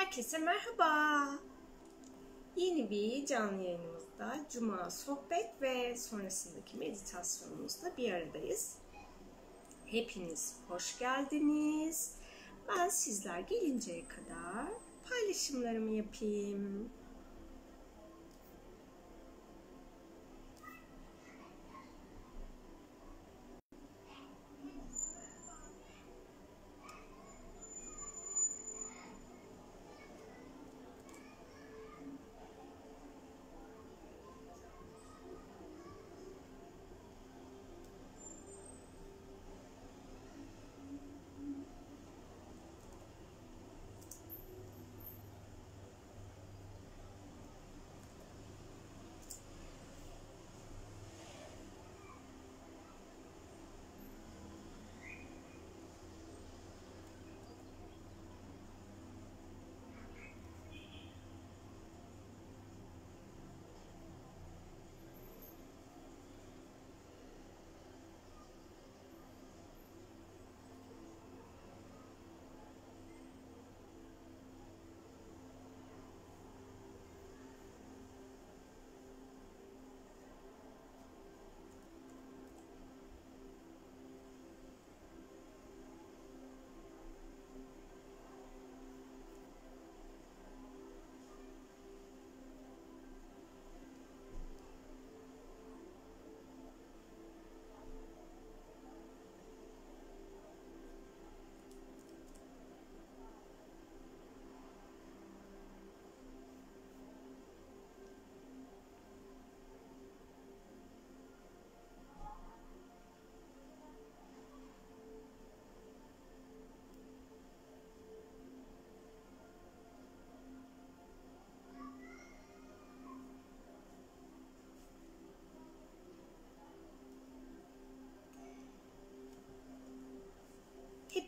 Herkese merhaba. Yeni bir canlı yayınımızda Cuma sohbet ve sonrasındaki meditasyonumuzda bir aradayız. Hepiniz hoş geldiniz. Ben sizler gelinceye kadar paylaşımlarımı yapayım.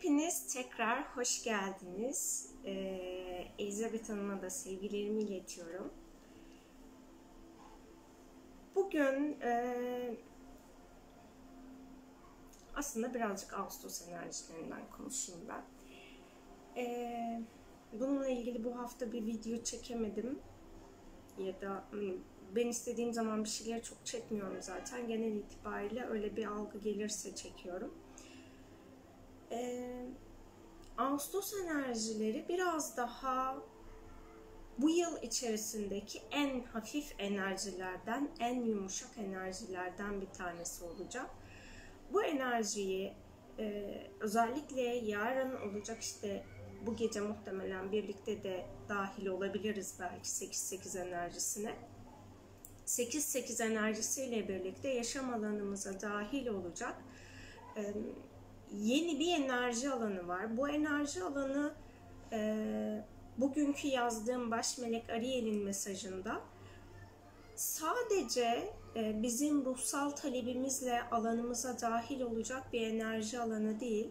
Hepiniz tekrar hoş geldiniz. Ee, Elizabeth Hanım'a da sevgilerimi iletiyorum. Bugün e, aslında birazcık Ağustos enerjilerinden konuşayım ben. E, bununla ilgili bu hafta bir video çekemedim. Ya da hani, ben istediğim zaman bir şeyleri çok çekmiyorum zaten. Genel itibariyle öyle bir algı gelirse çekiyorum. Ee, Ağustos enerjileri biraz daha bu yıl içerisindeki en hafif enerjilerden, en yumuşak enerjilerden bir tanesi olacak. Bu enerjiyi e, özellikle yarın olacak işte bu gece muhtemelen birlikte de dahil olabiliriz belki 8-8 enerjisine. 8-8 enerjisiyle birlikte yaşam alanımıza dahil olacak. E, yeni bir enerji alanı var. Bu enerji alanı e, bugünkü yazdığım baş melek Ariel'in mesajında sadece e, bizim ruhsal talebimizle alanımıza dahil olacak bir enerji alanı değil,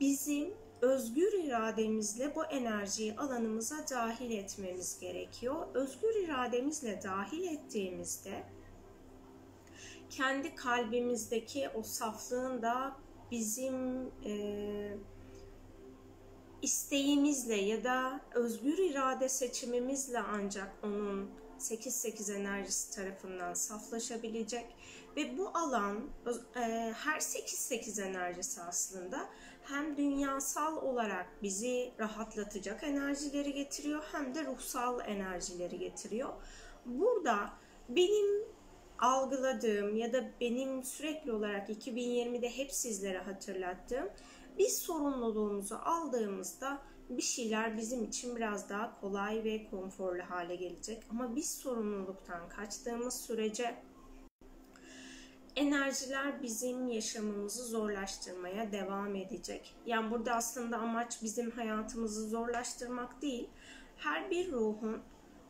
bizim özgür irademizle bu enerjiyi alanımıza dahil etmemiz gerekiyor. Özgür irademizle dahil ettiğimizde kendi kalbimizdeki o saflığın da bizim e, isteğimizle ya da özgür irade seçimimizle ancak onun 8-8 enerjisi tarafından saflaşabilecek ve bu alan e, her 8-8 enerjisi aslında hem dünyasal olarak bizi rahatlatacak enerjileri getiriyor hem de ruhsal enerjileri getiriyor. Burada benim algıladığım ya da benim sürekli olarak 2020'de hep sizlere hatırlattığım biz sorumluluğumuzu aldığımızda bir şeyler bizim için biraz daha kolay ve konforlu hale gelecek. Ama biz sorumluluktan kaçtığımız sürece enerjiler bizim yaşamımızı zorlaştırmaya devam edecek. Yani burada aslında amaç bizim hayatımızı zorlaştırmak değil, her bir ruhun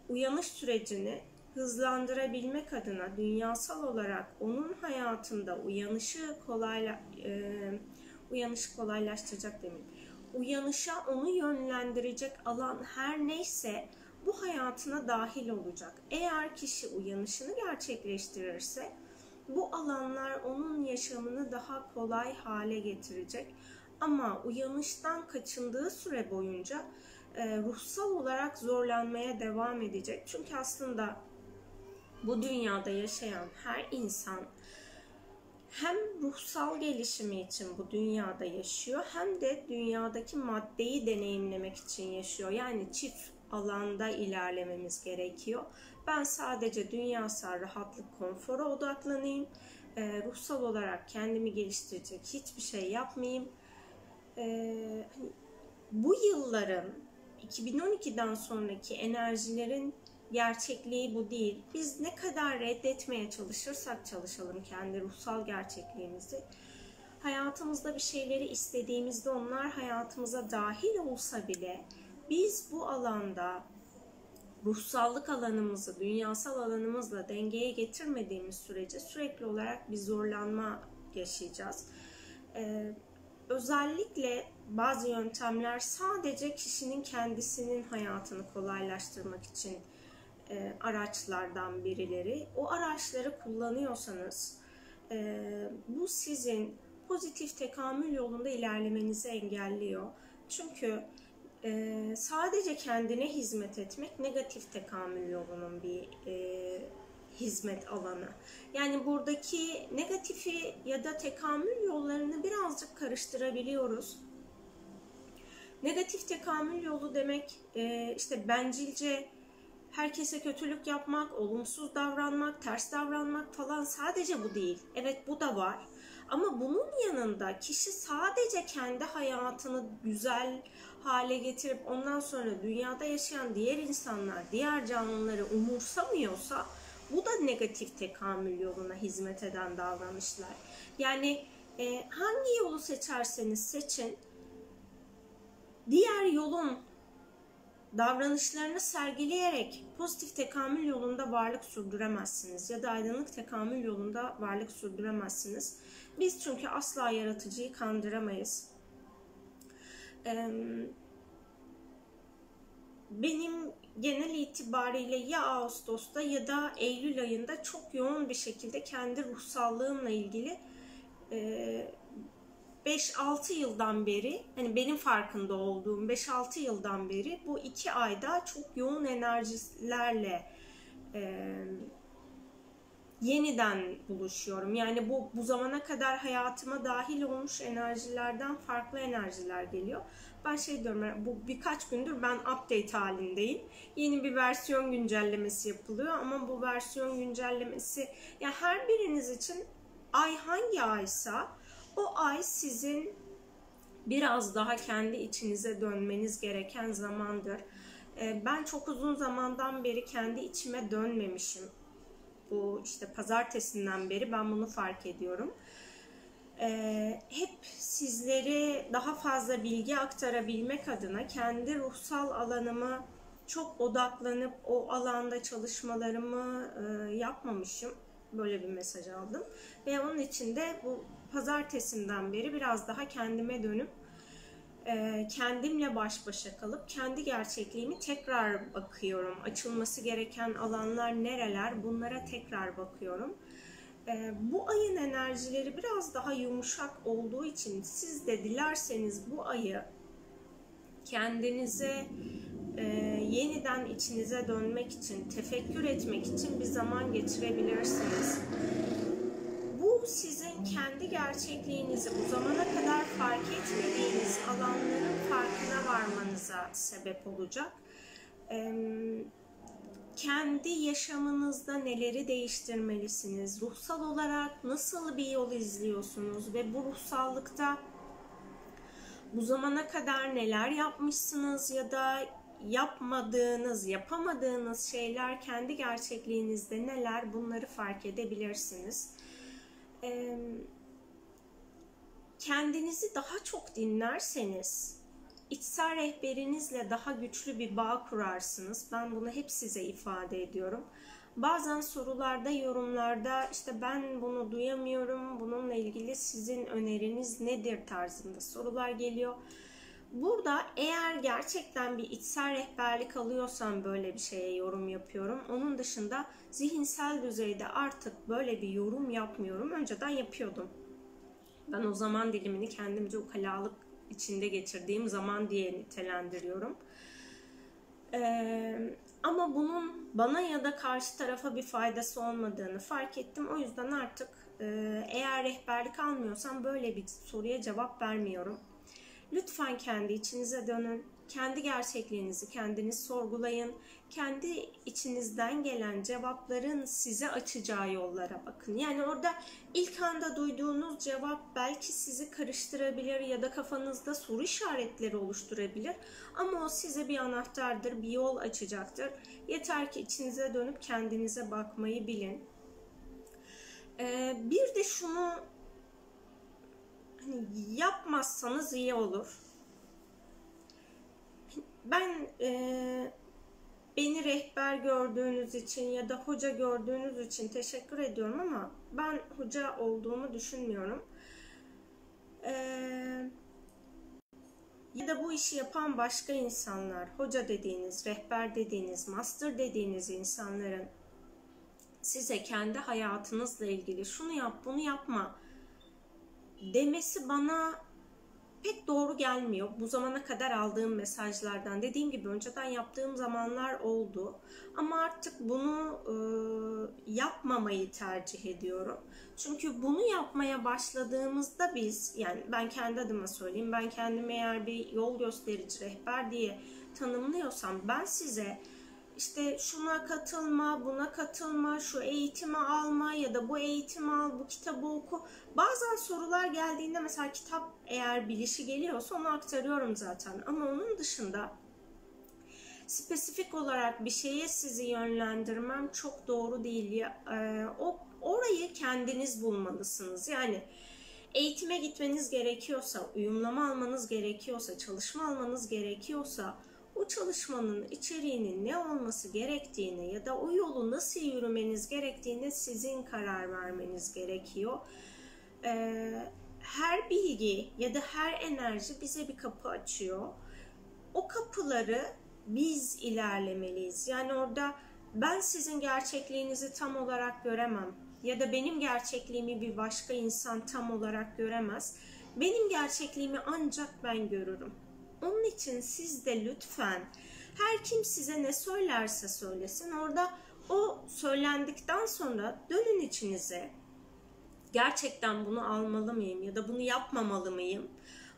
uyanış sürecini hızlandırabilmek adına dünyasal olarak onun hayatında uyanışı kolayla e, uyanışı kolaylaştıracak demeyeyim. Uyanışa onu yönlendirecek alan her neyse bu hayatına dahil olacak. Eğer kişi uyanışını gerçekleştirirse bu alanlar onun yaşamını daha kolay hale getirecek. Ama uyanıştan kaçındığı süre boyunca e, ruhsal olarak zorlanmaya devam edecek. Çünkü aslında bu dünyada yaşayan her insan hem ruhsal gelişimi için bu dünyada yaşıyor hem de dünyadaki maddeyi deneyimlemek için yaşıyor. Yani çift alanda ilerlememiz gerekiyor. Ben sadece dünyasal rahatlık, konfora odaklanayım. E, ruhsal olarak kendimi geliştirecek hiçbir şey yapmayayım. E, bu yılların 2012'den sonraki enerjilerin gerçekliği bu değil. Biz ne kadar reddetmeye çalışırsak çalışalım kendi ruhsal gerçekliğimizi, hayatımızda bir şeyleri istediğimizde onlar hayatımıza dahil olsa bile biz bu alanda ruhsallık alanımızı, dünyasal alanımızla dengeye getirmediğimiz sürece sürekli olarak bir zorlanma yaşayacağız. Ee, özellikle bazı yöntemler sadece kişinin kendisinin hayatını kolaylaştırmak için e, araçlardan birileri. O araçları kullanıyorsanız e, bu sizin pozitif tekamül yolunda ilerlemenizi engelliyor. Çünkü e, sadece kendine hizmet etmek negatif tekamül yolunun bir e, hizmet alanı. Yani buradaki negatifi ya da tekamül yollarını birazcık karıştırabiliyoruz. Negatif tekamül yolu demek e, işte bencilce herkese kötülük yapmak, olumsuz davranmak, ters davranmak falan sadece bu değil. Evet bu da var. Ama bunun yanında kişi sadece kendi hayatını güzel hale getirip ondan sonra dünyada yaşayan diğer insanlar, diğer canlıları umursamıyorsa bu da negatif tekamül yoluna hizmet eden davranışlar. Yani e, hangi yolu seçerseniz seçin, diğer yolun davranışlarını sergileyerek pozitif tekamül yolunda varlık sürdüremezsiniz ya da aydınlık tekamül yolunda varlık sürdüremezsiniz. Biz çünkü asla yaratıcıyı kandıramayız. Benim genel itibariyle ya Ağustos'ta ya da Eylül ayında çok yoğun bir şekilde kendi ruhsallığımla ilgili 5-6 yıldan beri hani benim farkında olduğum 5-6 yıldan beri bu iki ayda çok yoğun enerjilerle e, yeniden buluşuyorum. Yani bu bu zamana kadar hayatıma dahil olmuş enerjilerden farklı enerjiler geliyor. Ben şey diyorum bu birkaç gündür ben update halindeyim. Yeni bir versiyon güncellemesi yapılıyor ama bu versiyon güncellemesi yani her biriniz için ay hangi aysa o ay sizin biraz daha kendi içinize dönmeniz gereken zamandır. Ee, ben çok uzun zamandan beri kendi içime dönmemişim. Bu işte pazartesinden beri ben bunu fark ediyorum. Ee, hep sizlere daha fazla bilgi aktarabilmek adına kendi ruhsal alanımı çok odaklanıp o alanda çalışmalarımı e, yapmamışım. Böyle bir mesaj aldım. Ve onun için de bu pazartesinden beri biraz daha kendime dönüp e, kendimle baş başa kalıp kendi gerçekliğimi tekrar bakıyorum. Açılması gereken alanlar nereler bunlara tekrar bakıyorum. E, bu ayın enerjileri biraz daha yumuşak olduğu için siz de dilerseniz bu ayı kendinize e, yeniden içinize dönmek için, tefekkür etmek için bir zaman geçirebilirsiniz sizin kendi gerçekliğinizi bu zamana kadar fark etmediğiniz alanların farkına varmanıza sebep olacak. Kendi yaşamınızda neleri değiştirmelisiniz? Ruhsal olarak nasıl bir yol izliyorsunuz ve bu ruhsallıkta bu zamana kadar neler yapmışsınız ya da yapmadığınız, yapamadığınız şeyler kendi gerçekliğinizde neler bunları fark edebilirsiniz kendinizi daha çok dinlerseniz içsel rehberinizle daha güçlü bir bağ kurarsınız. Ben bunu hep size ifade ediyorum. Bazen sorularda, yorumlarda işte ben bunu duyamıyorum, bununla ilgili sizin öneriniz nedir tarzında sorular geliyor. Burada eğer gerçekten bir içsel rehberlik alıyorsam böyle bir şeye yorum yapıyorum. Onun dışında zihinsel düzeyde artık böyle bir yorum yapmıyorum. Önceden yapıyordum. Ben o zaman dilimini kendimce ukalalık içinde geçirdiğim zaman diye nitelendiriyorum. Ee, ama bunun bana ya da karşı tarafa bir faydası olmadığını fark ettim. O yüzden artık eğer rehberlik almıyorsam böyle bir soruya cevap vermiyorum. Lütfen kendi içinize dönün. Kendi gerçekliğinizi kendiniz sorgulayın. Kendi içinizden gelen cevapların size açacağı yollara bakın. Yani orada ilk anda duyduğunuz cevap belki sizi karıştırabilir ya da kafanızda soru işaretleri oluşturabilir. Ama o size bir anahtardır, bir yol açacaktır. Yeter ki içinize dönüp kendinize bakmayı bilin. Ee, bir de şunu yapmazsanız iyi olur ben e, beni rehber gördüğünüz için ya da hoca gördüğünüz için teşekkür ediyorum ama ben hoca olduğumu düşünmüyorum. E, ya da bu işi yapan başka insanlar, hoca dediğiniz, rehber dediğiniz, master dediğiniz insanların size kendi hayatınızla ilgili şunu yap, bunu yapma demesi bana pek doğru gelmiyor. Bu zamana kadar aldığım mesajlardan. Dediğim gibi önceden yaptığım zamanlar oldu. Ama artık bunu e, yapmamayı tercih ediyorum. Çünkü bunu yapmaya başladığımızda biz, yani ben kendi adıma söyleyeyim, ben kendimi eğer bir yol gösterici rehber diye tanımlıyorsam ben size işte şuna katılma, buna katılma, şu eğitimi alma ya da bu eğitimi al, bu kitabı oku. Bazen sorular geldiğinde mesela kitap eğer bilişi geliyorsa onu aktarıyorum zaten. Ama onun dışında spesifik olarak bir şeye sizi yönlendirmem çok doğru değil. Ee, o orayı kendiniz bulmalısınız. Yani eğitime gitmeniz gerekiyorsa, uyumlama almanız gerekiyorsa, çalışma almanız gerekiyorsa o çalışmanın içeriğinin ne olması gerektiğine ya da o yolu nasıl yürümeniz gerektiğine sizin karar vermeniz gerekiyor. Ee, her bilgi ya da her enerji bize bir kapı açıyor. O kapıları biz ilerlemeliyiz. Yani orada ben sizin gerçekliğinizi tam olarak göremem ya da benim gerçekliğimi bir başka insan tam olarak göremez. Benim gerçekliğimi ancak ben görürüm. Onun için siz de lütfen her kim size ne söylerse söylesin orada o söylendikten sonra dönün içinize. Gerçekten bunu almalı mıyım ya da bunu yapmamalı mıyım?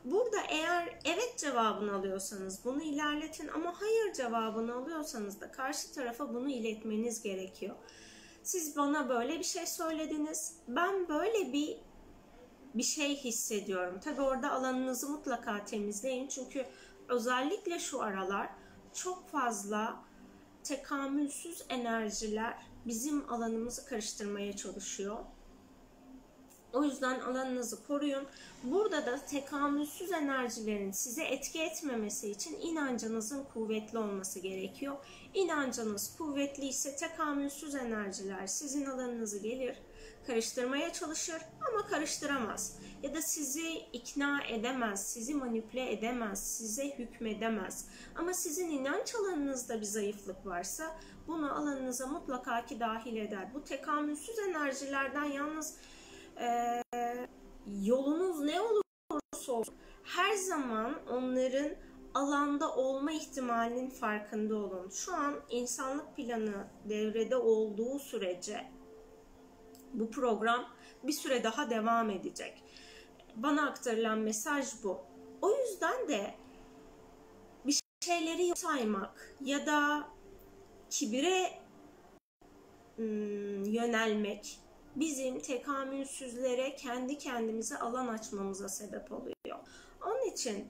Burada eğer evet cevabını alıyorsanız bunu ilerletin ama hayır cevabını alıyorsanız da karşı tarafa bunu iletmeniz gerekiyor. Siz bana böyle bir şey söylediniz. Ben böyle bir bir şey hissediyorum. Tabi orada alanınızı mutlaka temizleyin. Çünkü özellikle şu aralar çok fazla tekamülsüz enerjiler bizim alanımızı karıştırmaya çalışıyor. O yüzden alanınızı koruyun. Burada da tekamülsüz enerjilerin size etki etmemesi için inancınızın kuvvetli olması gerekiyor. İnancınız kuvvetli ise tekamülsüz enerjiler sizin alanınızı gelir karıştırmaya çalışır ama karıştıramaz. Ya da sizi ikna edemez, sizi manipüle edemez, size hükmedemez. Ama sizin inanç alanınızda bir zayıflık varsa bunu alanınıza mutlaka ki dahil eder. Bu tekamülsüz enerjilerden yalnız e, yolunuz ne olursa olsun her zaman onların alanda olma ihtimalinin farkında olun. Şu an insanlık planı devrede olduğu sürece bu program bir süre daha devam edecek. Bana aktarılan mesaj bu. O yüzden de bir şeyleri saymak ya da kibire yönelmek bizim tekamülsüzlere kendi kendimize alan açmamıza sebep oluyor. Onun için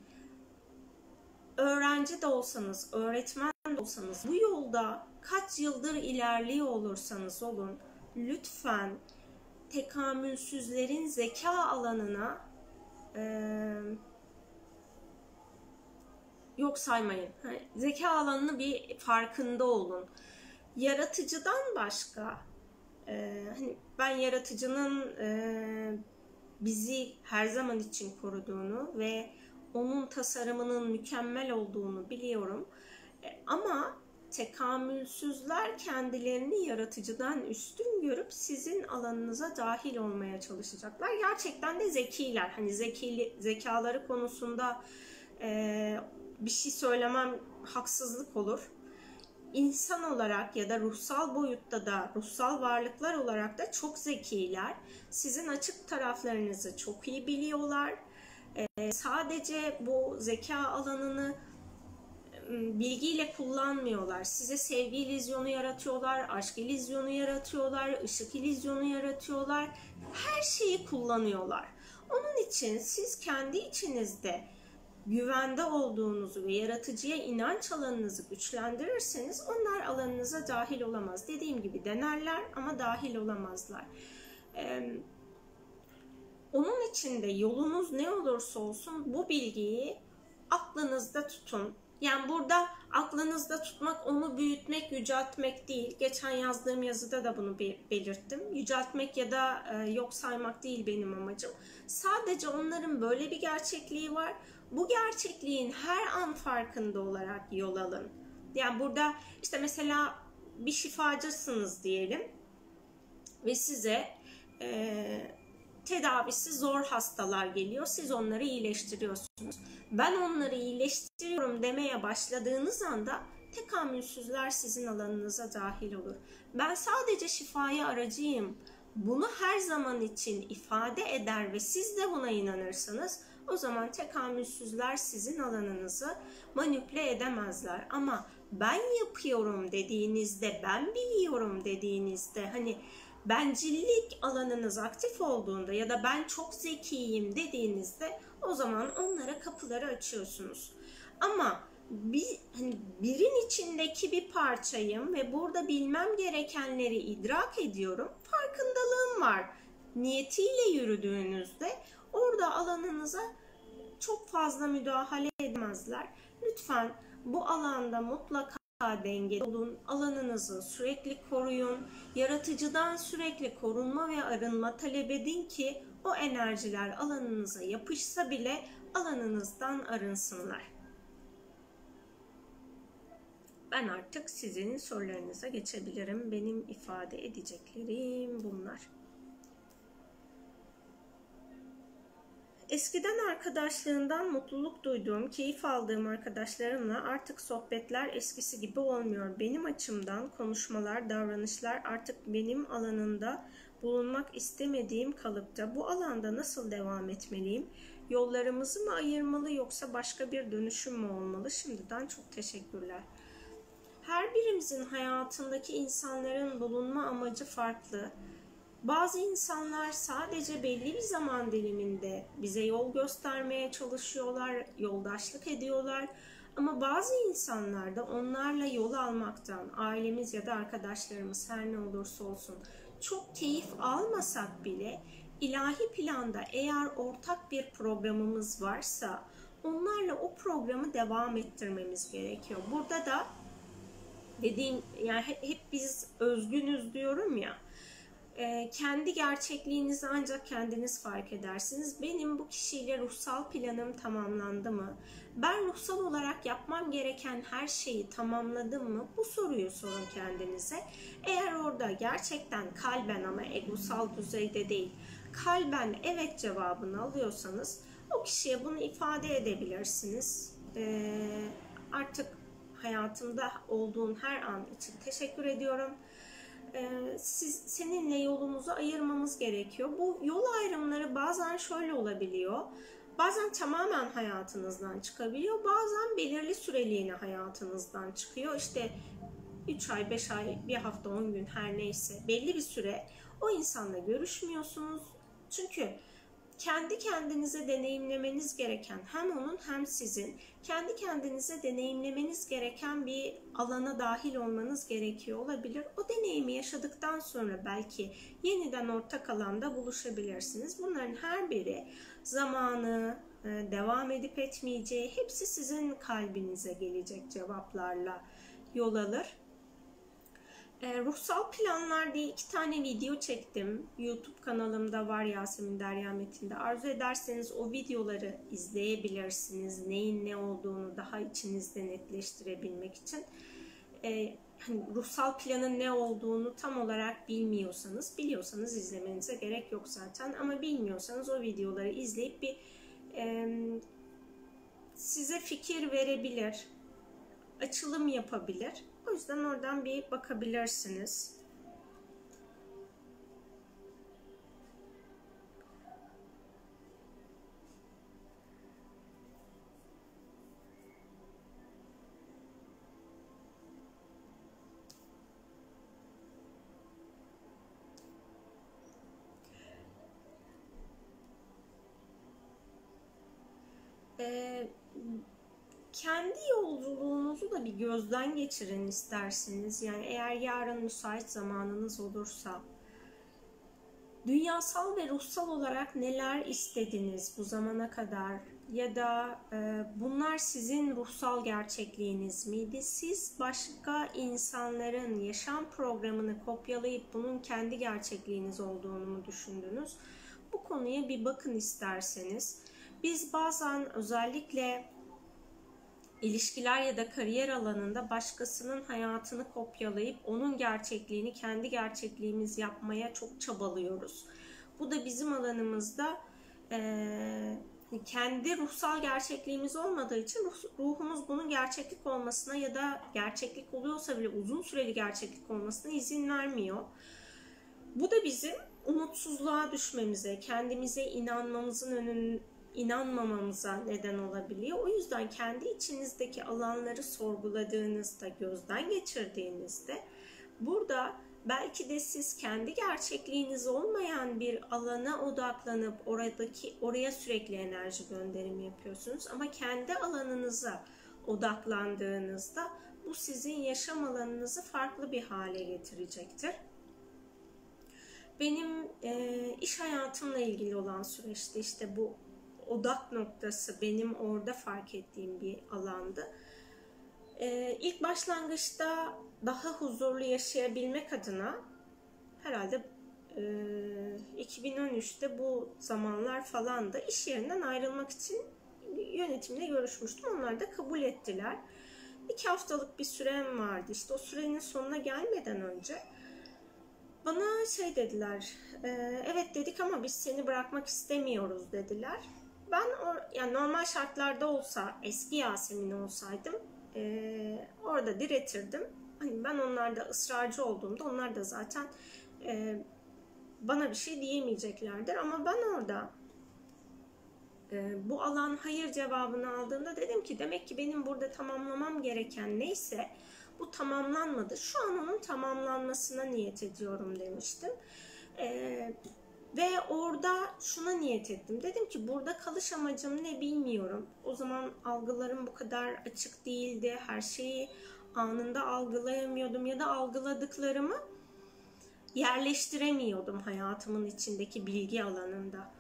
öğrenci de olsanız, öğretmen de olsanız, bu yolda kaç yıldır ilerliyor olursanız olun, lütfen tekamülsüzlerin zeka alanına e, yok saymayın. Zeka alanını bir farkında olun. Yaratıcıdan başka e, hani ben yaratıcının e, bizi her zaman için koruduğunu ve onun tasarımının mükemmel olduğunu biliyorum. E, ama tekamülsüzler kendilerini yaratıcıdan üstün görüp sizin alanınıza dahil olmaya çalışacaklar. Gerçekten de zekiler. Hani zekili, zekaları konusunda e, bir şey söylemem haksızlık olur. insan olarak ya da ruhsal boyutta da ruhsal varlıklar olarak da çok zekiler. Sizin açık taraflarınızı çok iyi biliyorlar. Ee, sadece bu zeka alanını bilgiyle kullanmıyorlar. Size sevgi ilizyonu yaratıyorlar, aşk ilizyonu yaratıyorlar, ışık ilizyonu yaratıyorlar. Her şeyi kullanıyorlar. Onun için siz kendi içinizde güvende olduğunuzu ve yaratıcıya inanç alanınızı güçlendirirseniz onlar alanınıza dahil olamaz. Dediğim gibi denerler ama dahil olamazlar. Ee, onun için de yolunuz ne olursa olsun bu bilgiyi aklınızda tutun. Yani burada aklınızda tutmak, onu büyütmek, yüceltmek değil. Geçen yazdığım yazıda da bunu belirttim. Yüceltmek ya da e, yok saymak değil benim amacım. Sadece onların böyle bir gerçekliği var. Bu gerçekliğin her an farkında olarak yol alın. Yani burada işte mesela bir şifacısınız diyelim ve size e, tedavisi zor hastalar geliyor. Siz onları iyileştiriyorsunuz. Ben onları iyileştiriyorum demeye başladığınız anda tekamülsüzler sizin alanınıza dahil olur. Ben sadece şifaya aracıyım. Bunu her zaman için ifade eder ve siz de buna inanırsanız o zaman tekamülsüzler sizin alanınızı manipüle edemezler. Ama ben yapıyorum dediğinizde, ben biliyorum dediğinizde hani bencillik alanınız aktif olduğunda ya da ben çok zekiyim dediğinizde o zaman onlara kapıları açıyorsunuz. Ama bir, hani birin içindeki bir parçayım ve burada bilmem gerekenleri idrak ediyorum. Farkındalığım var. Niyetiyle yürüdüğünüzde orada alanınıza çok fazla müdahale edemezler. Lütfen bu alanda mutlaka dengeli olun, alanınızı sürekli koruyun, yaratıcıdan sürekli korunma ve arınma talep edin ki o enerjiler alanınıza yapışsa bile alanınızdan arınsınlar. Ben artık sizin sorularınıza geçebilirim. Benim ifade edeceklerim bunlar. Eskiden arkadaşlığından mutluluk duyduğum, keyif aldığım arkadaşlarımla artık sohbetler eskisi gibi olmuyor. Benim açımdan konuşmalar, davranışlar artık benim alanında bulunmak istemediğim kalıpta. Bu alanda nasıl devam etmeliyim? Yollarımızı mı ayırmalı yoksa başka bir dönüşüm mü olmalı? Şimdiden çok teşekkürler. Her birimizin hayatındaki insanların bulunma amacı farklı. Bazı insanlar sadece belli bir zaman diliminde bize yol göstermeye çalışıyorlar, yoldaşlık ediyorlar. Ama bazı insanlar da onlarla yol almaktan, ailemiz ya da arkadaşlarımız her ne olursa olsun çok keyif almasak bile ilahi planda eğer ortak bir programımız varsa onlarla o programı devam ettirmemiz gerekiyor. Burada da dediğim yani hep biz özgünüz diyorum ya ee, kendi gerçekliğinizi ancak kendiniz fark edersiniz. Benim bu kişiyle ruhsal planım tamamlandı mı? Ben ruhsal olarak yapmam gereken her şeyi tamamladım mı? Bu soruyu sorun kendinize. Eğer orada gerçekten kalben ama egosal düzeyde değil, kalben evet cevabını alıyorsanız o kişiye bunu ifade edebilirsiniz. Ee, artık hayatımda olduğun her an için teşekkür ediyorum e, siz seninle yolumuzu ayırmamız gerekiyor. Bu yol ayrımları bazen şöyle olabiliyor. Bazen tamamen hayatınızdan çıkabiliyor. Bazen belirli süreliğine hayatınızdan çıkıyor. İşte 3 ay, 5 ay, 1 hafta, 10 gün her neyse belli bir süre o insanla görüşmüyorsunuz. Çünkü kendi kendinize deneyimlemeniz gereken hem onun hem sizin kendi kendinize deneyimlemeniz gereken bir alana dahil olmanız gerekiyor olabilir. O deneyimi yaşadıktan sonra belki yeniden ortak alanda buluşabilirsiniz. Bunların her biri zamanı, e, devam edip etmeyeceği hepsi sizin kalbinize gelecek cevaplarla yol alır. E, ruhsal planlar diye iki tane video çektim. YouTube kanalımda var Yasemin Derya Metin'de. Arzu ederseniz o videoları izleyebilirsiniz. Neyin ne olduğunu daha içinizde netleştirebilmek için. E, hani ruhsal planın ne olduğunu tam olarak bilmiyorsanız, biliyorsanız izlemenize gerek yok zaten. Ama bilmiyorsanız o videoları izleyip bir e, size fikir verebilir, açılım yapabilir O yüzden oradan bir bakabilirsiniz. Kendi yolculuğunuzu da bir gözden geçirin isterseniz. Yani eğer yarın müsait zamanınız olursa dünyasal ve ruhsal olarak neler istediniz bu zamana kadar ya da e, bunlar sizin ruhsal gerçekliğiniz miydi? Siz başka insanların yaşam programını kopyalayıp bunun kendi gerçekliğiniz olduğunu mu düşündünüz? Bu konuya bir bakın isterseniz. Biz bazen özellikle ilişkiler ya da kariyer alanında başkasının hayatını kopyalayıp onun gerçekliğini kendi gerçekliğimiz yapmaya çok çabalıyoruz. Bu da bizim alanımızda e, kendi ruhsal gerçekliğimiz olmadığı için ruh, ruhumuz bunun gerçeklik olmasına ya da gerçeklik oluyorsa bile uzun süreli gerçeklik olmasına izin vermiyor. Bu da bizim umutsuzluğa düşmemize, kendimize inanmamızın önün, inanmamamıza neden olabiliyor. O yüzden kendi içinizdeki alanları sorguladığınızda, gözden geçirdiğinizde burada belki de siz kendi gerçekliğiniz olmayan bir alana odaklanıp oradaki oraya sürekli enerji gönderimi yapıyorsunuz ama kendi alanınıza odaklandığınızda bu sizin yaşam alanınızı farklı bir hale getirecektir. Benim e, iş hayatımla ilgili olan süreçte işte bu odak noktası benim orada fark ettiğim bir alandı. Ee, ilk başlangıçta daha huzurlu yaşayabilmek adına herhalde e, 2013'te bu zamanlar falan da iş yerinden ayrılmak için yönetimle görüşmüştüm. Onlar da kabul ettiler. İki haftalık bir sürem vardı. İşte o sürenin sonuna gelmeden önce bana şey dediler, e, evet dedik ama biz seni bırakmak istemiyoruz dediler. Ben or, yani normal şartlarda olsa eski Yasemin olsaydım e, orada diretirdim. Hani ben onlarda ısrarcı olduğumda onlar da zaten e, bana bir şey diyemeyeceklerdir. Ama ben orada e, bu alan hayır cevabını aldığımda dedim ki demek ki benim burada tamamlamam gereken neyse bu tamamlanmadı. Şu an onun tamamlanmasına niyet ediyorum demiştim. E, ve orada şuna niyet ettim. Dedim ki burada kalış amacım ne bilmiyorum. O zaman algılarım bu kadar açık değildi. Her şeyi anında algılayamıyordum ya da algıladıklarımı yerleştiremiyordum hayatımın içindeki bilgi alanında.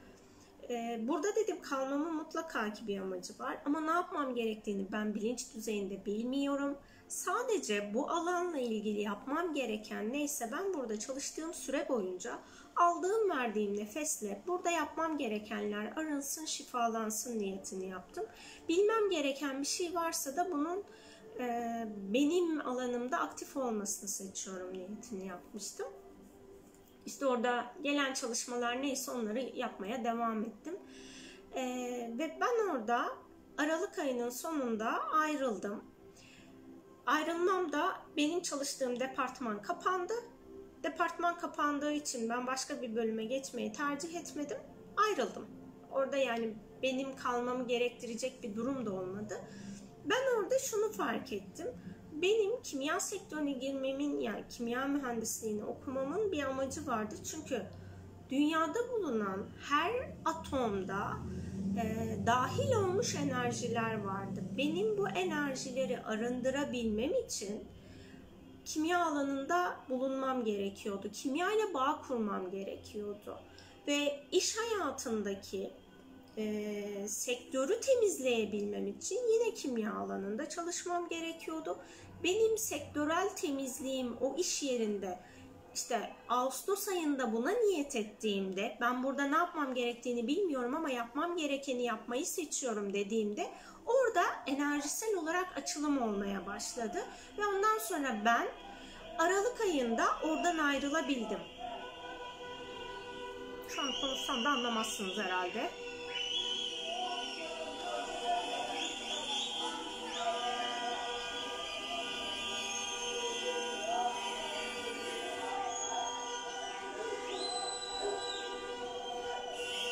Ee, burada dedim kalmamın mutlaka ki bir amacı var ama ne yapmam gerektiğini ben bilinç düzeyinde bilmiyorum. Sadece bu alanla ilgili yapmam gereken neyse ben burada çalıştığım süre boyunca aldığım verdiğim nefesle burada yapmam gerekenler arınsın, şifalansın niyetini yaptım. Bilmem gereken bir şey varsa da bunun e, benim alanımda aktif olmasını seçiyorum niyetini yapmıştım. İşte orada gelen çalışmalar neyse onları yapmaya devam ettim. E, ve ben orada Aralık ayının sonunda ayrıldım. Ayrılmam da benim çalıştığım departman kapandı Departman kapandığı için ben başka bir bölüme geçmeyi tercih etmedim. Ayrıldım. Orada yani benim kalmamı gerektirecek bir durum da olmadı. Ben orada şunu fark ettim. Benim kimya sektörüne girmemin yani kimya mühendisliğini okumamın bir amacı vardı. Çünkü dünyada bulunan her atomda e, dahil olmuş enerjiler vardı. Benim bu enerjileri arındırabilmem için kimya alanında bulunmam gerekiyordu. Kimya ile bağ kurmam gerekiyordu. Ve iş hayatındaki e, sektörü temizleyebilmem için yine kimya alanında çalışmam gerekiyordu. Benim sektörel temizliğim o iş yerinde işte Ağustos ayında buna niyet ettiğimde ben burada ne yapmam gerektiğini bilmiyorum ama yapmam gerekeni yapmayı seçiyorum dediğimde Orada enerjisel olarak açılım olmaya başladı ve ondan sonra ben Aralık ayında oradan ayrılabildim. Şu an konuşsam da anlamazsınız herhalde.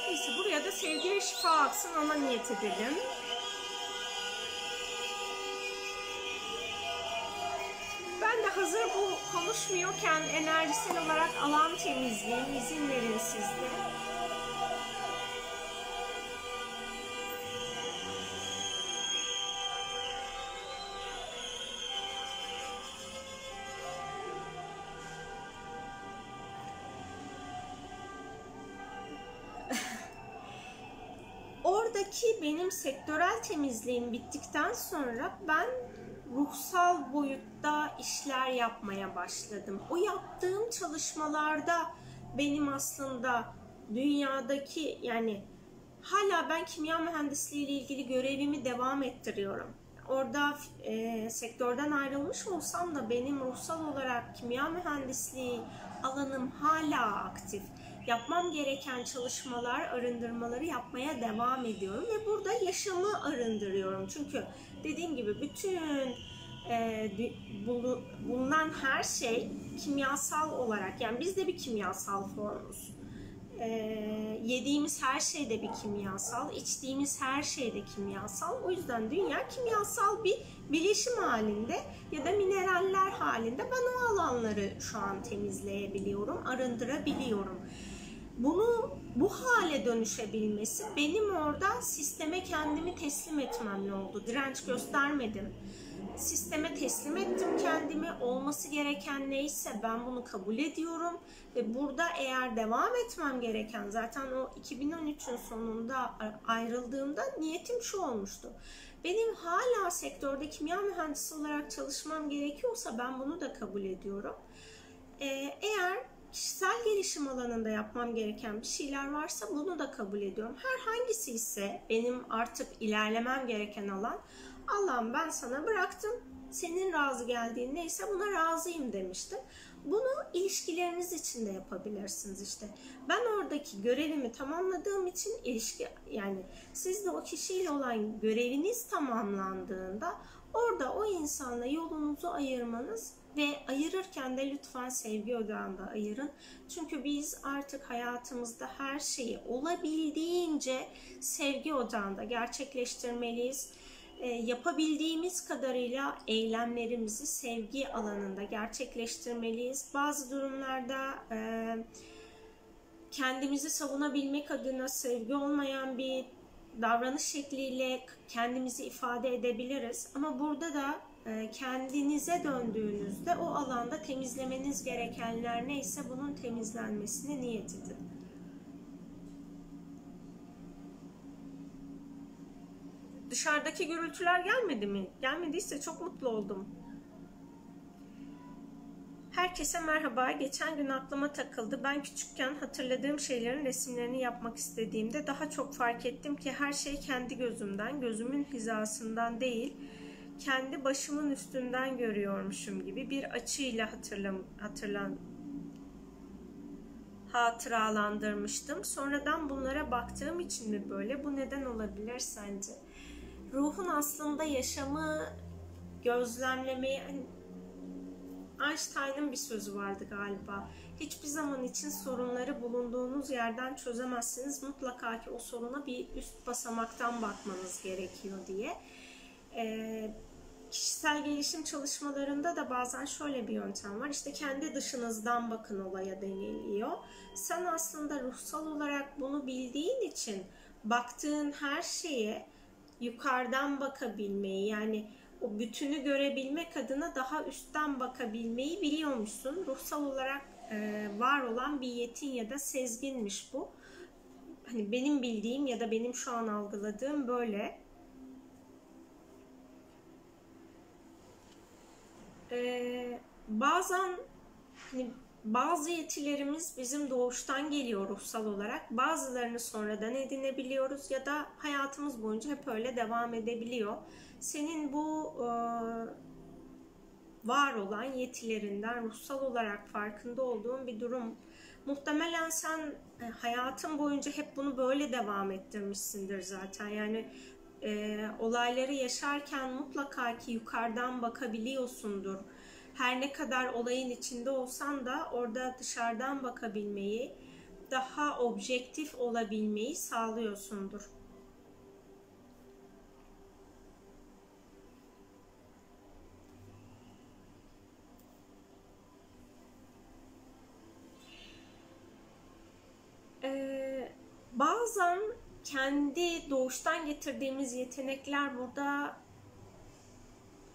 Neyse buraya da sevgi ve şifa aksın ona niyet edelim. Hazır bu konuşmuyorken enerjisel olarak alan temizleyeyim. izin verin sizde. Oradaki benim sektörel temizliğim bittikten sonra ben ruhsal boyutta işler yapmaya başladım. O yaptığım çalışmalarda benim aslında dünyadaki yani hala ben kimya mühendisliği ile ilgili görevimi devam ettiriyorum. Orada e, sektörden ayrılmış olsam da benim ruhsal olarak kimya mühendisliği alanım hala aktif. Yapmam gereken çalışmalar, arındırmaları yapmaya devam ediyorum ve burada yaşamı arındırıyorum. Çünkü dediğim gibi bütün e, bulunan her şey kimyasal olarak yani biz de bir kimyasal formuz. E, yediğimiz her şey de bir kimyasal, içtiğimiz her şey de kimyasal. O yüzden dünya kimyasal bir bileşim halinde ya da mineraller halinde ben o alanları şu an temizleyebiliyorum, arındırabiliyorum. Bunu bu hale dönüşebilmesi benim orada sisteme kendimi teslim etmemle oldu. Direnç göstermedim. Sisteme teslim ettim kendimi. Olması gereken neyse ben bunu kabul ediyorum. Ve burada eğer devam etmem gereken zaten o 2013'ün sonunda ayrıldığımda niyetim şu olmuştu. Benim hala sektörde kimya mühendisi olarak çalışmam gerekiyorsa ben bunu da kabul ediyorum. Ee, eğer kişisel gelişim alanında yapmam gereken bir şeyler varsa bunu da kabul ediyorum. Her hangisi ise benim artık ilerlemem gereken alan Allah'ım ben sana bıraktım. Senin razı geldiğin neyse buna razıyım demiştim. Bunu ilişkileriniz için de yapabilirsiniz işte. Ben oradaki görevimi tamamladığım için ilişki yani siz de o kişiyle olan göreviniz tamamlandığında orada o insanla yolunuzu ayırmanız ve ayırırken de lütfen sevgi odağında ayırın. Çünkü biz artık hayatımızda her şeyi olabildiğince sevgi odağında gerçekleştirmeliyiz. E, yapabildiğimiz kadarıyla eylemlerimizi sevgi alanında gerçekleştirmeliyiz. Bazı durumlarda e, kendimizi savunabilmek adına sevgi olmayan bir davranış şekliyle kendimizi ifade edebiliriz. Ama burada da e, kendinize döndüğünüzde o alanda temizlemeniz gerekenler neyse bunun temizlenmesine niyet edin. Dışarıdaki gürültüler gelmedi mi? Gelmediyse çok mutlu oldum. Herkese merhaba. Geçen gün aklıma takıldı. Ben küçükken hatırladığım şeylerin resimlerini yapmak istediğimde daha çok fark ettim ki her şey kendi gözümden, gözümün hizasından değil, kendi başımın üstünden görüyormuşum gibi bir açıyla hatırlam hatırlan hatıralandırmıştım. Sonradan bunlara baktığım için mi böyle? Bu neden olabilir sence? Ruhun aslında yaşamı gözlemlemeyi hani Einstein'ın bir sözü vardı galiba. Hiçbir zaman için sorunları bulunduğunuz yerden çözemezsiniz. Mutlaka ki o soruna bir üst basamaktan bakmanız gerekiyor diye. Ee, kişisel gelişim çalışmalarında da bazen şöyle bir yöntem var. İşte kendi dışınızdan bakın olaya deniliyor. Sen aslında ruhsal olarak bunu bildiğin için baktığın her şeye yukarıdan bakabilmeyi yani o bütünü görebilmek adına daha üstten bakabilmeyi biliyormuşsun. Ruhsal olarak e, var olan bir yetin ya da sezginmiş bu. Hani benim bildiğim ya da benim şu an algıladığım böyle. Ee, bazen hani bazı yetilerimiz bizim doğuştan geliyor ruhsal olarak. Bazılarını sonradan edinebiliyoruz ya da hayatımız boyunca hep öyle devam edebiliyor. Senin bu e, var olan yetilerinden ruhsal olarak farkında olduğun bir durum. Muhtemelen sen e, hayatın boyunca hep bunu böyle devam ettirmişsindir zaten. Yani e, olayları yaşarken mutlaka ki yukarıdan bakabiliyorsundur. Her ne kadar olayın içinde olsan da orada dışarıdan bakabilmeyi, daha objektif olabilmeyi sağlıyorsundur. Ee, bazen kendi doğuştan getirdiğimiz yetenekler burada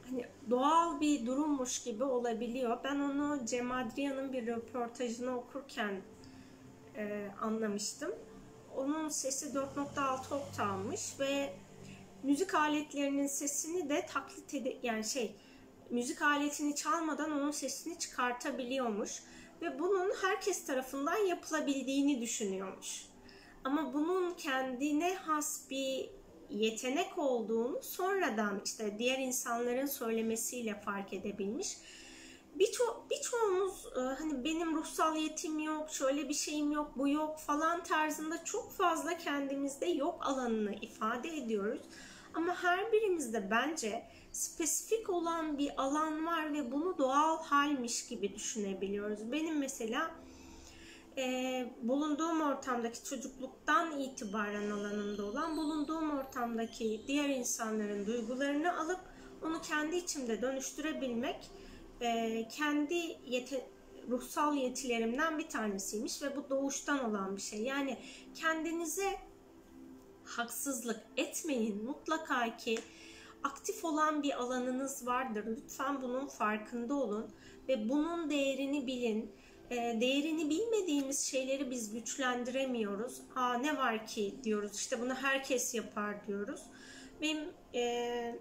hani doğal bir durummuş gibi olabiliyor. Ben onu Cem Adrian'ın bir röportajını okurken e, anlamıştım. Onun sesi 4.6 oktavmış ve müzik aletlerinin sesini de taklit ede yani şey müzik aletini çalmadan onun sesini çıkartabiliyormuş ve bunun herkes tarafından yapılabildiğini düşünüyormuş. Ama bunun kendine has bir yetenek olduğunu sonradan işte diğer insanların söylemesiyle fark edebilmiş. Birço birçoğumuz e, hani benim ruhsal yetim yok, şöyle bir şeyim yok, bu yok falan tarzında çok fazla kendimizde yok alanını ifade ediyoruz. Ama her birimizde bence spesifik olan bir alan var ve bunu doğal halmiş gibi düşünebiliyoruz. Benim mesela e, bulunduğum ortamdaki çocukluktan itibaren alanımda olan bulunduğum ortamdaki diğer insanların duygularını alıp onu kendi içimde dönüştürebilmek e, kendi yete, ruhsal yetilerimden bir tanesiymiş ve bu doğuştan olan bir şey. Yani kendinize haksızlık etmeyin. Mutlaka ki aktif olan bir alanınız vardır. Lütfen bunun farkında olun ve bunun değerini bilin. E, değerini bilmediğimiz şeyleri biz güçlendiremiyoruz. Aa ne var ki diyoruz. İşte bunu herkes yapar diyoruz. Benim e,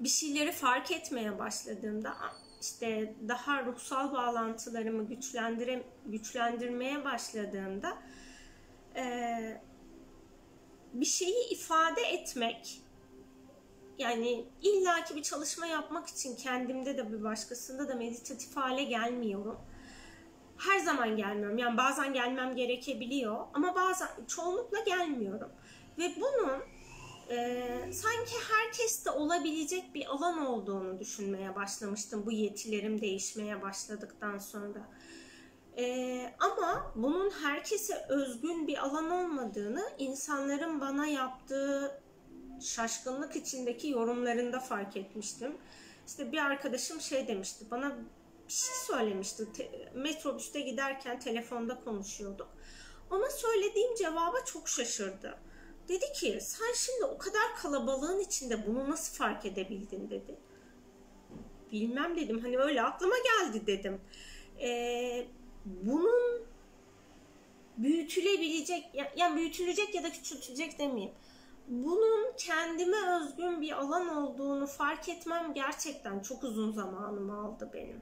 bir şeyleri fark etmeye başladığımda işte daha ruhsal bağlantılarımı güçlendire, güçlendirmeye başladığımda e, bir şeyi ifade etmek yani illaki bir çalışma yapmak için kendimde de bir başkasında da meditatif hale gelmiyorum. Her zaman gelmiyorum. Yani bazen gelmem gerekebiliyor ama bazen çoğunlukla gelmiyorum. Ve bunun e, sanki herkeste olabilecek bir alan olduğunu düşünmeye başlamıştım bu yetilerim değişmeye başladıktan sonra. E, ama bunun herkese özgün bir alan olmadığını insanların bana yaptığı şaşkınlık içindeki yorumlarında fark etmiştim. İşte bir arkadaşım şey demişti bana bir şey söylemişti. Te- metrobüste giderken telefonda konuşuyorduk. Ona söylediğim cevaba çok şaşırdı. Dedi ki sen şimdi o kadar kalabalığın içinde bunu nasıl fark edebildin dedi. Bilmem dedim hani öyle aklıma geldi dedim. Ee, bunun büyütülebilecek yani büyütülecek ya da küçültülecek demeyeyim. Bunun kendime özgün bir alan olduğunu fark etmem gerçekten çok uzun zamanımı aldı benim.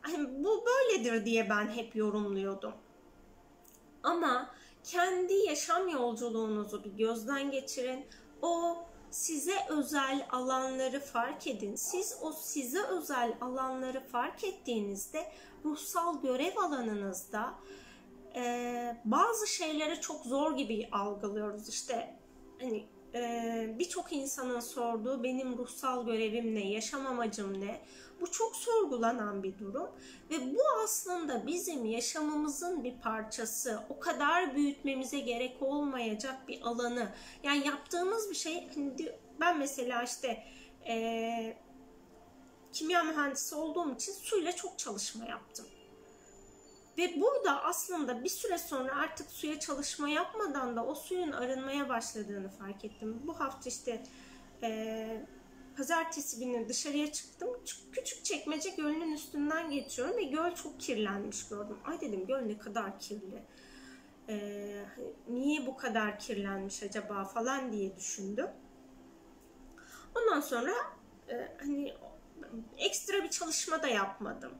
Hani bu böyledir diye ben hep yorumluyordum. Ama kendi yaşam yolculuğunuzu bir gözden geçirin. O size özel alanları fark edin. Siz o size özel alanları fark ettiğinizde ruhsal görev alanınızda e, bazı şeyleri çok zor gibi algılıyoruz. İşte hani e, birçok insanın sorduğu benim ruhsal görevim ne, yaşam amacım ne? Bu çok sorgulanan bir durum ve bu aslında bizim yaşamımızın bir parçası. O kadar büyütmemize gerek olmayacak bir alanı. Yani yaptığımız bir şey, ben mesela işte e, kimya mühendisi olduğum için suyla çok çalışma yaptım. Ve burada aslında bir süre sonra artık suya çalışma yapmadan da o suyun arınmaya başladığını fark ettim. Bu hafta işte e, pazartesi günü dışarıya çıktım. Küçük çekmece gölünün üstünden geçiyorum ve göl çok kirlenmiş gördüm. Ay dedim göl ne kadar kirli. Ee, niye bu kadar kirlenmiş acaba falan diye düşündüm. Ondan sonra e, hani ekstra bir çalışma da yapmadım.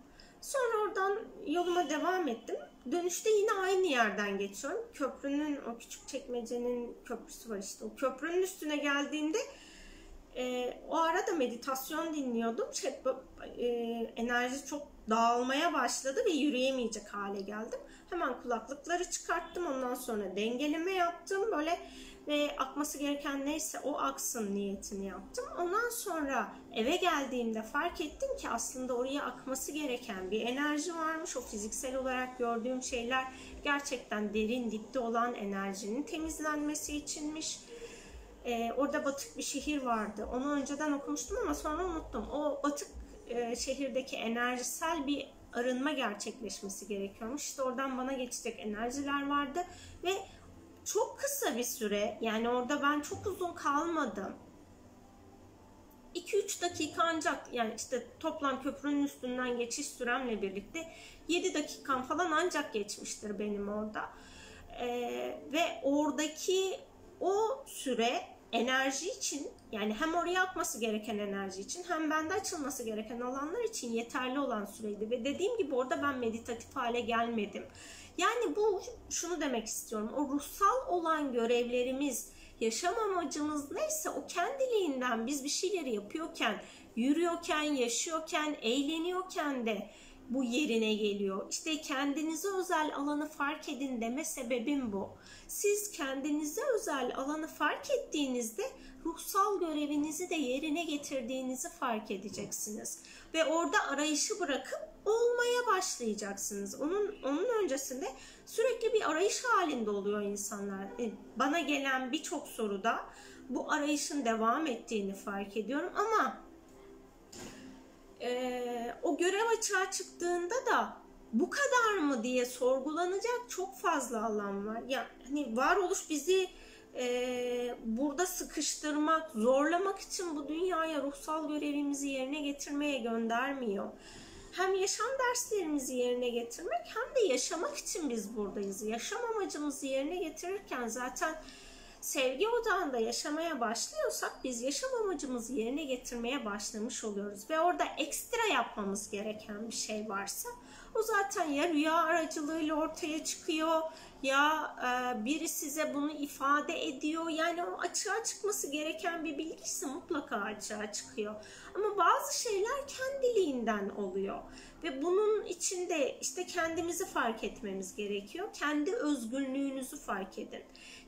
Sonra oradan yoluma devam ettim. Dönüşte yine aynı yerden geçiyorum. Köprünün, o küçük çekmecenin köprüsü var işte. O köprünün üstüne geldiğinde e, o arada meditasyon dinliyordum. Şey, e, enerji çok dağılmaya başladı ve yürüyemeyecek hale geldim. Hemen kulaklıkları çıkarttım. Ondan sonra dengeleme yaptım. Böyle ve akması gereken neyse o aksın niyetini yaptım. Ondan sonra eve geldiğimde fark ettim ki aslında oraya akması gereken bir enerji varmış. O fiziksel olarak gördüğüm şeyler gerçekten derin dipte olan enerjinin temizlenmesi içinmiş. Ee, orada batık bir şehir vardı. Onu önceden okumuştum ama sonra unuttum. O batık e, şehirdeki enerjisel bir arınma gerçekleşmesi gerekiyormuş. İşte oradan bana geçecek enerjiler vardı ve çok kısa bir süre yani orada ben çok uzun kalmadım. 2-3 dakika ancak yani işte toplam köprünün üstünden geçiş süremle birlikte 7 dakikam falan ancak geçmiştir benim orada. Ee, ve oradaki o süre enerji için yani hem oraya akması gereken enerji için hem bende açılması gereken alanlar için yeterli olan süreydi ve dediğim gibi orada ben meditatif hale gelmedim. Yani bu şunu demek istiyorum. O ruhsal olan görevlerimiz, yaşam amacımız neyse o kendiliğinden biz bir şeyleri yapıyorken, yürüyorken, yaşıyorken, eğleniyorken de bu yerine geliyor. İşte kendinize özel alanı fark edin deme sebebim bu. Siz kendinize özel alanı fark ettiğinizde ruhsal görevinizi de yerine getirdiğinizi fark edeceksiniz. Ve orada arayışı bırakıp olmaya başlayacaksınız. Onun onun öncesinde sürekli bir arayış halinde oluyor insanlar. E, bana gelen birçok soruda bu arayışın devam ettiğini fark ediyorum ama e, o görev açığa çıktığında da bu kadar mı diye sorgulanacak çok fazla alan var. Yani hani varoluş bizi e, burada sıkıştırmak, zorlamak için bu dünyaya ruhsal görevimizi yerine getirmeye göndermiyor. Hem yaşam derslerimizi yerine getirmek hem de yaşamak için biz buradayız. Yaşam amacımızı yerine getirirken zaten sevgi odağında yaşamaya başlıyorsak biz yaşam amacımızı yerine getirmeye başlamış oluyoruz. Ve orada ekstra yapmamız gereken bir şey varsa o zaten ya rüya aracılığıyla ortaya çıkıyor ya e, biri size bunu ifade ediyor. Yani o açığa çıkması gereken bir bilgisi mutlaka açığa çıkıyor. Ama bazı şeyler kendiliğinden oluyor. Ve bunun içinde işte kendimizi fark etmemiz gerekiyor. Kendi özgünlüğünüzü fark edin.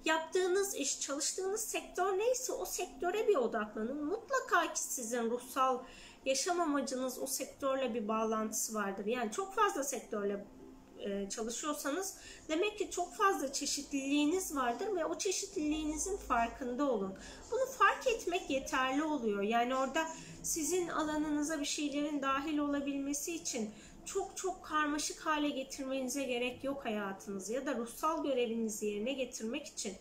Yaptığınız iş, çalıştığınız sektör neyse o sektöre bir odaklanın. Mutlaka ki sizin ruhsal yaşam amacınız o sektörle bir bağlantısı vardır. Yani çok fazla sektörle çalışıyorsanız demek ki çok fazla çeşitliliğiniz vardır ve o çeşitliliğinizin farkında olun. Bunu fark etmek yeterli oluyor. Yani orada sizin alanınıza bir şeylerin dahil olabilmesi için çok çok karmaşık hale getirmenize gerek yok hayatınızı ya da ruhsal görevinizi yerine getirmek için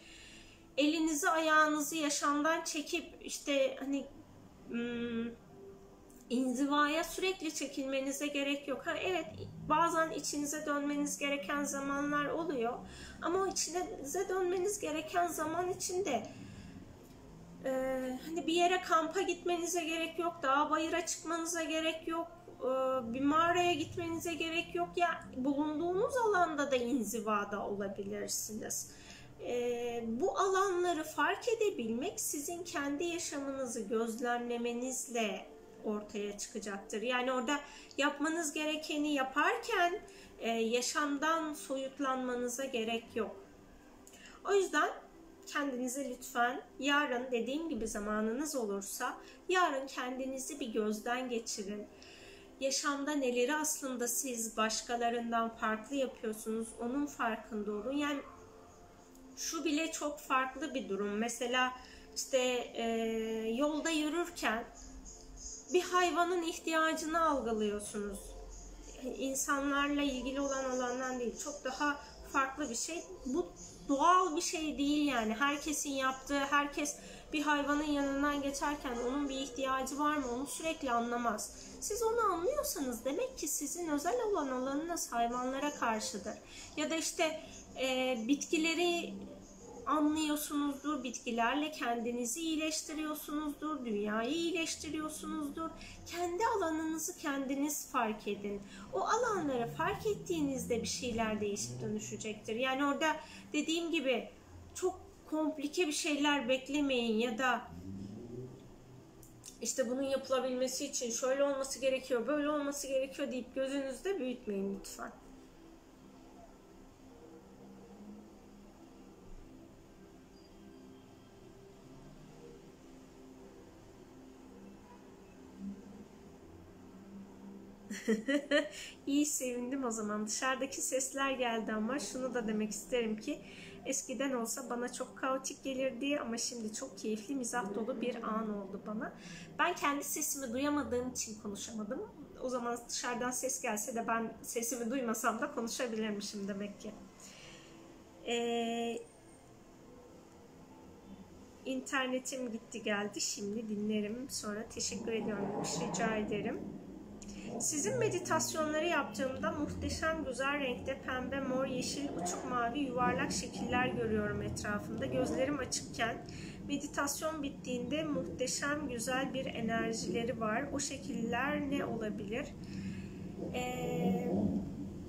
elinizi ayağınızı yaşamdan çekip işte hani hmm, inzivaya sürekli çekilmenize gerek yok. Ha, evet bazen içinize dönmeniz gereken zamanlar oluyor. Ama o içinize dönmeniz gereken zaman içinde e, hani bir yere kampa gitmenize gerek yok. Dağa bayıra çıkmanıza gerek yok. E, bir mağaraya gitmenize gerek yok. Ya bulunduğunuz alanda da inzivada olabilirsiniz. E, bu alanları fark edebilmek sizin kendi yaşamınızı gözlemlemenizle ortaya çıkacaktır. Yani orada yapmanız gerekeni yaparken e, yaşamdan soyutlanmanıza gerek yok. O yüzden kendinize lütfen yarın dediğim gibi zamanınız olursa yarın kendinizi bir gözden geçirin. Yaşamda neleri aslında siz başkalarından farklı yapıyorsunuz onun farkında olun. Yani şu bile çok farklı bir durum. Mesela işte e, yolda yürürken bir hayvanın ihtiyacını algılıyorsunuz. İnsanlarla ilgili olan alandan değil. Çok daha farklı bir şey. Bu doğal bir şey değil yani. Herkesin yaptığı, herkes bir hayvanın yanından geçerken onun bir ihtiyacı var mı onu sürekli anlamaz. Siz onu anlıyorsanız demek ki sizin özel olan alanınız hayvanlara karşıdır. Ya da işte e, bitkileri anlıyorsunuzdur, bitkilerle kendinizi iyileştiriyorsunuzdur, dünyayı iyileştiriyorsunuzdur. Kendi alanınızı kendiniz fark edin. O alanları fark ettiğinizde bir şeyler değişip dönüşecektir. Yani orada dediğim gibi çok komplike bir şeyler beklemeyin ya da işte bunun yapılabilmesi için şöyle olması gerekiyor, böyle olması gerekiyor deyip gözünüzde büyütmeyin lütfen. İyi sevindim o zaman. Dışarıdaki sesler geldi ama şunu da demek isterim ki eskiden olsa bana çok kaotik gelirdi ama şimdi çok keyifli, mizah dolu bir an oldu bana. Ben kendi sesimi duyamadığım için konuşamadım. O zaman dışarıdan ses gelse de ben sesimi duymasam da konuşabilirmişim demek ki. Ee, internetim gitti geldi. Şimdi dinlerim. Sonra teşekkür ediyorum. Rica ederim. Sizin meditasyonları yaptığımda muhteşem güzel renkte pembe, mor, yeşil, uçuk mavi yuvarlak şekiller görüyorum etrafımda. Gözlerim açıkken meditasyon bittiğinde muhteşem güzel bir enerjileri var. O şekiller ne olabilir? Ee,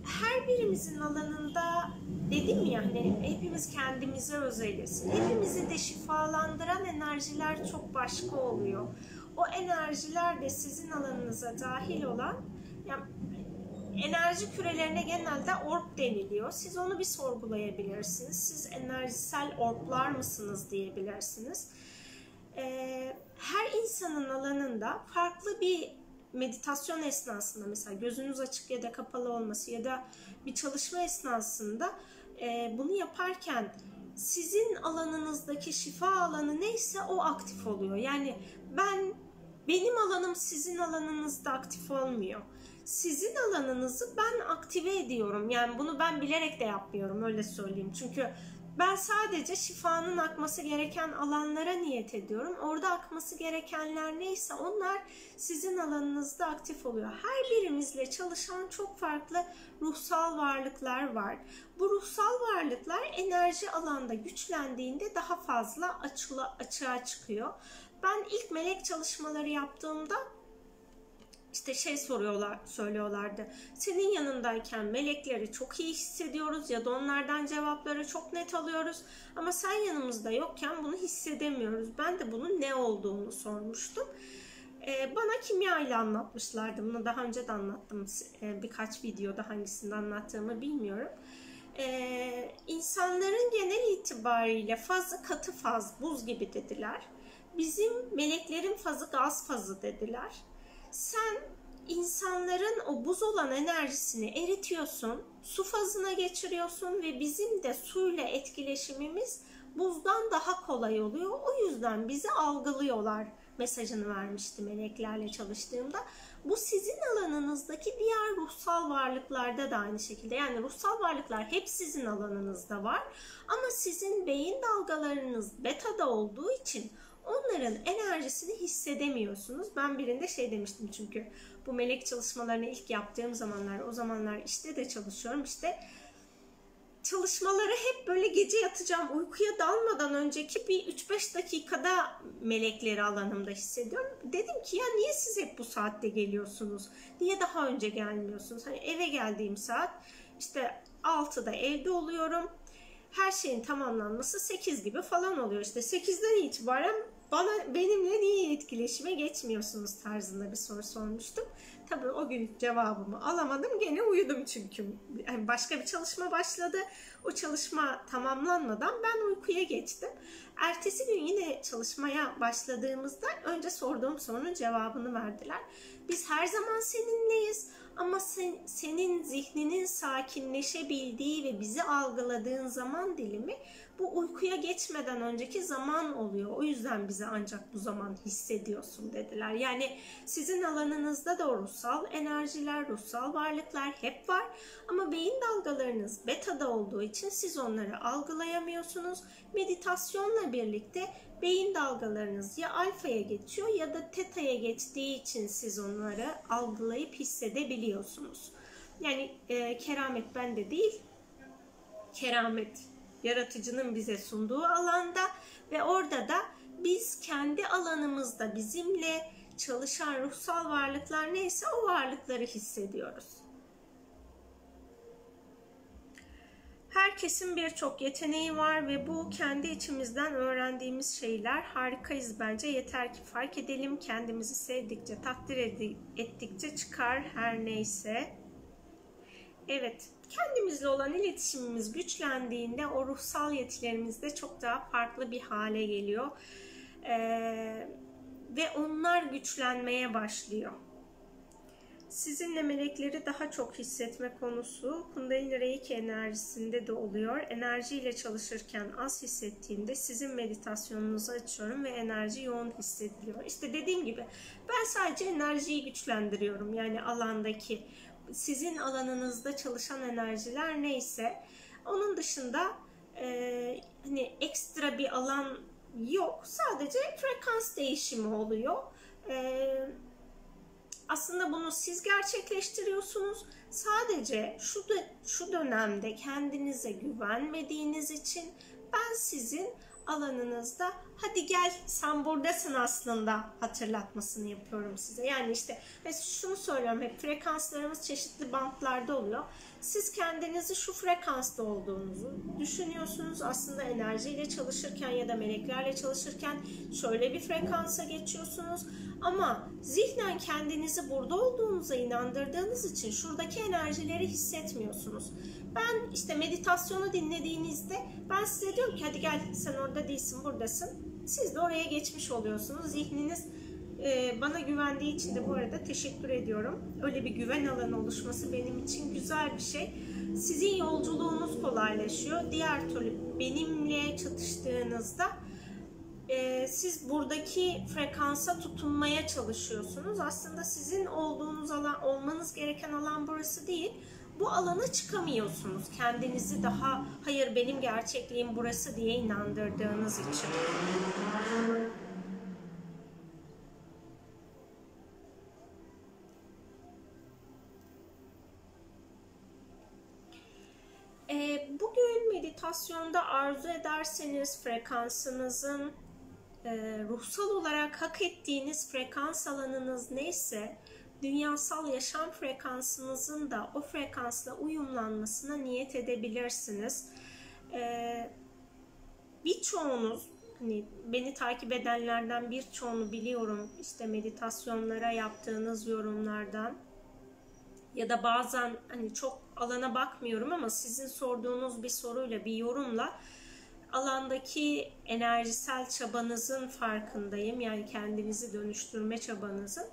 her birimizin alanında dedim ya hani hepimiz kendimize özeliz. Hepimizi de şifalandıran enerjiler çok başka oluyor o enerjiler de sizin alanınıza dahil olan yani enerji kürelerine genelde orb deniliyor. Siz onu bir sorgulayabilirsiniz. Siz enerjisel orblar mısınız diyebilirsiniz. Ee, her insanın alanında farklı bir meditasyon esnasında mesela gözünüz açık ya da kapalı olması ya da bir çalışma esnasında e, bunu yaparken sizin alanınızdaki şifa alanı neyse o aktif oluyor. Yani ben benim alanım sizin alanınızda aktif olmuyor. Sizin alanınızı ben aktive ediyorum. Yani bunu ben bilerek de yapmıyorum öyle söyleyeyim. Çünkü ben sadece şifanın akması gereken alanlara niyet ediyorum. Orada akması gerekenler neyse onlar sizin alanınızda aktif oluyor. Her birimizle çalışan çok farklı ruhsal varlıklar var. Bu ruhsal varlıklar enerji alanda güçlendiğinde daha fazla açıla, açığa çıkıyor. Ben ilk melek çalışmaları yaptığımda işte şey soruyorlar, söylüyorlardı. Senin yanındayken melekleri çok iyi hissediyoruz ya da onlardan cevapları çok net alıyoruz. Ama sen yanımızda yokken bunu hissedemiyoruz. Ben de bunun ne olduğunu sormuştum. Ee, bana kimya ile anlatmışlardı. Bunu daha önce de anlattım ee, birkaç videoda hangisinde anlattığımı bilmiyorum. Ee, insanların genel itibariyle fazı katı faz, buz gibi dediler bizim meleklerin fazı gaz fazı dediler. Sen insanların o buz olan enerjisini eritiyorsun, su fazına geçiriyorsun ve bizim de suyla etkileşimimiz buzdan daha kolay oluyor. O yüzden bizi algılıyorlar mesajını vermişti meleklerle çalıştığımda. Bu sizin alanınızdaki diğer ruhsal varlıklarda da aynı şekilde. Yani ruhsal varlıklar hep sizin alanınızda var. Ama sizin beyin dalgalarınız betada olduğu için onların enerjisini hissedemiyorsunuz. Ben birinde şey demiştim çünkü bu melek çalışmalarını ilk yaptığım zamanlar, o zamanlar işte de çalışıyorum. İşte çalışmaları hep böyle gece yatacağım uykuya dalmadan önceki bir 3-5 dakikada melekleri alanımda hissediyorum. Dedim ki ya niye siz hep bu saatte geliyorsunuz? Niye daha önce gelmiyorsunuz? Hani eve geldiğim saat işte 6'da evde oluyorum. Her şeyin tamamlanması 8 gibi falan oluyor. İşte 8'den itibaren bana benimle niye etkileşime geçmiyorsunuz tarzında bir soru sormuştum. Tabii o gün cevabımı alamadım. Gene uyudum çünkü. Yani başka bir çalışma başladı. O çalışma tamamlanmadan ben uykuya geçtim. Ertesi gün yine çalışmaya başladığımızda önce sorduğum sorunun cevabını verdiler. Biz her zaman seninleyiz ama sen, senin zihninin sakinleşebildiği ve bizi algıladığın zaman dilimi bu uykuya geçmeden önceki zaman oluyor. O yüzden bizi ancak bu zaman hissediyorsun dediler. Yani sizin alanınızda da ruhsal enerjiler, ruhsal varlıklar hep var. Ama beyin dalgalarınız betada olduğu için siz onları algılayamıyorsunuz. Meditasyonla birlikte beyin dalgalarınız ya alfaya geçiyor ya da teta'ya geçtiği için siz onları algılayıp hissedebiliyorsunuz. Yani e, keramet bende değil, keramet yaratıcının bize sunduğu alanda ve orada da biz kendi alanımızda bizimle çalışan ruhsal varlıklar neyse o varlıkları hissediyoruz. Herkesin birçok yeteneği var ve bu kendi içimizden öğrendiğimiz şeyler harikayız bence. Yeter ki fark edelim kendimizi sevdikçe, takdir ettikçe çıkar her neyse. Evet, kendimizle olan iletişimimiz güçlendiğinde o ruhsal yetilerimiz de çok daha farklı bir hale geliyor. Ee, ve onlar güçlenmeye başlıyor. sizinle melekleri daha çok hissetme konusu Kundalini Reiki enerjisinde de oluyor. Enerjiyle çalışırken az hissettiğimde sizin meditasyonunuzu açıyorum ve enerji yoğun hissediliyor. İşte dediğim gibi ben sadece enerjiyi güçlendiriyorum. Yani alandaki sizin alanınızda çalışan enerjiler neyse onun dışında e, hani ekstra bir alan yok. Sadece frekans değişimi oluyor. E, aslında bunu siz gerçekleştiriyorsunuz. Sadece şu da, şu dönemde kendinize güvenmediğiniz için ben sizin alanınızda hadi gel sen buradasın aslında hatırlatmasını yapıyorum size. Yani işte şunu söylüyorum hep frekanslarımız çeşitli bantlarda oluyor. Siz kendinizi şu frekansta olduğunuzu düşünüyorsunuz. Aslında enerjiyle çalışırken ya da meleklerle çalışırken şöyle bir frekansa geçiyorsunuz. Ama zihnen kendinizi burada olduğunuza inandırdığınız için şuradaki enerjileri hissetmiyorsunuz. Ben işte meditasyonu dinlediğinizde ben size diyorum ki hadi gel sen orada değilsin buradasın. Siz de oraya geçmiş oluyorsunuz. Zihniniz e, bana güvendiği için de bu arada teşekkür ediyorum. Öyle bir güven alanı oluşması benim için güzel bir şey. Sizin yolculuğunuz kolaylaşıyor. Diğer türlü benimle çatıştığınızda e, siz buradaki frekansa tutunmaya çalışıyorsunuz. Aslında sizin olduğunuz alan, olmanız gereken alan burası değil. Bu alana çıkamıyorsunuz. Kendinizi daha hayır benim gerçekliğim burası diye inandırdığınız için. E, bugün meditasyonda arzu ederseniz frekansınızın e, ruhsal olarak hak ettiğiniz frekans alanınız neyse dünyasal yaşam frekansınızın da o frekansla uyumlanmasına niyet edebilirsiniz. Ee, birçoğunuz hani beni takip edenlerden birçoğunu biliyorum işte meditasyonlara yaptığınız yorumlardan ya da bazen hani çok alana bakmıyorum ama sizin sorduğunuz bir soruyla bir yorumla alandaki enerjisel çabanızın farkındayım. Yani kendinizi dönüştürme çabanızın.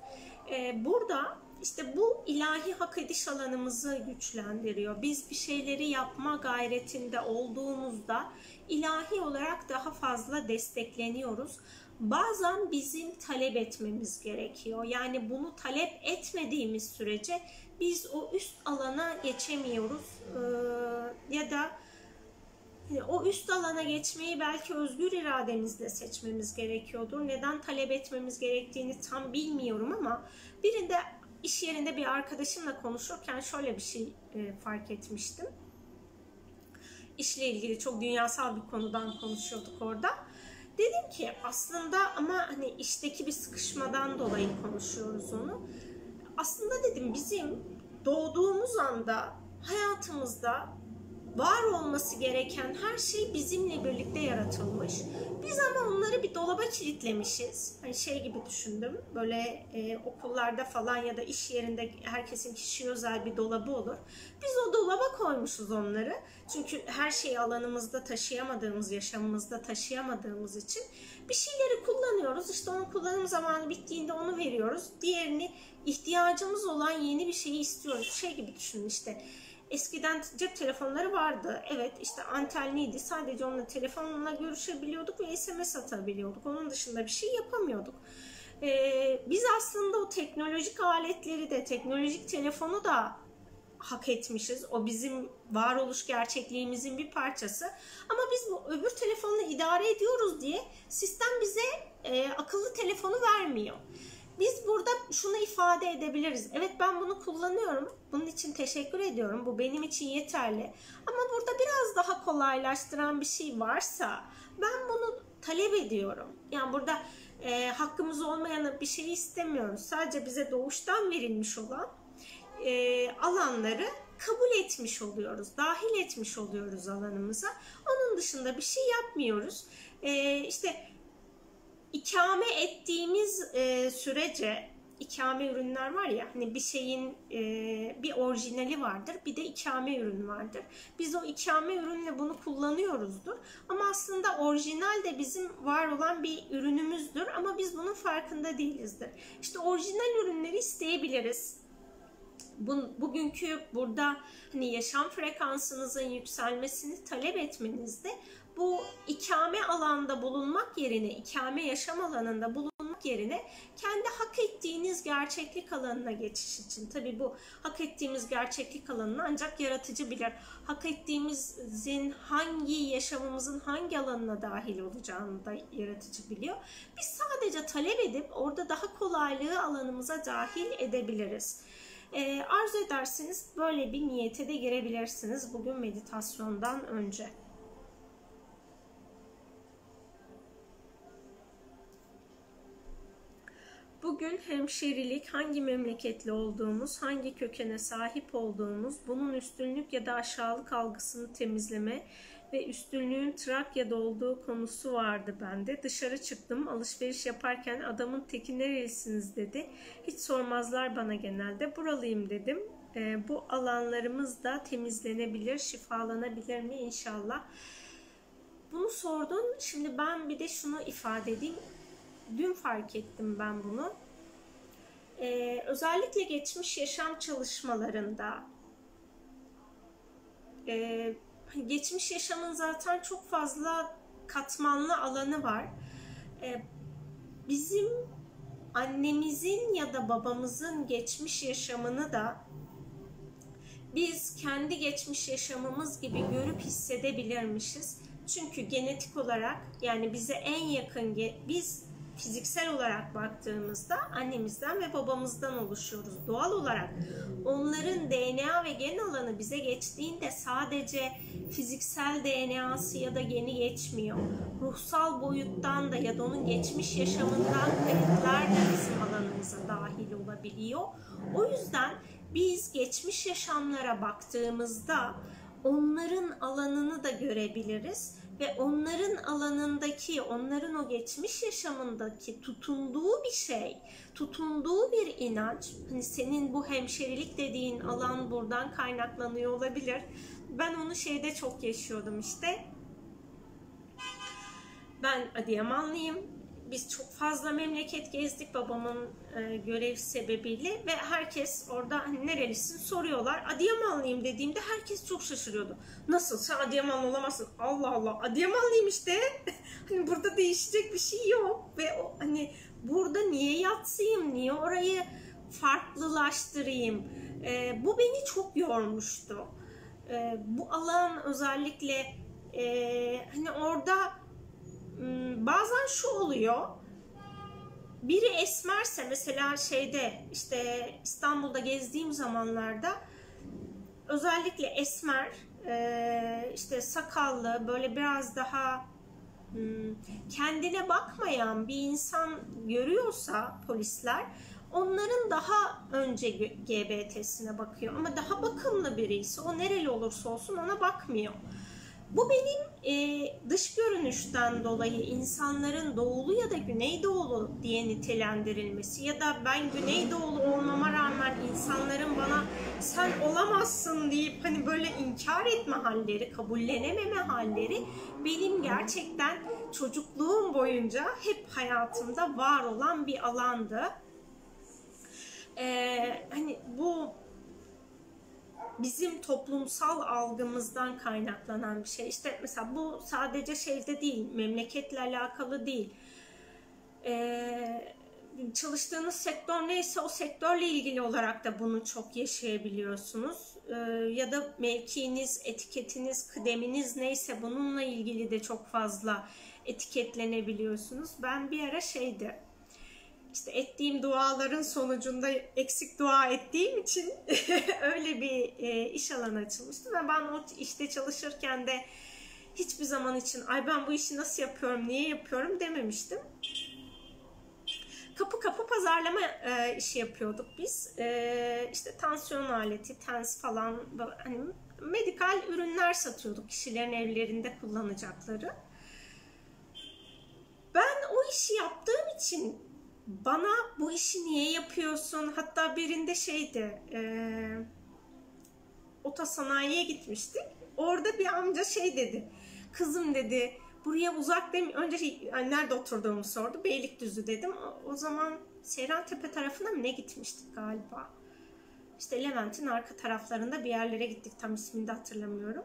Ee, burada işte bu ilahi hak ediş alanımızı güçlendiriyor. Biz bir şeyleri yapma gayretinde olduğumuzda ilahi olarak daha fazla destekleniyoruz. Bazen bizim talep etmemiz gerekiyor. Yani bunu talep etmediğimiz sürece biz o üst alana geçemiyoruz. Ee, ya da o üst alana geçmeyi belki özgür irademizle seçmemiz gerekiyordur. Neden talep etmemiz gerektiğini tam bilmiyorum ama birinde iş yerinde bir arkadaşımla konuşurken şöyle bir şey e, fark etmiştim. İşle ilgili çok dünyasal bir konudan konuşuyorduk orada. Dedim ki aslında ama hani işteki bir sıkışmadan dolayı konuşuyoruz onu. Aslında dedim bizim doğduğumuz anda hayatımızda var olması gereken her şey bizimle birlikte yaratılmış. Biz ama onları bir dolaba kilitlemişiz. Hani şey gibi düşündüm. Böyle e, okullarda falan ya da iş yerinde herkesin kişi özel bir dolabı olur. Biz o dolaba koymuşuz onları. Çünkü her şeyi alanımızda taşıyamadığımız, yaşamımızda taşıyamadığımız için bir şeyleri kullanıyoruz. İşte onun kullanım zamanı bittiğinde onu veriyoruz. Diğerini ihtiyacımız olan yeni bir şeyi istiyoruz. Şey gibi düşünün işte Eskiden cep telefonları vardı. Evet işte antenliydi. Sadece onunla telefonla görüşebiliyorduk ve SMS atabiliyorduk. Onun dışında bir şey yapamıyorduk. Ee, biz aslında o teknolojik aletleri de, teknolojik telefonu da hak etmişiz. O bizim varoluş gerçekliğimizin bir parçası. Ama biz bu öbür telefonla idare ediyoruz diye sistem bize e, akıllı telefonu vermiyor. Biz burada şunu ifade edebiliriz. Evet ben bunu kullanıyorum. Bunun için teşekkür ediyorum. Bu benim için yeterli. Ama burada biraz daha kolaylaştıran bir şey varsa ben bunu talep ediyorum. Yani burada e, hakkımız olmayan bir şey istemiyoruz. Sadece bize doğuştan verilmiş olan e, alanları kabul etmiş oluyoruz, dahil etmiş oluyoruz alanımıza. Onun dışında bir şey yapmıyoruz. E, işte ikame ettiğimiz e, sürece ikame ürünler var ya hani bir şeyin e, bir orijinali vardır bir de ikame ürün vardır. Biz o ikame ürünle bunu kullanıyoruzdur ama aslında orijinal de bizim var olan bir ürünümüzdür ama biz bunun farkında değilizdir. İşte orijinal ürünleri isteyebiliriz. bugünkü burada hani yaşam frekansınızın yükselmesini talep etmenizde bu ikame alanda bulunmak yerine, ikame yaşam alanında bulunmak yerine kendi hak ettiğiniz gerçeklik alanına geçiş için. Tabii bu hak ettiğimiz gerçeklik alanını ancak yaratıcı bilir. Hak ettiğimizin hangi yaşamımızın hangi alanına dahil olacağını da yaratıcı biliyor. Biz sadece talep edip orada daha kolaylığı alanımıza dahil edebiliriz. Ee, arzu ederseniz böyle bir niyete de girebilirsiniz bugün meditasyondan önce. Bugün hemşerilik, hangi memleketli olduğumuz, hangi kökene sahip olduğumuz, bunun üstünlük ya da aşağılık algısını temizleme ve üstünlüğün Trakya'da olduğu konusu vardı bende. Dışarı çıktım, alışveriş yaparken adamın teki nerelisiniz dedi. Hiç sormazlar bana genelde. Buralıyım dedim. E, bu alanlarımız da temizlenebilir, şifalanabilir mi inşallah. Bunu sordun. Şimdi ben bir de şunu ifade edeyim dün fark ettim ben bunu. Ee, özellikle geçmiş yaşam çalışmalarında e, geçmiş yaşamın zaten çok fazla katmanlı alanı var. E, bizim annemizin ya da babamızın geçmiş yaşamını da biz kendi geçmiş yaşamımız gibi görüp hissedebilirmişiz. Çünkü genetik olarak yani bize en yakın biz fiziksel olarak baktığımızda annemizden ve babamızdan oluşuyoruz. Doğal olarak onların DNA ve gen alanı bize geçtiğinde sadece fiziksel DNA'sı ya da geni geçmiyor. Ruhsal boyuttan da ya da onun geçmiş yaşamından kayıtlar da bizim alanımıza dahil olabiliyor. O yüzden biz geçmiş yaşamlara baktığımızda onların alanını da görebiliriz ve onların alanındaki, onların o geçmiş yaşamındaki tutunduğu bir şey, tutunduğu bir inanç, hani senin bu hemşerilik dediğin alan buradan kaynaklanıyor olabilir. Ben onu şeyde çok yaşıyordum işte. Ben Adıyamanlıyım biz çok fazla memleket gezdik babamın e, görev sebebiyle ve herkes orada hani nerelisin soruyorlar. Adıyamanlıyım dediğimde herkes çok şaşırıyordu. Nasıl sen Adıyamanlı olamazsın? Allah Allah Adıyamanlıyım işte. hani burada değişecek bir şey yok ve o, hani burada niye yatsıyım? Niye orayı farklılaştırayım? E, bu beni çok yormuştu. E, bu alan özellikle e, hani orada bazen şu oluyor. Biri esmerse mesela şeyde işte İstanbul'da gezdiğim zamanlarda özellikle esmer işte sakallı böyle biraz daha hmm, kendine bakmayan bir insan görüyorsa polisler onların daha önce GBT'sine bakıyor ama daha bakımlı biri ise o nereli olursa olsun ona bakmıyor. Bu benim e, dış görünüşten dolayı insanların doğulu ya da güneydoğulu diye nitelendirilmesi ya da ben güneydoğulu olmama rağmen insanların bana sen olamazsın deyip hani böyle inkar etme halleri, kabullenememe halleri benim gerçekten çocukluğum boyunca hep hayatımda var olan bir alandı. Ee, hani bu bizim toplumsal algımızdan kaynaklanan bir şey. İşte mesela bu sadece şeyde değil, memleketle alakalı değil. Ee, çalıştığınız sektör neyse o sektörle ilgili olarak da bunu çok yaşayabiliyorsunuz. Ee, ya da mevkiiniz, etiketiniz, kıdeminiz neyse bununla ilgili de çok fazla etiketlenebiliyorsunuz. Ben bir ara şeydi, işte ettiğim duaların sonucunda eksik dua ettiğim için öyle bir e, iş alanı açılmıştı ve ben o işte çalışırken de hiçbir zaman için ay ben bu işi nasıl yapıyorum, niye yapıyorum dememiştim. Kapı kapı pazarlama e, işi yapıyorduk biz. E, işte tansiyon aleti, tens falan hani medikal ürünler satıyorduk kişilerin evlerinde kullanacakları. Ben o işi yaptığım için bana bu işi niye yapıyorsun? Hatta birinde şeydi, e, otosanayiye gitmiştik. Orada bir amca şey dedi, kızım dedi, buraya uzak değil mi? Önce şey, nerede oturduğumu sordu. Beylikdüzü dedim. O, o zaman Seyrantepe tarafına mı ne gitmiştik galiba? işte Levent'in arka taraflarında bir yerlere gittik tam ismini de hatırlamıyorum.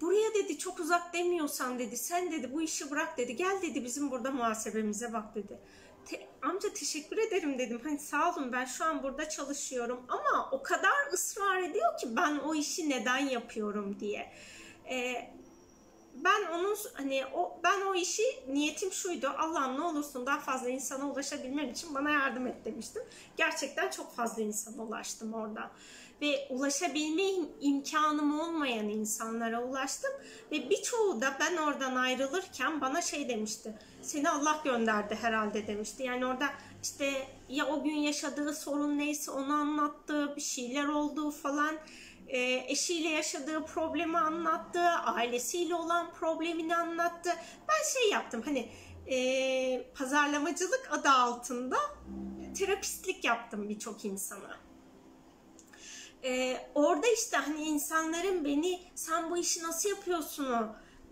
Buraya dedi çok uzak demiyorsan dedi sen dedi bu işi bırak dedi gel dedi bizim burada muhasebemize bak dedi. Te, amca teşekkür ederim dedim. Hani sağ olun ben şu an burada çalışıyorum ama o kadar ısrar ediyor ki ben o işi neden yapıyorum diye. Ee, ben onun hani o ben o işi niyetim şuydu. Allah'ım ne olursun daha fazla insana ulaşabilmem için bana yardım et demiştim. Gerçekten çok fazla insana ulaştım orada. Ve ulaşabilme imkanım olmayan insanlara ulaştım. Ve birçoğu da ben oradan ayrılırken bana şey demişti. Seni Allah gönderdi herhalde demişti. Yani orada işte ya o gün yaşadığı sorun neyse onu anlattı, bir şeyler oldu falan e, eşiyle yaşadığı problemi anlattı, ailesiyle olan problemini anlattı. Ben şey yaptım hani e, pazarlamacılık adı altında terapistlik yaptım birçok insana. E, orada işte hani insanların beni sen bu işi nasıl yapıyorsun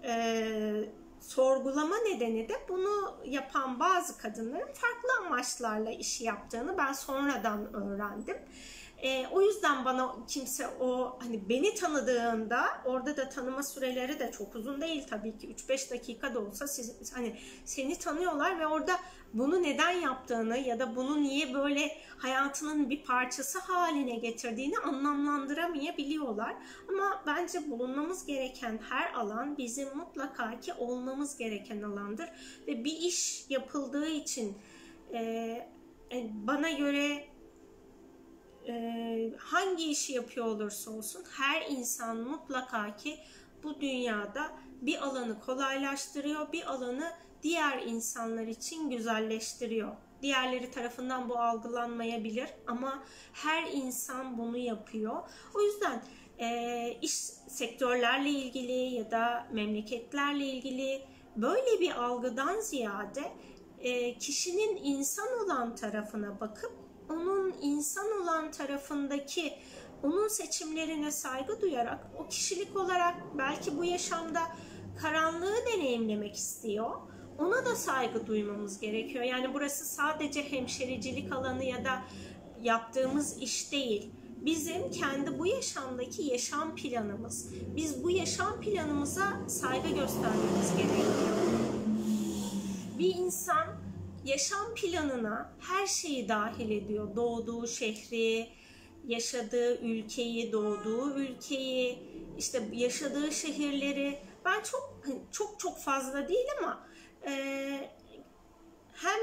e, sorgulama nedeni de bunu yapan bazı kadınların farklı amaçlarla işi yaptığını ben sonradan öğrendim. E, o yüzden bana kimse o hani beni tanıdığında orada da tanıma süreleri de çok uzun değil tabii ki 3-5 dakika da olsa siz hani seni tanıyorlar ve orada bunu neden yaptığını ya da bunu niye böyle hayatının bir parçası haline getirdiğini anlamlandıramayabiliyorlar. Ama bence bulunmamız gereken her alan bizim mutlaka ki olmamız gereken alandır ve bir iş yapıldığı için e, bana göre e, hangi işi yapıyor olursa olsun her insan mutlaka ki bu dünyada bir alanı kolaylaştırıyor, bir alanı diğer insanlar için güzelleştiriyor. Diğerleri tarafından bu algılanmayabilir ama her insan bunu yapıyor. O yüzden e, iş sektörlerle ilgili ya da memleketlerle ilgili böyle bir algıdan ziyade e, kişinin insan olan tarafına bakıp onun insan olan tarafındaki onun seçimlerine saygı duyarak o kişilik olarak belki bu yaşamda karanlığı deneyimlemek istiyor. Ona da saygı duymamız gerekiyor. Yani burası sadece hemşericilik alanı ya da yaptığımız iş değil. Bizim kendi bu yaşamdaki yaşam planımız. Biz bu yaşam planımıza saygı göstermemiz gerekiyor. Bir insan yaşam planına her şeyi dahil ediyor. Doğduğu şehri, yaşadığı ülkeyi, doğduğu ülkeyi, işte yaşadığı şehirleri. Ben çok çok çok fazla değil ama e, hem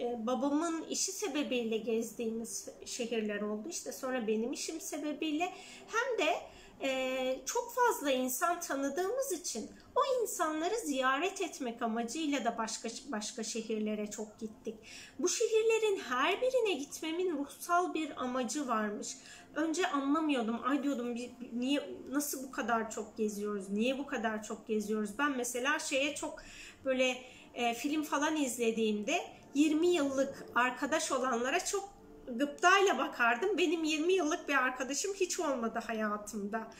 e, babamın işi sebebiyle gezdiğimiz şehirler oldu. İşte sonra benim işim sebebiyle hem de e, çok fazla insan tanıdığımız için o insanları ziyaret etmek amacıyla da başka başka şehirlere çok gittik. Bu şehirlerin her birine gitmemin ruhsal bir amacı varmış. Önce anlamıyordum. Ay diyordum niye nasıl bu kadar çok geziyoruz? Niye bu kadar çok geziyoruz? Ben mesela şeye çok böyle e, film falan izlediğimde 20 yıllık arkadaş olanlara çok gıptayla bakardım. Benim 20 yıllık bir arkadaşım hiç olmadı hayatımda.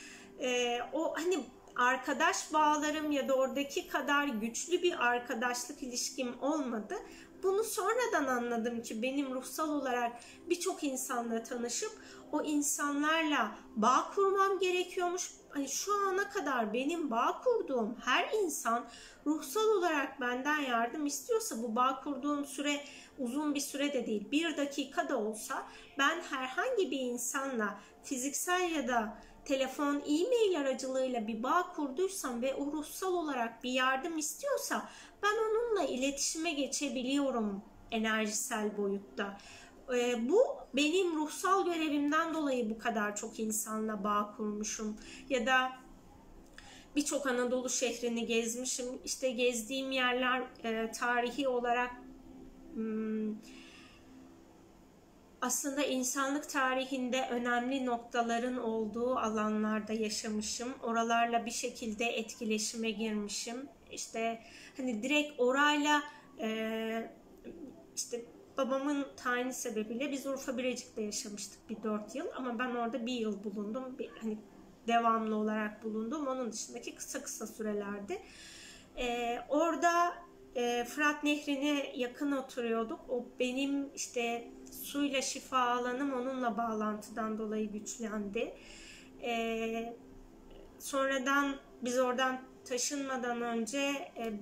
Ee, o hani arkadaş bağlarım ya da oradaki kadar güçlü bir arkadaşlık ilişkim olmadı. Bunu sonradan anladım ki benim ruhsal olarak birçok insanla tanışıp o insanlarla bağ kurmam gerekiyormuş. Hani şu ana kadar benim bağ kurduğum her insan ruhsal olarak benden yardım istiyorsa bu bağ kurduğum süre uzun bir süre de değil. Bir dakika da olsa ben herhangi bir insanla fiziksel ya da telefon, e-mail aracılığıyla bir bağ kurduysam ve o ruhsal olarak bir yardım istiyorsa ben onunla iletişime geçebiliyorum enerjisel boyutta. Ee, bu benim ruhsal görevimden dolayı bu kadar çok insanla bağ kurmuşum. Ya da birçok Anadolu şehrini gezmişim. İşte gezdiğim yerler e, tarihi olarak hmm, aslında insanlık tarihinde önemli noktaların olduğu alanlarda yaşamışım. Oralarla bir şekilde etkileşime girmişim. İşte hani direkt orayla e, işte babamın tayini sebebiyle biz Urfa Birecik'te yaşamıştık bir dört yıl ama ben orada bir yıl bulundum. Bir, hani devamlı olarak bulundum. Onun dışındaki kısa kısa sürelerde. E, orada e, Fırat Nehri'ne yakın oturuyorduk. O benim işte suyla şifa alanım onunla bağlantıdan dolayı güçlendi. E, sonradan biz oradan taşınmadan önce e,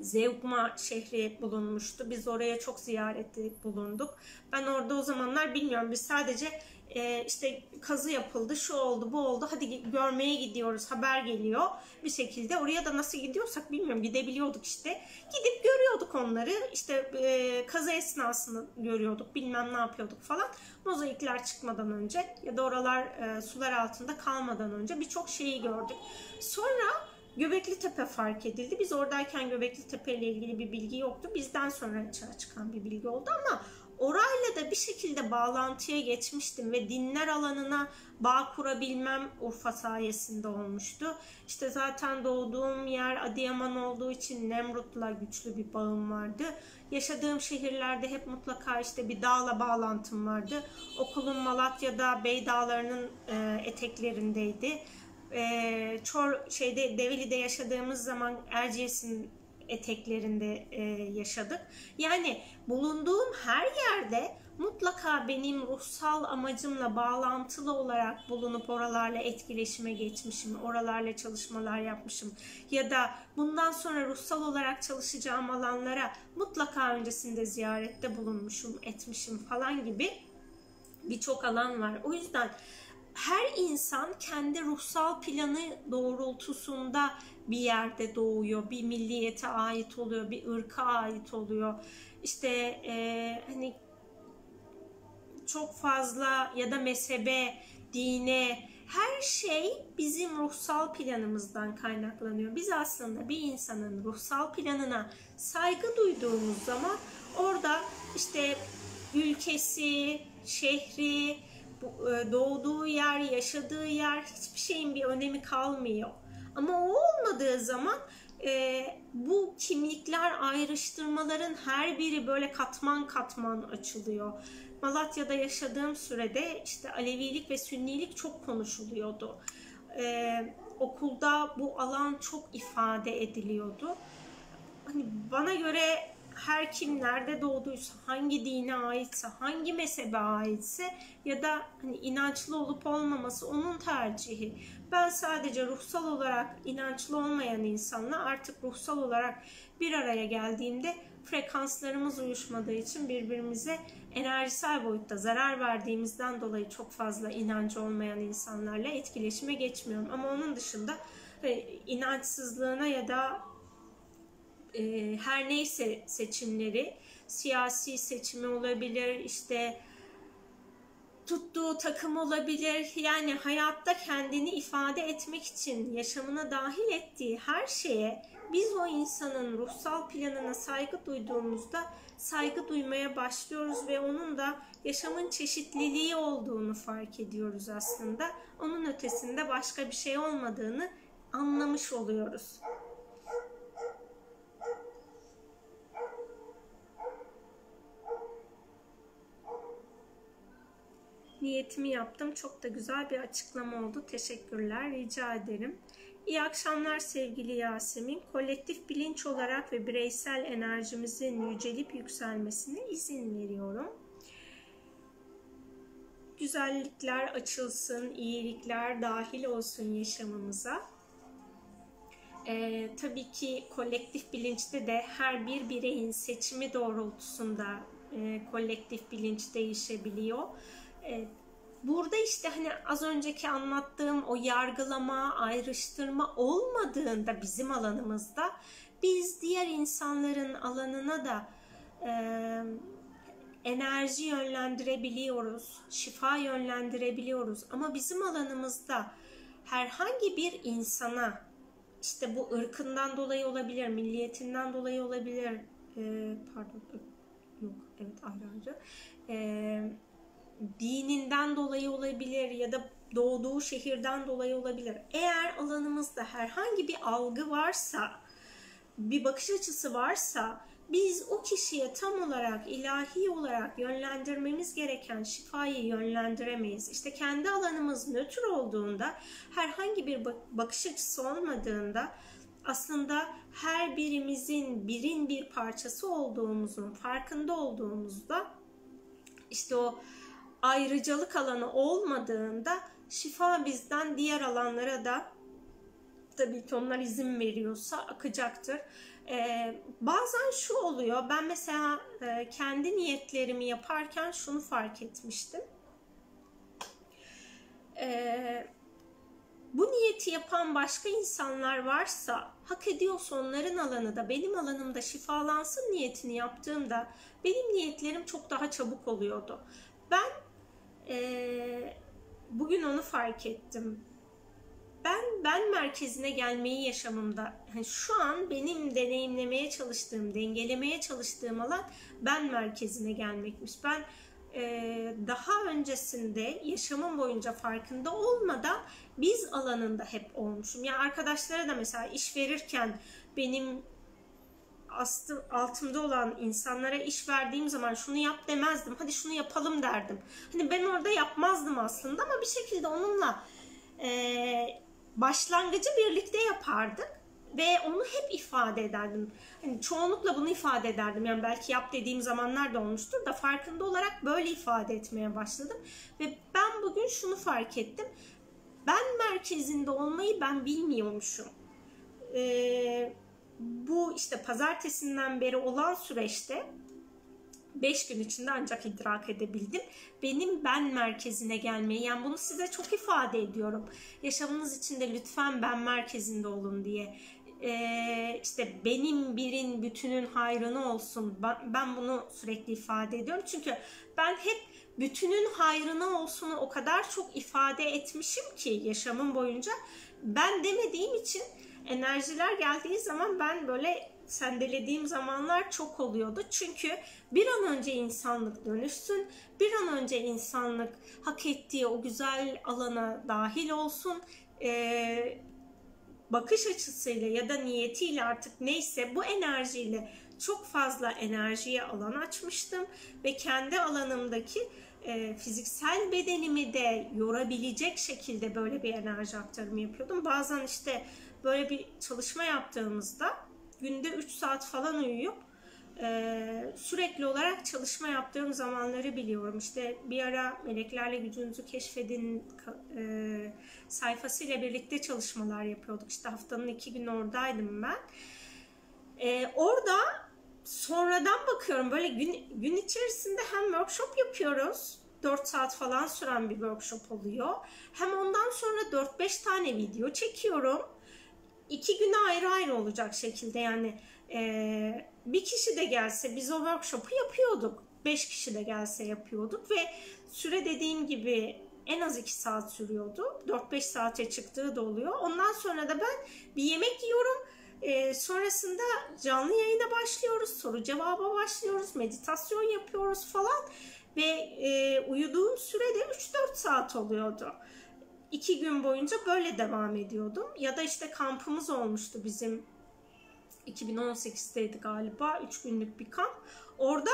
Zeugma şehri bulunmuştu. Biz oraya çok ziyarette bulunduk. Ben orada o zamanlar bilmiyorum. Biz sadece e, işte kazı yapıldı, şu oldu, bu oldu. Hadi görmeye gidiyoruz. Haber geliyor bir şekilde. Oraya da nasıl gidiyorsak bilmiyorum. Gidebiliyorduk işte. Gidip görüyorduk onları. İşte e, kazı esnasını görüyorduk. Bilmem ne yapıyorduk falan. Mozaikler çıkmadan önce ya da oralar e, sular altında kalmadan önce birçok şeyi gördük. Sonra Göbekli Tepe fark edildi. Biz oradayken Göbekli Tepe ile ilgili bir bilgi yoktu. Bizden sonra açığa çıkan bir bilgi oldu ama orayla da bir şekilde bağlantıya geçmiştim ve dinler alanına bağ kurabilmem Urfa sayesinde olmuştu. İşte zaten doğduğum yer Adıyaman olduğu için Nemrut'la güçlü bir bağım vardı. Yaşadığım şehirlerde hep mutlaka işte bir dağla bağlantım vardı. Okulum Malatya'da Bey Dağları'nın e, eteklerindeydi e, Çor şeyde Develi'de yaşadığımız zaman Erciyes'in eteklerinde e, yaşadık. Yani bulunduğum her yerde mutlaka benim ruhsal amacımla bağlantılı olarak bulunup oralarla etkileşime geçmişim, oralarla çalışmalar yapmışım ya da bundan sonra ruhsal olarak çalışacağım alanlara mutlaka öncesinde ziyarette bulunmuşum, etmişim falan gibi birçok alan var. O yüzden her insan kendi ruhsal planı doğrultusunda bir yerde doğuyor, bir milliyete ait oluyor, bir ırka ait oluyor. İşte e, hani çok fazla ya da mezhebe, dine, her şey bizim ruhsal planımızdan kaynaklanıyor. Biz aslında bir insanın ruhsal planına saygı duyduğumuz zaman orada işte ülkesi, şehri, doğduğu yer, yaşadığı yer hiçbir şeyin bir önemi kalmıyor. Ama o olmadığı zaman e, bu kimlikler ayrıştırmaların her biri böyle katman katman açılıyor. Malatya'da yaşadığım sürede işte Alevilik ve Sünnilik çok konuşuluyordu. Ee, okulda bu alan çok ifade ediliyordu. Hani bana göre her kim nerede doğduysa, hangi dine aitse, hangi mezhebe aitse ya da hani inançlı olup olmaması onun tercihi. Ben sadece ruhsal olarak inançlı olmayan insanla artık ruhsal olarak bir araya geldiğimde frekanslarımız uyuşmadığı için birbirimize enerjisel boyutta zarar verdiğimizden dolayı çok fazla inancı olmayan insanlarla etkileşime geçmiyorum. Ama onun dışında e, inançsızlığına ya da e, her neyse seçimleri siyasi seçimi olabilir işte tuttuğu takım olabilir yani hayatta kendini ifade etmek için yaşamına dahil ettiği her şeye biz o insanın ruhsal planına saygı duyduğumuzda saygı duymaya başlıyoruz ve onun da yaşamın çeşitliliği olduğunu fark ediyoruz aslında. Onun ötesinde başka bir şey olmadığını anlamış oluyoruz. Niyetimi yaptım. Çok da güzel bir açıklama oldu. Teşekkürler. Rica ederim. İyi akşamlar sevgili Yasemin. Kolektif bilinç olarak ve bireysel enerjimizin yücelip yükselmesine izin veriyorum. Güzellikler açılsın, iyilikler dahil olsun yaşamımıza. Ee, tabii ki kolektif bilinçte de her bir bireyin seçimi doğrultusunda e, kolektif bilinç değişebiliyor. E, burada işte hani az önceki anlattığım o yargılama, ayrıştırma olmadığında bizim alanımızda biz diğer insanların alanına da e, enerji yönlendirebiliyoruz, şifa yönlendirebiliyoruz. Ama bizim alanımızda herhangi bir insana işte bu ırkından dolayı olabilir, milliyetinden dolayı olabilir, e, pardon yok evet ayrı ayrı. E, dininden dolayı olabilir ya da doğduğu şehirden dolayı olabilir. Eğer alanımızda herhangi bir algı varsa, bir bakış açısı varsa biz o kişiye tam olarak ilahi olarak yönlendirmemiz gereken şifayı yönlendiremeyiz. İşte kendi alanımız nötr olduğunda, herhangi bir bakış açısı olmadığında aslında her birimizin birin bir parçası olduğumuzun farkında olduğumuzda işte o ayrıcalık alanı olmadığında şifa bizden diğer alanlara da tabii ki onlar izin veriyorsa akacaktır. Ee, bazen şu oluyor, ben mesela e, kendi niyetlerimi yaparken şunu fark etmiştim. Ee, bu niyeti yapan başka insanlar varsa hak ediyorsa onların alanı da benim alanımda şifalansın niyetini yaptığımda benim niyetlerim çok daha çabuk oluyordu. Ben e, bugün onu fark ettim. Ben ben merkezine gelmeyi yaşamımda yani şu an benim deneyimlemeye çalıştığım, dengelemeye çalıştığım alan ben merkezine gelmekmiş. Ben e, daha öncesinde yaşamım boyunca farkında olmadan biz alanında hep olmuşum. Yani arkadaşlara da mesela iş verirken benim astı, altımda olan insanlara iş verdiğim zaman şunu yap demezdim. Hadi şunu yapalım derdim. Hani ben orada yapmazdım aslında ama bir şekilde onunla e, başlangıcı birlikte yapardık ve onu hep ifade ederdim. Hani çoğunlukla bunu ifade ederdim. Yani belki yap dediğim zamanlar da olmuştur da farkında olarak böyle ifade etmeye başladım. Ve ben bugün şunu fark ettim. Ben merkezinde olmayı ben bilmiyormuşum. Ee, bu işte pazartesinden beri olan süreçte 5 gün içinde ancak idrak edebildim. Benim ben merkezine gelmeyi yani bunu size çok ifade ediyorum. Yaşamınız içinde lütfen ben merkezinde olun diye. Ee, işte benim birin bütünün hayrını olsun. Ben bunu sürekli ifade ediyorum. Çünkü ben hep bütünün hayrına olsunu o kadar çok ifade etmişim ki yaşamım boyunca. Ben demediğim için enerjiler geldiği zaman ben böyle sendelediğim zamanlar çok oluyordu. Çünkü bir an önce insanlık dönüşsün, bir an önce insanlık hak ettiği o güzel alana dahil olsun. Ee, bakış açısıyla ya da niyetiyle artık neyse bu enerjiyle çok fazla enerjiye alan açmıştım ve kendi alanımdaki e, fiziksel bedenimi de yorabilecek şekilde böyle bir enerji aktarımı yapıyordum. Bazen işte böyle bir çalışma yaptığımızda günde 3 saat falan uyuyup e, sürekli olarak çalışma yaptığım zamanları biliyorum. İşte bir ara Meleklerle Gücünüzü Keşfedin e, sayfasıyla birlikte çalışmalar yapıyorduk. İşte haftanın iki gün oradaydım ben. E, orada sonradan bakıyorum böyle gün, gün içerisinde hem workshop yapıyoruz 4 saat falan süren bir workshop oluyor. Hem ondan sonra 4-5 tane video çekiyorum. İki güne ayrı ayrı olacak şekilde yani e, bir kişi de gelse biz o workshop'u yapıyorduk. Beş kişi de gelse yapıyorduk ve süre dediğim gibi en az 2 saat sürüyordu. 4-5 saate çıktığı da oluyor. Ondan sonra da ben bir yemek yiyorum. E, sonrasında canlı yayına başlıyoruz. Soru cevaba başlıyoruz. Meditasyon yapıyoruz falan. Ve e, uyuduğum sürede 3-4 saat oluyordu. İki gün boyunca böyle devam ediyordum. Ya da işte kampımız olmuştu bizim 2018'teydi galiba. 3 günlük bir kamp. Orada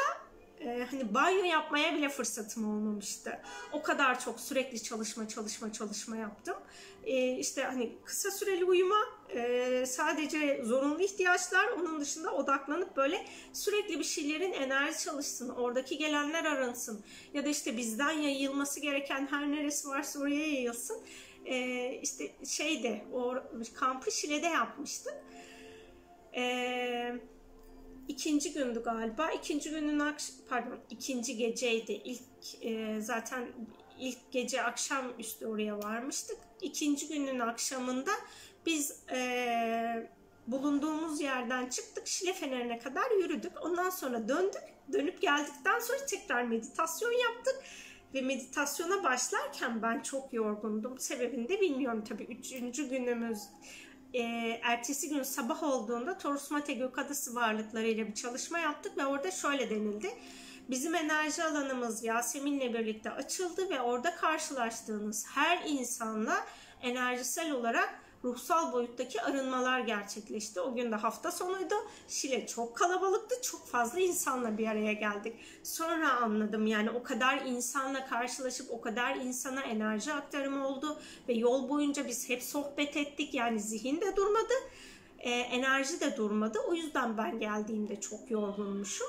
e, hani banyo yapmaya bile fırsatım olmamıştı. O kadar çok sürekli çalışma çalışma çalışma yaptım. E, işte hani kısa süreli uyuma e, sadece zorunlu ihtiyaçlar onun dışında odaklanıp böyle sürekli bir şeylerin enerji çalışsın. Oradaki gelenler aransın. Ya da işte bizden yayılması gereken her neresi varsa oraya yayılsın. E, işte şeyde o kampı Şile'de yapmıştık. Eee ikinci gündü galiba. İkinci günün akş pardon ikinci geceydi. İlk e, zaten ilk gece akşam üstü oraya varmıştık. İkinci günün akşamında biz e, bulunduğumuz yerden çıktık. Şile Feneri'ne kadar yürüdük. Ondan sonra döndük. Dönüp geldikten sonra tekrar meditasyon yaptık. Ve meditasyona başlarken ben çok yorgundum. Sebebini de bilmiyorum tabii. Üçüncü günümüz e, ertesi gün sabah olduğunda Torus Mate Gökadası varlıklarıyla bir çalışma yaptık ve orada şöyle denildi. Bizim enerji alanımız Yasemin'le birlikte açıldı ve orada karşılaştığınız her insanla enerjisel olarak ruhsal boyuttaki arınmalar gerçekleşti. O gün de hafta sonuydu. Şile çok kalabalıktı. Çok fazla insanla bir araya geldik. Sonra anladım yani o kadar insanla karşılaşıp o kadar insana enerji aktarımı oldu ve yol boyunca biz hep sohbet ettik. Yani zihin de durmadı. E, enerji de durmadı. O yüzden ben geldiğimde çok yorgunmuşum.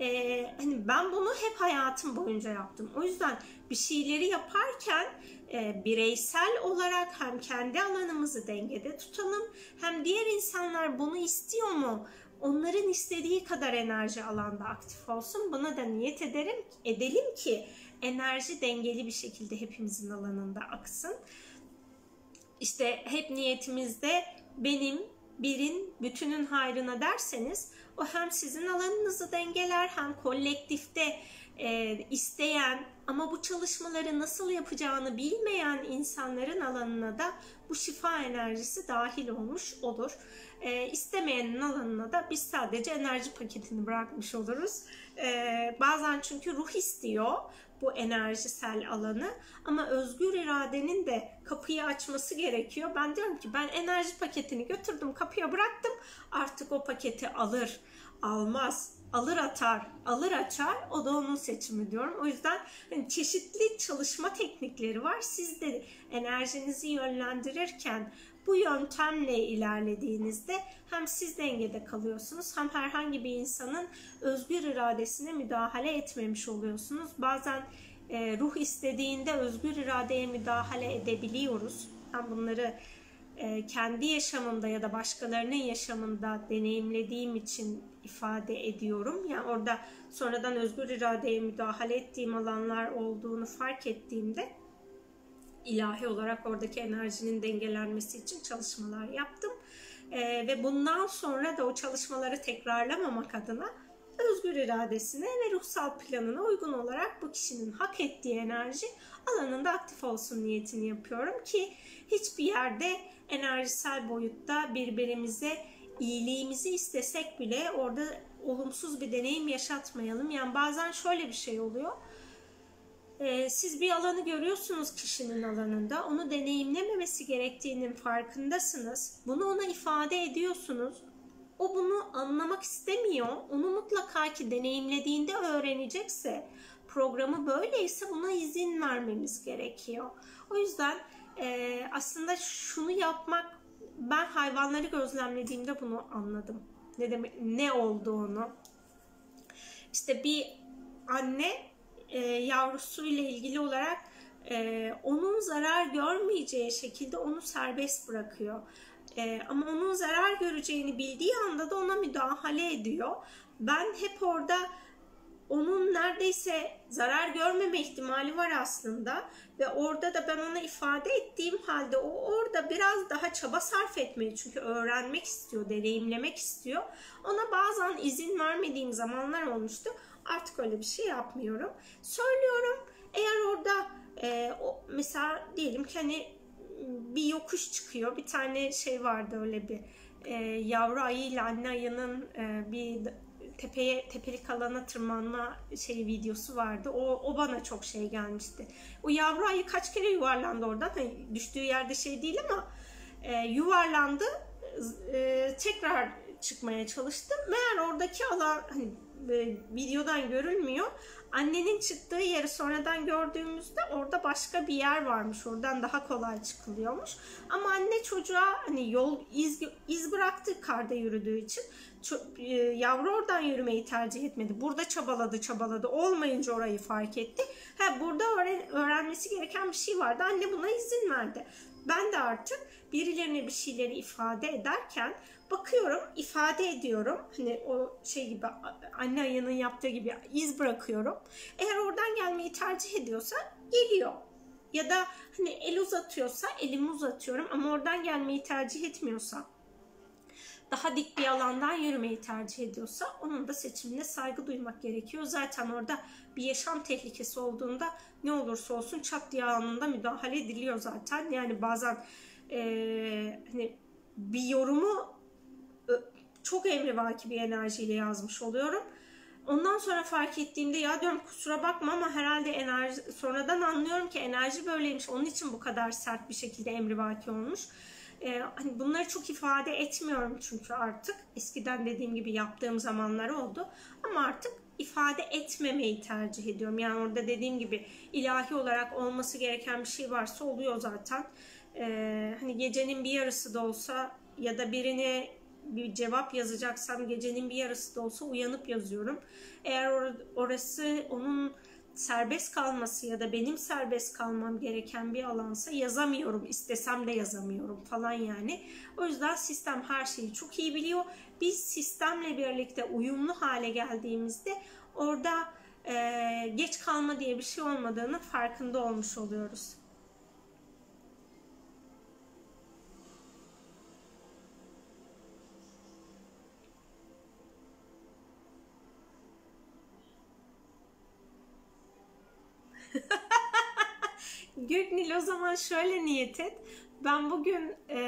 e, hani ben bunu hep hayatım boyunca yaptım. O yüzden bir şeyleri yaparken e, bireysel olarak hem kendi alanımızı dengede tutalım hem diğer insanlar bunu istiyor mu? Onların istediği kadar enerji alanda aktif olsun. Buna da niyet ederim, edelim ki enerji dengeli bir şekilde hepimizin alanında aksın. İşte hep niyetimizde benim birin bütünün hayrına derseniz o hem sizin alanınızı dengeler hem kolektifte e, isteyen ama bu çalışmaları nasıl yapacağını bilmeyen insanların alanına da bu şifa enerjisi dahil olmuş olur. E, istemeyenin alanına da biz sadece enerji paketini bırakmış oluruz. E, bazen çünkü ruh istiyor bu enerjisel alanı ama özgür iradenin de kapıyı açması gerekiyor. Ben diyorum ki ben enerji paketini götürdüm kapıya bıraktım artık o paketi alır almaz alır atar, alır açar o da onun seçimi diyorum. O yüzden hani çeşitli çalışma teknikleri var. Siz de enerjinizi yönlendirirken bu yöntemle ilerlediğinizde hem siz dengede kalıyorsunuz hem herhangi bir insanın özgür iradesine müdahale etmemiş oluyorsunuz. Bazen e, ruh istediğinde özgür iradeye müdahale edebiliyoruz. Ben bunları e, kendi yaşamımda ya da başkalarının yaşamında deneyimlediğim için ifade ediyorum. Yani orada sonradan özgür iradeye müdahale ettiğim alanlar olduğunu fark ettiğimde ilahi olarak oradaki enerjinin dengelenmesi için çalışmalar yaptım. Ee, ve bundan sonra da o çalışmaları tekrarlamamak adına özgür iradesine ve ruhsal planına uygun olarak bu kişinin hak ettiği enerji alanında aktif olsun niyetini yapıyorum ki hiçbir yerde enerjisel boyutta birbirimize iyiliğimizi istesek bile orada olumsuz bir deneyim yaşatmayalım. Yani bazen şöyle bir şey oluyor. Ee, siz bir alanı görüyorsunuz kişinin alanında. Onu deneyimlememesi gerektiğinin farkındasınız. Bunu ona ifade ediyorsunuz. O bunu anlamak istemiyor. Onu mutlaka ki deneyimlediğinde öğrenecekse programı böyleyse buna izin vermemiz gerekiyor. O yüzden e, aslında şunu yapmak ben hayvanları gözlemlediğimde bunu anladım. Ne demek ne olduğunu. İşte bir anne e, yavrusuyla ilgili olarak e, onun zarar görmeyeceği şekilde onu serbest bırakıyor. E, ama onun zarar göreceğini bildiği anda da ona müdahale ediyor. Ben hep orada onun neredeyse zarar görmeme ihtimali var aslında ve orada da ben ona ifade ettiğim halde o orada biraz daha çaba sarf etmeyi çünkü öğrenmek istiyor, deneyimlemek istiyor. Ona bazen izin vermediğim zamanlar olmuştu. Artık öyle bir şey yapmıyorum. Söylüyorum eğer orada e, o, mesela diyelim ki hani bir yokuş çıkıyor. Bir tane şey vardı öyle bir e, yavru ayı ile anne ayının e, bir tepeye tepelik alana tırmanma şey videosu vardı. O, o bana çok şey gelmişti. O yavru ayı kaç kere yuvarlandı oradan. Hani düştüğü yerde şey değil ama e, yuvarlandı. E, tekrar çıkmaya çalıştı. Meğer oradaki alan hani e, videodan görülmüyor. Annenin çıktığı yeri sonradan gördüğümüzde orada başka bir yer varmış. Oradan daha kolay çıkılıyormuş. Ama anne çocuğa hani yol iz, iz bıraktı karda yürüdüğü için. E, yavru oradan yürümeyi tercih etmedi. Burada çabaladı çabaladı. Olmayınca orayı fark etti. Ha burada öğren, öğrenmesi gereken bir şey vardı. Anne buna izin verdi. Ben de artık birilerine bir şeyleri ifade ederken bakıyorum, ifade ediyorum. Hani o şey gibi anne ayının yaptığı gibi iz bırakıyorum. Eğer oradan gelmeyi tercih ediyorsa geliyor. Ya da hani el uzatıyorsa elimi uzatıyorum ama oradan gelmeyi tercih etmiyorsa daha dik bir alandan yürümeyi tercih ediyorsa onun da seçimine saygı duymak gerekiyor. Zaten orada bir yaşam tehlikesi olduğunda ne olursa olsun çat diye anında müdahale ediliyor zaten. Yani bazen e, hani bir yorumu çok emrivaki bir enerjiyle yazmış oluyorum. Ondan sonra fark ettiğimde ya diyorum kusura bakma ama herhalde enerji sonradan anlıyorum ki enerji böyleymiş. Onun için bu kadar sert bir şekilde emrivaki olmuş. Ee, hani bunları çok ifade etmiyorum çünkü artık eskiden dediğim gibi yaptığım zamanlar oldu. Ama artık ifade etmemeyi tercih ediyorum. Yani orada dediğim gibi ilahi olarak olması gereken bir şey varsa oluyor zaten. Ee, hani gecenin bir yarısı da olsa ya da birini bir cevap yazacaksam gecenin bir yarısı da olsa uyanıp yazıyorum. Eğer or orası onun serbest kalması ya da benim serbest kalmam gereken bir alansa yazamıyorum. İstesem de yazamıyorum falan yani. O yüzden sistem her şeyi çok iyi biliyor. Biz sistemle birlikte uyumlu hale geldiğimizde orada e, geç kalma diye bir şey olmadığını farkında olmuş oluyoruz. Göknil o zaman şöyle niyet et. Ben bugün e,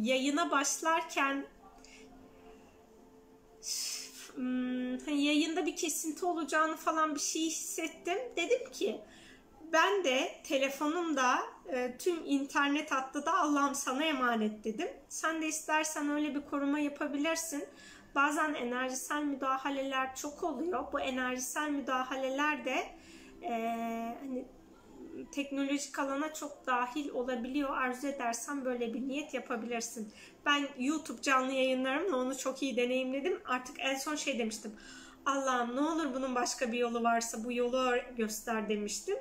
yayına başlarken hmm, hani yayında bir kesinti olacağını falan bir şey hissettim. Dedim ki ben de telefonumda e, tüm internet hattı da Allah'ım sana emanet dedim. Sen de istersen öyle bir koruma yapabilirsin. Bazen enerjisel müdahaleler çok oluyor. Bu enerjisel müdahaleler de e, hani teknolojik alana çok dahil olabiliyor. Arzu edersen böyle bir niyet yapabilirsin. Ben YouTube canlı yayınlarımla onu çok iyi deneyimledim. Artık en son şey demiştim. Allah'ım ne olur bunun başka bir yolu varsa bu yolu göster demiştim.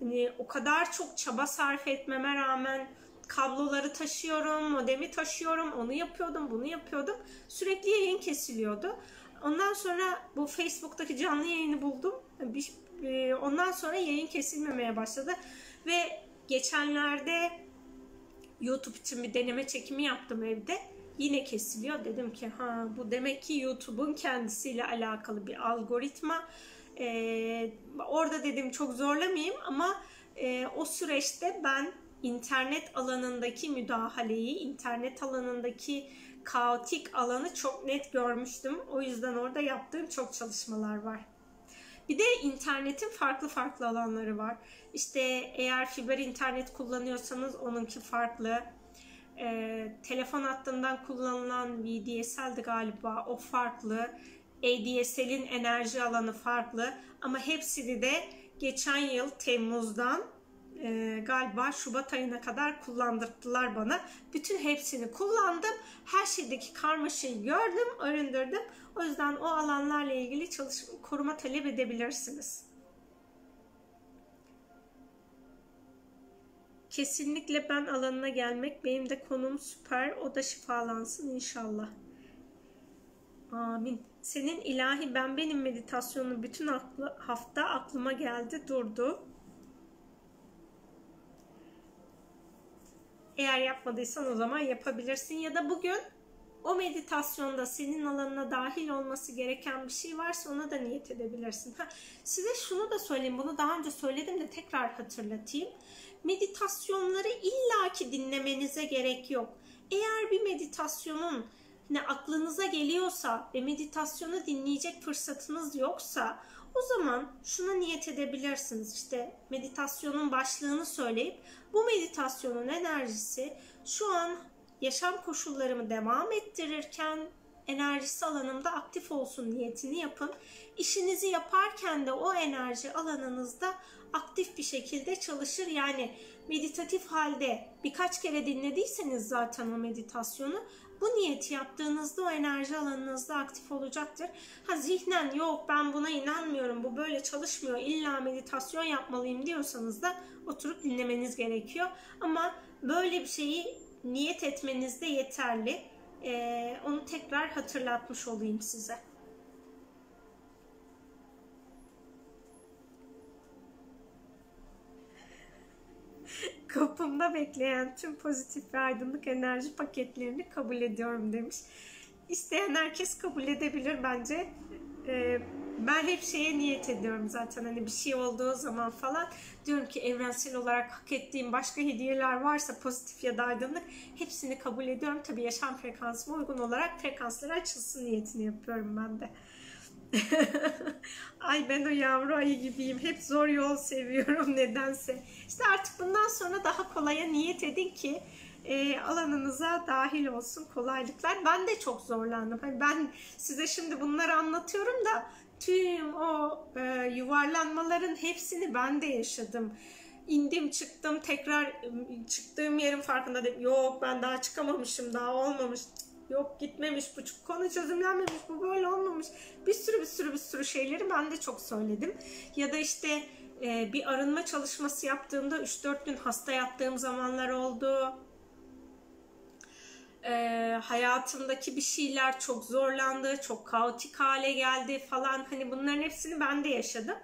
Hani o kadar çok çaba sarf etmeme rağmen kabloları taşıyorum, modemi taşıyorum, onu yapıyordum, bunu yapıyordum. Sürekli yayın kesiliyordu. Ondan sonra bu Facebook'taki canlı yayını buldum. E, ondan sonra yayın kesilmemeye başladı. Ve geçenlerde YouTube için bir deneme çekimi yaptım evde. Yine kesiliyor. Dedim ki ha bu demek ki YouTube'un kendisiyle alakalı bir algoritma. Ee, orada dedim çok zorlamayayım ama e, o süreçte ben internet alanındaki müdahaleyi, internet alanındaki kaotik alanı çok net görmüştüm. O yüzden orada yaptığım çok çalışmalar var. Bir de internetin farklı farklı alanları var. İşte eğer fiber internet kullanıyorsanız onunki farklı. Ee, telefon hattından kullanılan VDSL'di galiba o farklı. ADSL'in enerji alanı farklı. Ama hepsini de geçen yıl Temmuz'dan e, galiba Şubat ayına kadar kullandırdılar bana. Bütün hepsini kullandım. Her şeydeki karmaşayı gördüm, arındırdım. O yüzden o alanlarla ilgili çalışma, koruma talep edebilirsiniz. Kesinlikle ben alanına gelmek, benim de konum süper, o da şifalansın inşallah. Amin. Senin ilahi ben benim meditasyonu bütün aklı, hafta aklıma geldi durdu. Eğer yapmadıysan o zaman yapabilirsin ya da bugün o meditasyonda senin alanına dahil olması gereken bir şey varsa ona da niyet edebilirsin. Ha, size şunu da söyleyeyim, bunu daha önce söyledim de tekrar hatırlatayım. Meditasyonları illaki dinlemenize gerek yok. Eğer bir meditasyonun ne aklınıza geliyorsa ve meditasyonu dinleyecek fırsatınız yoksa o zaman şuna niyet edebilirsiniz. İşte meditasyonun başlığını söyleyip bu meditasyonun enerjisi şu an yaşam koşullarımı devam ettirirken enerjisi alanımda aktif olsun niyetini yapın. İşinizi yaparken de o enerji alanınızda aktif bir şekilde çalışır. Yani meditatif halde birkaç kere dinlediyseniz zaten o meditasyonu bu niyeti yaptığınızda o enerji alanınızda aktif olacaktır. Ha zihnen yok ben buna inanmıyorum bu böyle çalışmıyor illa meditasyon yapmalıyım diyorsanız da oturup dinlemeniz gerekiyor. Ama böyle bir şeyi niyet etmeniz de yeterli. Ee, onu tekrar hatırlatmış olayım size. Kapımda bekleyen tüm pozitif ve aydınlık enerji paketlerini kabul ediyorum demiş. İsteyen herkes kabul edebilir bence. Ee, ben hep şeye niyet ediyorum zaten hani bir şey olduğu zaman falan diyorum ki evrensel olarak hak ettiğim başka hediyeler varsa pozitif ya da aydınlık hepsini kabul ediyorum. Tabii yaşam frekansıma uygun olarak frekansları açılsın niyetini yapıyorum ben de. Ay ben o yavru ayı gibiyim. Hep zor yol seviyorum nedense. İşte artık bundan sonra daha kolaya niyet edin ki e, alanınıza dahil olsun kolaylıklar. Ben de çok zorlandım. Hani ben size şimdi bunları anlatıyorum da tüm o e, yuvarlanmaların hepsini ben de yaşadım. İndim çıktım tekrar çıktığım yerin farkında dedim. Yok ben daha çıkamamışım daha olmamış. Yok gitmemiş bu konu çözümlenmemiş bu böyle olmamış. Bir sürü bir sürü bir sürü şeyleri ben de çok söyledim. Ya da işte e, bir arınma çalışması yaptığımda 3-4 gün hasta yattığım zamanlar oldu. E, hayatımdaki bir şeyler çok zorlandı, çok kaotik hale geldi falan. Hani bunların hepsini ben de yaşadım.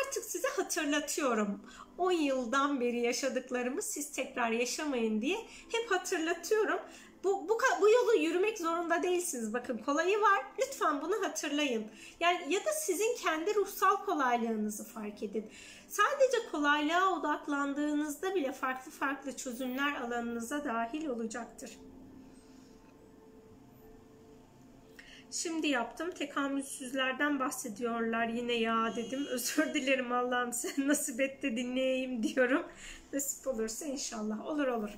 Artık size hatırlatıyorum. 10 yıldan beri yaşadıklarımı siz tekrar yaşamayın diye hep hatırlatıyorum. Bu, bu, bu yolu yürümek zorunda değilsiniz. Bakın kolayı var. Lütfen bunu hatırlayın. Yani ya da sizin kendi ruhsal kolaylığınızı fark edin. Sadece kolaylığa odaklandığınızda bile farklı farklı çözümler alanınıza dahil olacaktır. Şimdi yaptım. Tekamülsüzlerden bahsediyorlar yine ya dedim. Özür dilerim Allah'ım sen nasip et de dinleyeyim diyorum. Nasip olursa inşallah. Olur olur.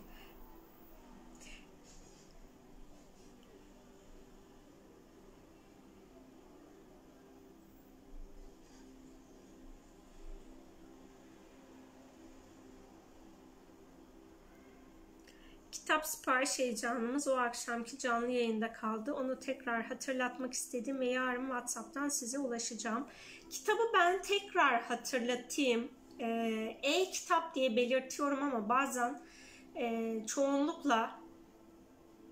Kitap sipariş heyecanımız o akşamki canlı yayında kaldı. Onu tekrar hatırlatmak istedim ve yarın WhatsApp'tan size ulaşacağım. Kitabı ben tekrar hatırlatayım. Ee, E-kitap diye belirtiyorum ama bazen e, çoğunlukla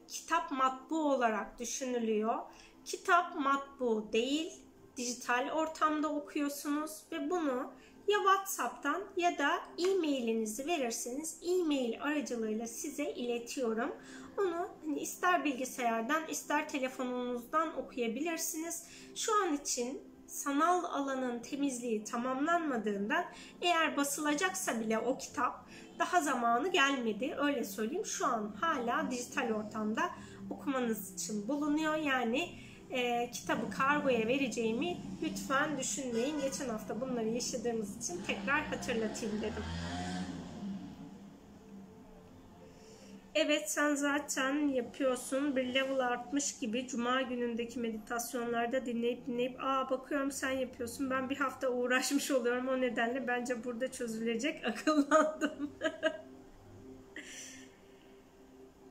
kitap matbu olarak düşünülüyor. Kitap matbu değil, dijital ortamda okuyorsunuz ve bunu ya WhatsApp'tan ya da e-mailinizi verirseniz e-mail aracılığıyla size iletiyorum. Onu hani ister bilgisayardan ister telefonunuzdan okuyabilirsiniz. Şu an için sanal alanın temizliği tamamlanmadığında eğer basılacaksa bile o kitap daha zamanı gelmedi öyle söyleyeyim. Şu an hala dijital ortamda okumanız için bulunuyor. Yani e, kitabı kargoya vereceğimi lütfen düşünmeyin. Geçen hafta bunları yaşadığımız için tekrar hatırlatayım dedim. Evet sen zaten yapıyorsun. Bir level artmış gibi cuma günündeki meditasyonlarda dinleyip dinleyip aa bakıyorum sen yapıyorsun. Ben bir hafta uğraşmış oluyorum. O nedenle bence burada çözülecek. Akıllandım.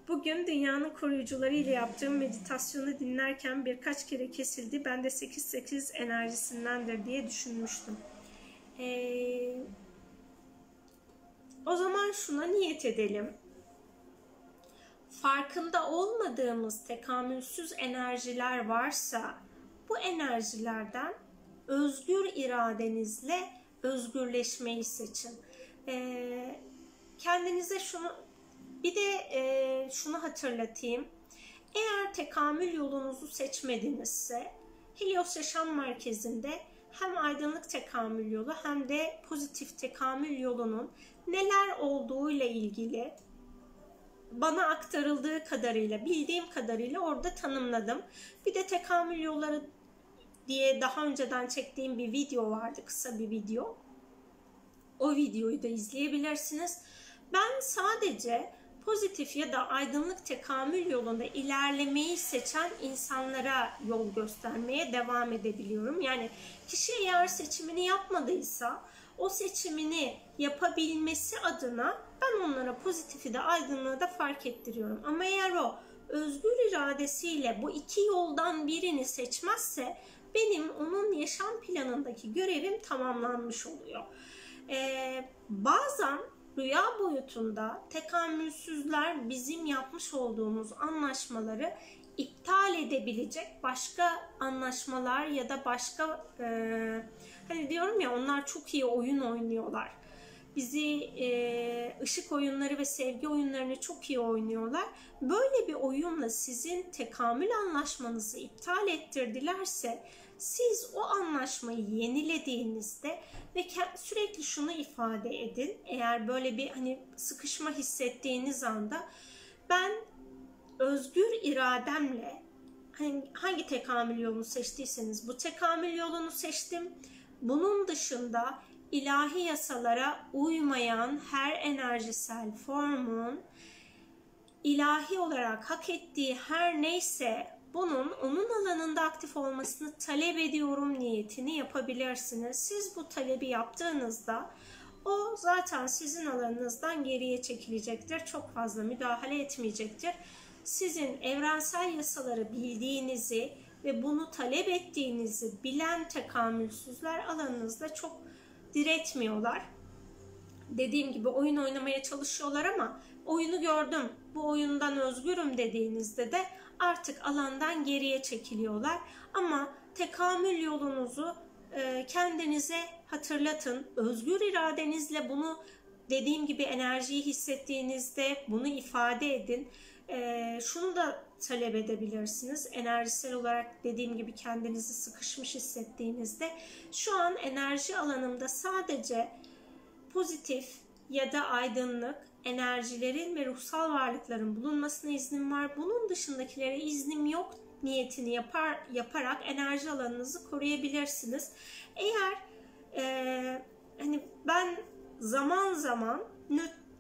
Bugün dünyanın koruyucuları ile yaptığım meditasyonu dinlerken birkaç kere kesildi. Ben de 8-8 enerjisindendir diye düşünmüştüm. Ee, o zaman şuna niyet edelim. Farkında olmadığımız tekamülsüz enerjiler varsa bu enerjilerden özgür iradenizle özgürleşmeyi seçin. Ee, kendinize şunu bir de e, şunu hatırlatayım. Eğer tekamül yolunuzu seçmedinizse Helios Yaşam Merkezi'nde hem aydınlık tekamül yolu hem de pozitif tekamül yolunun neler olduğuyla ilgili bana aktarıldığı kadarıyla, bildiğim kadarıyla orada tanımladım. Bir de tekamül yolları diye daha önceden çektiğim bir video vardı, kısa bir video. O videoyu da izleyebilirsiniz. Ben sadece pozitif ya da aydınlık tekamül yolunda ilerlemeyi seçen insanlara yol göstermeye devam edebiliyorum. Yani kişi eğer seçimini yapmadıysa o seçimini yapabilmesi adına ben onlara pozitifi de aydınlığı da fark ettiriyorum. Ama eğer o özgür iradesiyle bu iki yoldan birini seçmezse benim onun yaşam planındaki görevim tamamlanmış oluyor. Ee, bazen rüya boyutunda tekamülsüzler bizim yapmış olduğumuz anlaşmaları iptal edebilecek başka anlaşmalar ya da başka e, hani diyorum ya onlar çok iyi oyun oynuyorlar. Bizi e, ışık oyunları ve sevgi oyunlarını çok iyi oynuyorlar. Böyle bir oyunla sizin tekamül anlaşmanızı iptal ettirdilerse siz o anlaşmayı yenilediğinizde ve sürekli şunu ifade edin. Eğer böyle bir hani sıkışma hissettiğiniz anda ben özgür irademle hani hangi tekamül yolunu seçtiyseniz bu tekamül yolunu seçtim. Bunun dışında ilahi yasalara uymayan her enerjisel formun ilahi olarak hak ettiği her neyse bunun onun alanında aktif olmasını talep ediyorum niyetini yapabilirsiniz. Siz bu talebi yaptığınızda o zaten sizin alanınızdan geriye çekilecektir. Çok fazla müdahale etmeyecektir. sizin evrensel yasaları bildiğinizi ve bunu talep ettiğinizi bilen tekamülsüzler alanınızda çok diretmiyorlar. Dediğim gibi oyun oynamaya çalışıyorlar ama oyunu gördüm, bu oyundan özgürüm dediğinizde de artık alandan geriye çekiliyorlar. Ama tekamül yolunuzu e, kendinize hatırlatın. Özgür iradenizle bunu dediğim gibi enerjiyi hissettiğinizde bunu ifade edin. E, şunu da talep edebilirsiniz. Enerjisel olarak dediğim gibi kendinizi sıkışmış hissettiğinizde şu an enerji alanımda sadece pozitif ya da aydınlık enerjilerin ve ruhsal varlıkların bulunmasına iznim var. Bunun dışındakilere iznim yok niyetini yapar yaparak enerji alanınızı koruyabilirsiniz. Eğer e, hani ben zaman zaman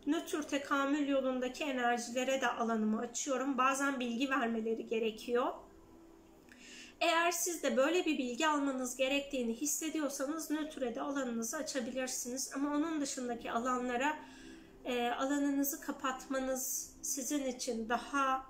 nötr tekamül yolundaki enerjilere de alanımı açıyorum. Bazen bilgi vermeleri gerekiyor. Eğer siz de böyle bir bilgi almanız gerektiğini hissediyorsanız nötre de alanınızı açabilirsiniz. Ama onun dışındaki alanlara e, alanınızı kapatmanız sizin için daha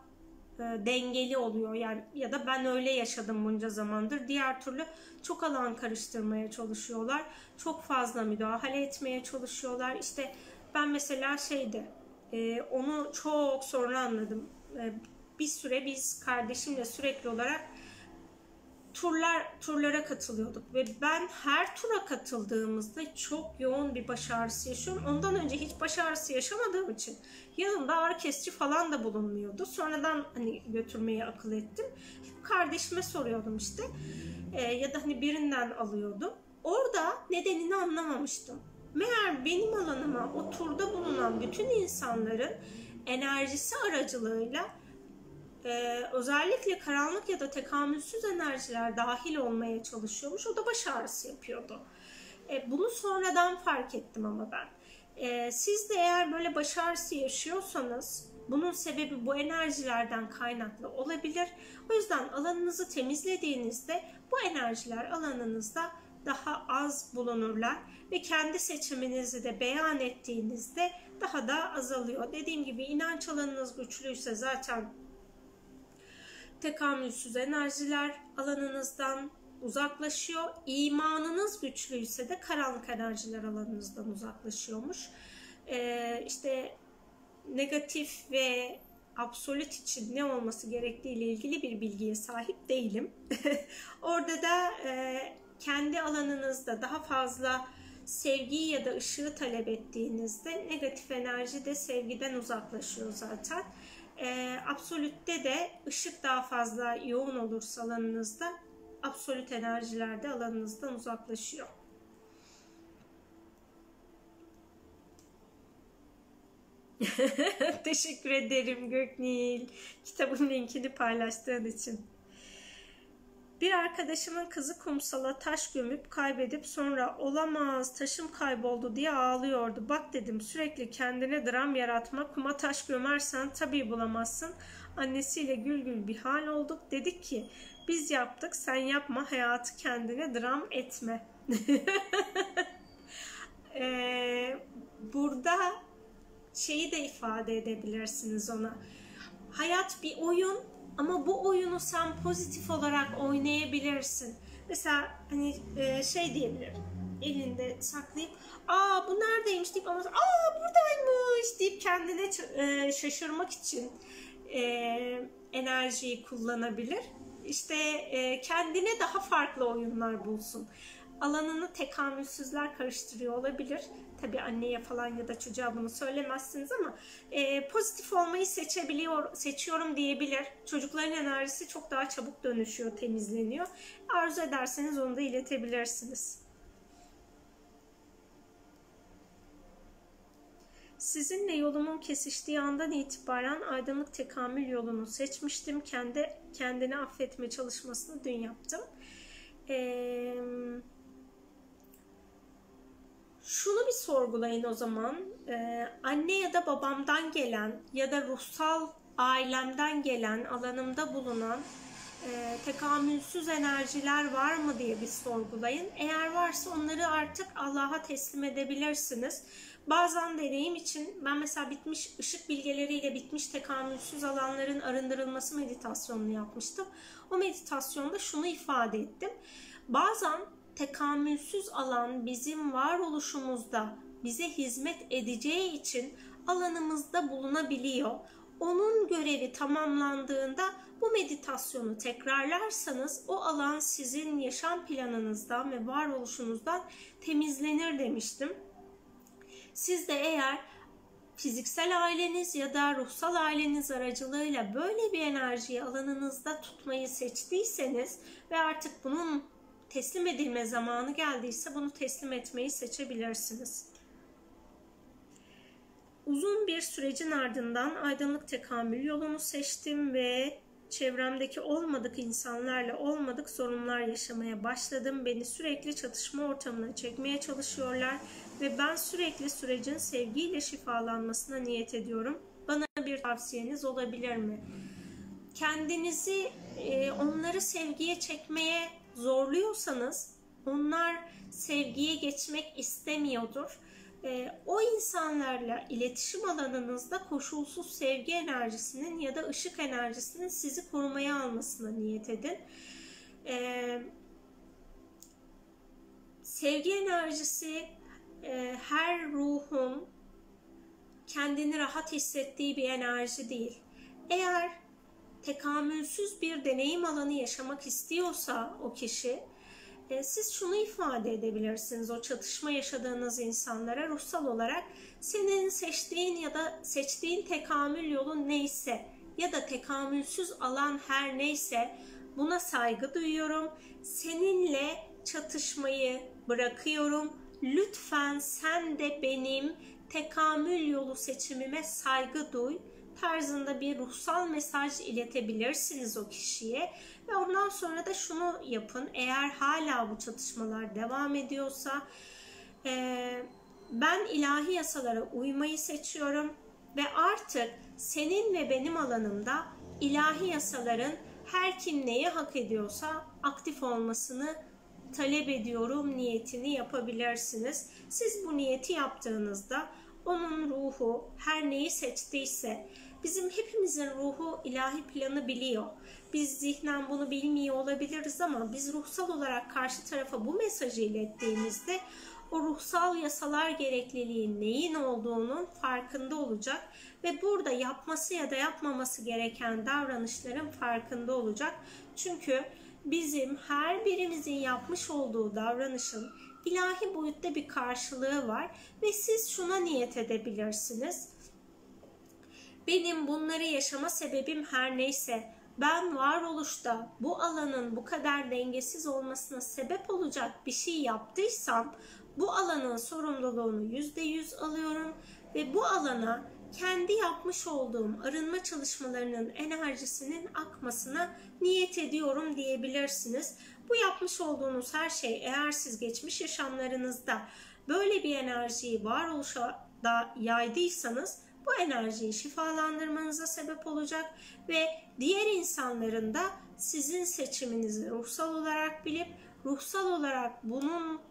e, dengeli oluyor. Yani ya da ben öyle yaşadım bunca zamandır. Diğer türlü çok alan karıştırmaya çalışıyorlar. Çok fazla müdahale etmeye çalışıyorlar. İşte ben mesela şeyde e, onu çok sonra anladım. E, bir süre biz kardeşimle sürekli olarak turlar turlara katılıyorduk ve ben her tura katıldığımızda çok yoğun bir baş ağrısı yaşıyorum. Ondan önce hiç baş ağrısı yaşamadığım için yanımda ağrı kesici falan da bulunmuyordu. Sonradan hani götürmeyi akıl ettim. Kardeşime soruyordum işte. E, ya da hani birinden alıyordum. Orada nedenini anlamamıştım. Meğer benim alanıma o turda bulunan bütün insanların enerjisi aracılığıyla e, özellikle karanlık ya da tekamülsüz enerjiler dahil olmaya çalışıyormuş. O da baş ağrısı yapıyordu. E, bunu sonradan fark ettim ama ben. E, siz de eğer böyle baş ağrısı yaşıyorsanız bunun sebebi bu enerjilerden kaynaklı olabilir. O yüzden alanınızı temizlediğinizde bu enerjiler alanınızda daha az bulunurlar ve kendi seçiminizi de beyan ettiğinizde daha da azalıyor. Dediğim gibi inanç alanınız güçlüyse zaten tekamülsüz enerjiler alanınızdan uzaklaşıyor. İmanınız güçlüyse de karanlık enerjiler alanınızdan uzaklaşıyormuş. Ee, işte negatif ve absolut için ne olması gerektiği ile ilgili bir bilgiye sahip değilim. Orada da e, kendi alanınızda daha fazla sevgiyi ya da ışığı talep ettiğinizde negatif enerji de sevgiden uzaklaşıyor zaten. E, absolütte de ışık daha fazla yoğun olursa alanınızda absolut enerjiler de alanınızdan uzaklaşıyor. Teşekkür ederim Göknil. Kitabın linkini paylaştığın için. Bir arkadaşımın kızı kumsala taş gömüp kaybedip sonra olamaz taşım kayboldu diye ağlıyordu. Bak dedim sürekli kendine dram yaratma kuma taş gömersen tabii bulamazsın. Annesiyle gül gül bir hal olduk. Dedik ki biz yaptık sen yapma hayatı kendine dram etme. ee, burada şeyi de ifade edebilirsiniz ona. Hayat bir oyun ama bu oyunu sen pozitif olarak oynayabilirsin. Mesela hani e, şey diyebilir. Elinde saklayıp aa bu neredeymiş deyip ama aa buradaymış deyip kendine e, şaşırmak için e, enerjiyi kullanabilir. İşte e, kendine daha farklı oyunlar bulsun alanını tekamülsüzler karıştırıyor olabilir. Tabi anneye falan ya da çocuğa bunu söylemezsiniz ama e, pozitif olmayı seçebiliyor, seçiyorum diyebilir. Çocukların enerjisi çok daha çabuk dönüşüyor, temizleniyor. Arzu ederseniz onu da iletebilirsiniz. Sizinle yolumun kesiştiği andan itibaren aydınlık tekamül yolunu seçmiştim. Kendi kendini affetme çalışmasını dün yaptım. Eee şunu bir sorgulayın o zaman. Ee, anne ya da babamdan gelen ya da ruhsal ailemden gelen, alanımda bulunan e, tekamülsüz enerjiler var mı diye bir sorgulayın. Eğer varsa onları artık Allah'a teslim edebilirsiniz. Bazen deneyim için ben mesela bitmiş ışık bilgeleriyle bitmiş tekamülsüz alanların arındırılması meditasyonunu yapmıştım. O meditasyonda şunu ifade ettim. Bazen tekamülsüz alan bizim varoluşumuzda bize hizmet edeceği için alanımızda bulunabiliyor. Onun görevi tamamlandığında bu meditasyonu tekrarlarsanız o alan sizin yaşam planınızdan ve varoluşunuzdan temizlenir demiştim. Siz de eğer fiziksel aileniz ya da ruhsal aileniz aracılığıyla böyle bir enerjiyi alanınızda tutmayı seçtiyseniz ve artık bunun teslim edilme zamanı geldiyse bunu teslim etmeyi seçebilirsiniz. Uzun bir sürecin ardından aydınlık tekamül yolunu seçtim ve çevremdeki olmadık insanlarla olmadık sorunlar yaşamaya başladım. Beni sürekli çatışma ortamına çekmeye çalışıyorlar ve ben sürekli sürecin sevgiyle şifalanmasına niyet ediyorum. Bana bir tavsiyeniz olabilir mi? Kendinizi e, onları sevgiye çekmeye zorluyorsanız onlar sevgiye geçmek istemiyordur. E, o insanlarla iletişim alanınızda koşulsuz sevgi enerjisinin ya da ışık enerjisinin sizi korumaya almasına niyet edin. E, sevgi enerjisi e, her ruhun kendini rahat hissettiği bir enerji değil. Eğer tekamülsüz bir deneyim alanı yaşamak istiyorsa o kişi, e, siz şunu ifade edebilirsiniz o çatışma yaşadığınız insanlara ruhsal olarak senin seçtiğin ya da seçtiğin tekamül yolu neyse ya da tekamülsüz alan her neyse buna saygı duyuyorum. Seninle çatışmayı bırakıyorum. Lütfen sen de benim tekamül yolu seçimime saygı duy tarzında bir ruhsal mesaj iletebilirsiniz o kişiye. Ve ondan sonra da şunu yapın. Eğer hala bu çatışmalar devam ediyorsa e, ben ilahi yasalara uymayı seçiyorum. Ve artık senin ve benim alanımda ilahi yasaların her kim neyi hak ediyorsa aktif olmasını talep ediyorum niyetini yapabilirsiniz. Siz bu niyeti yaptığınızda onun ruhu her neyi seçtiyse bizim hepimizin ruhu ilahi planı biliyor. Biz zihnen bunu bilmiyor olabiliriz ama biz ruhsal olarak karşı tarafa bu mesajı ilettiğimizde o ruhsal yasalar gerekliliği neyin olduğunun farkında olacak ve burada yapması ya da yapmaması gereken davranışların farkında olacak. Çünkü bizim her birimizin yapmış olduğu davranışın ilahi boyutta bir karşılığı var ve siz şuna niyet edebilirsiniz. Benim bunları yaşama sebebim her neyse ben varoluşta bu alanın bu kadar dengesiz olmasına sebep olacak bir şey yaptıysam bu alanın sorumluluğunu yüzde yüz alıyorum ve bu alana kendi yapmış olduğum arınma çalışmalarının enerjisinin akmasına niyet ediyorum diyebilirsiniz. Bu yapmış olduğunuz her şey eğer siz geçmiş yaşamlarınızda böyle bir enerjiyi varoluşa da yaydıysanız bu enerjiyi şifalandırmanıza sebep olacak ve diğer insanların da sizin seçiminizi ruhsal olarak bilip ruhsal olarak bunun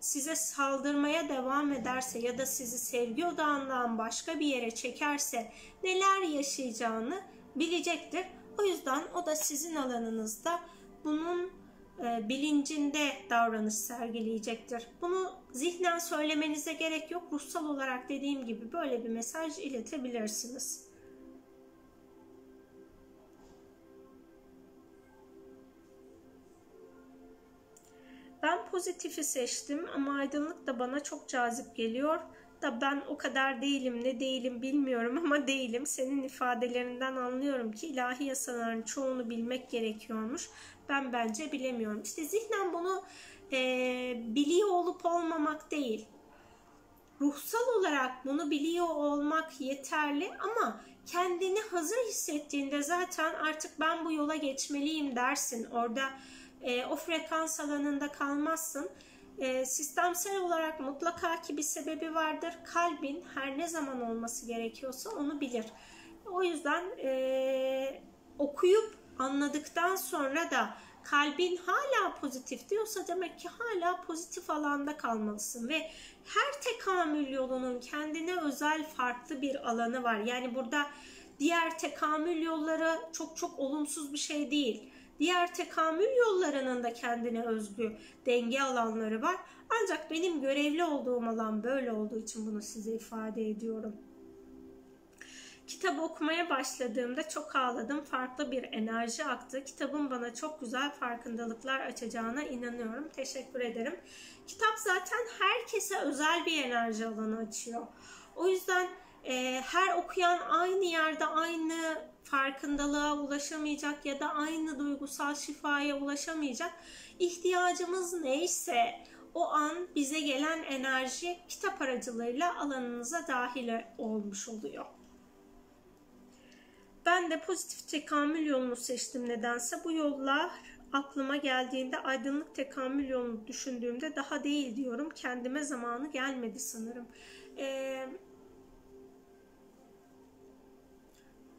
size saldırmaya devam ederse ya da sizi sevgi odağından başka bir yere çekerse neler yaşayacağını bilecektir. O yüzden o da sizin alanınızda bunun bilincinde davranış sergileyecektir. Bunu zihnen söylemenize gerek yok. Ruhsal olarak dediğim gibi böyle bir mesaj iletebilirsiniz. Ben pozitifi seçtim ama aydınlık da bana çok cazip geliyor. Da ben o kadar değilim ne değilim bilmiyorum ama değilim. Senin ifadelerinden anlıyorum ki ilahi yasaların çoğunu bilmek gerekiyormuş. Ben bence bilemiyorum. İşte zihnen bunu e, biliyor olup olmamak değil. Ruhsal olarak bunu biliyor olmak yeterli ama kendini hazır hissettiğinde zaten artık ben bu yola geçmeliyim dersin. Orada e, o frekans alanında kalmazsın. E, sistemsel olarak mutlaka ki bir sebebi vardır. Kalbin her ne zaman olması gerekiyorsa onu bilir. O yüzden e, okuyup anladıktan sonra da kalbin hala pozitif diyorsa demek ki hala pozitif alanda kalmalısın ve her tekamül yolunun kendine özel farklı bir alanı var. Yani burada diğer tekamül yolları çok çok olumsuz bir şey değil. Diğer tekamül yollarının da kendine özgü denge alanları var. Ancak benim görevli olduğum alan böyle olduğu için bunu size ifade ediyorum. Kitap okumaya başladığımda çok ağladım. Farklı bir enerji aktı. Kitabın bana çok güzel farkındalıklar açacağına inanıyorum. Teşekkür ederim. Kitap zaten herkese özel bir enerji alanı açıyor. O yüzden e, her okuyan aynı yerde aynı farkındalığa ulaşamayacak ya da aynı duygusal şifaya ulaşamayacak. İhtiyacımız neyse o an bize gelen enerji kitap aracılığıyla alanınıza dahil olmuş oluyor. Ben de pozitif tekamül yolunu seçtim nedense. Bu yollar aklıma geldiğinde aydınlık tekamül yolunu düşündüğümde daha değil diyorum. Kendime zamanı gelmedi sanırım. Ee,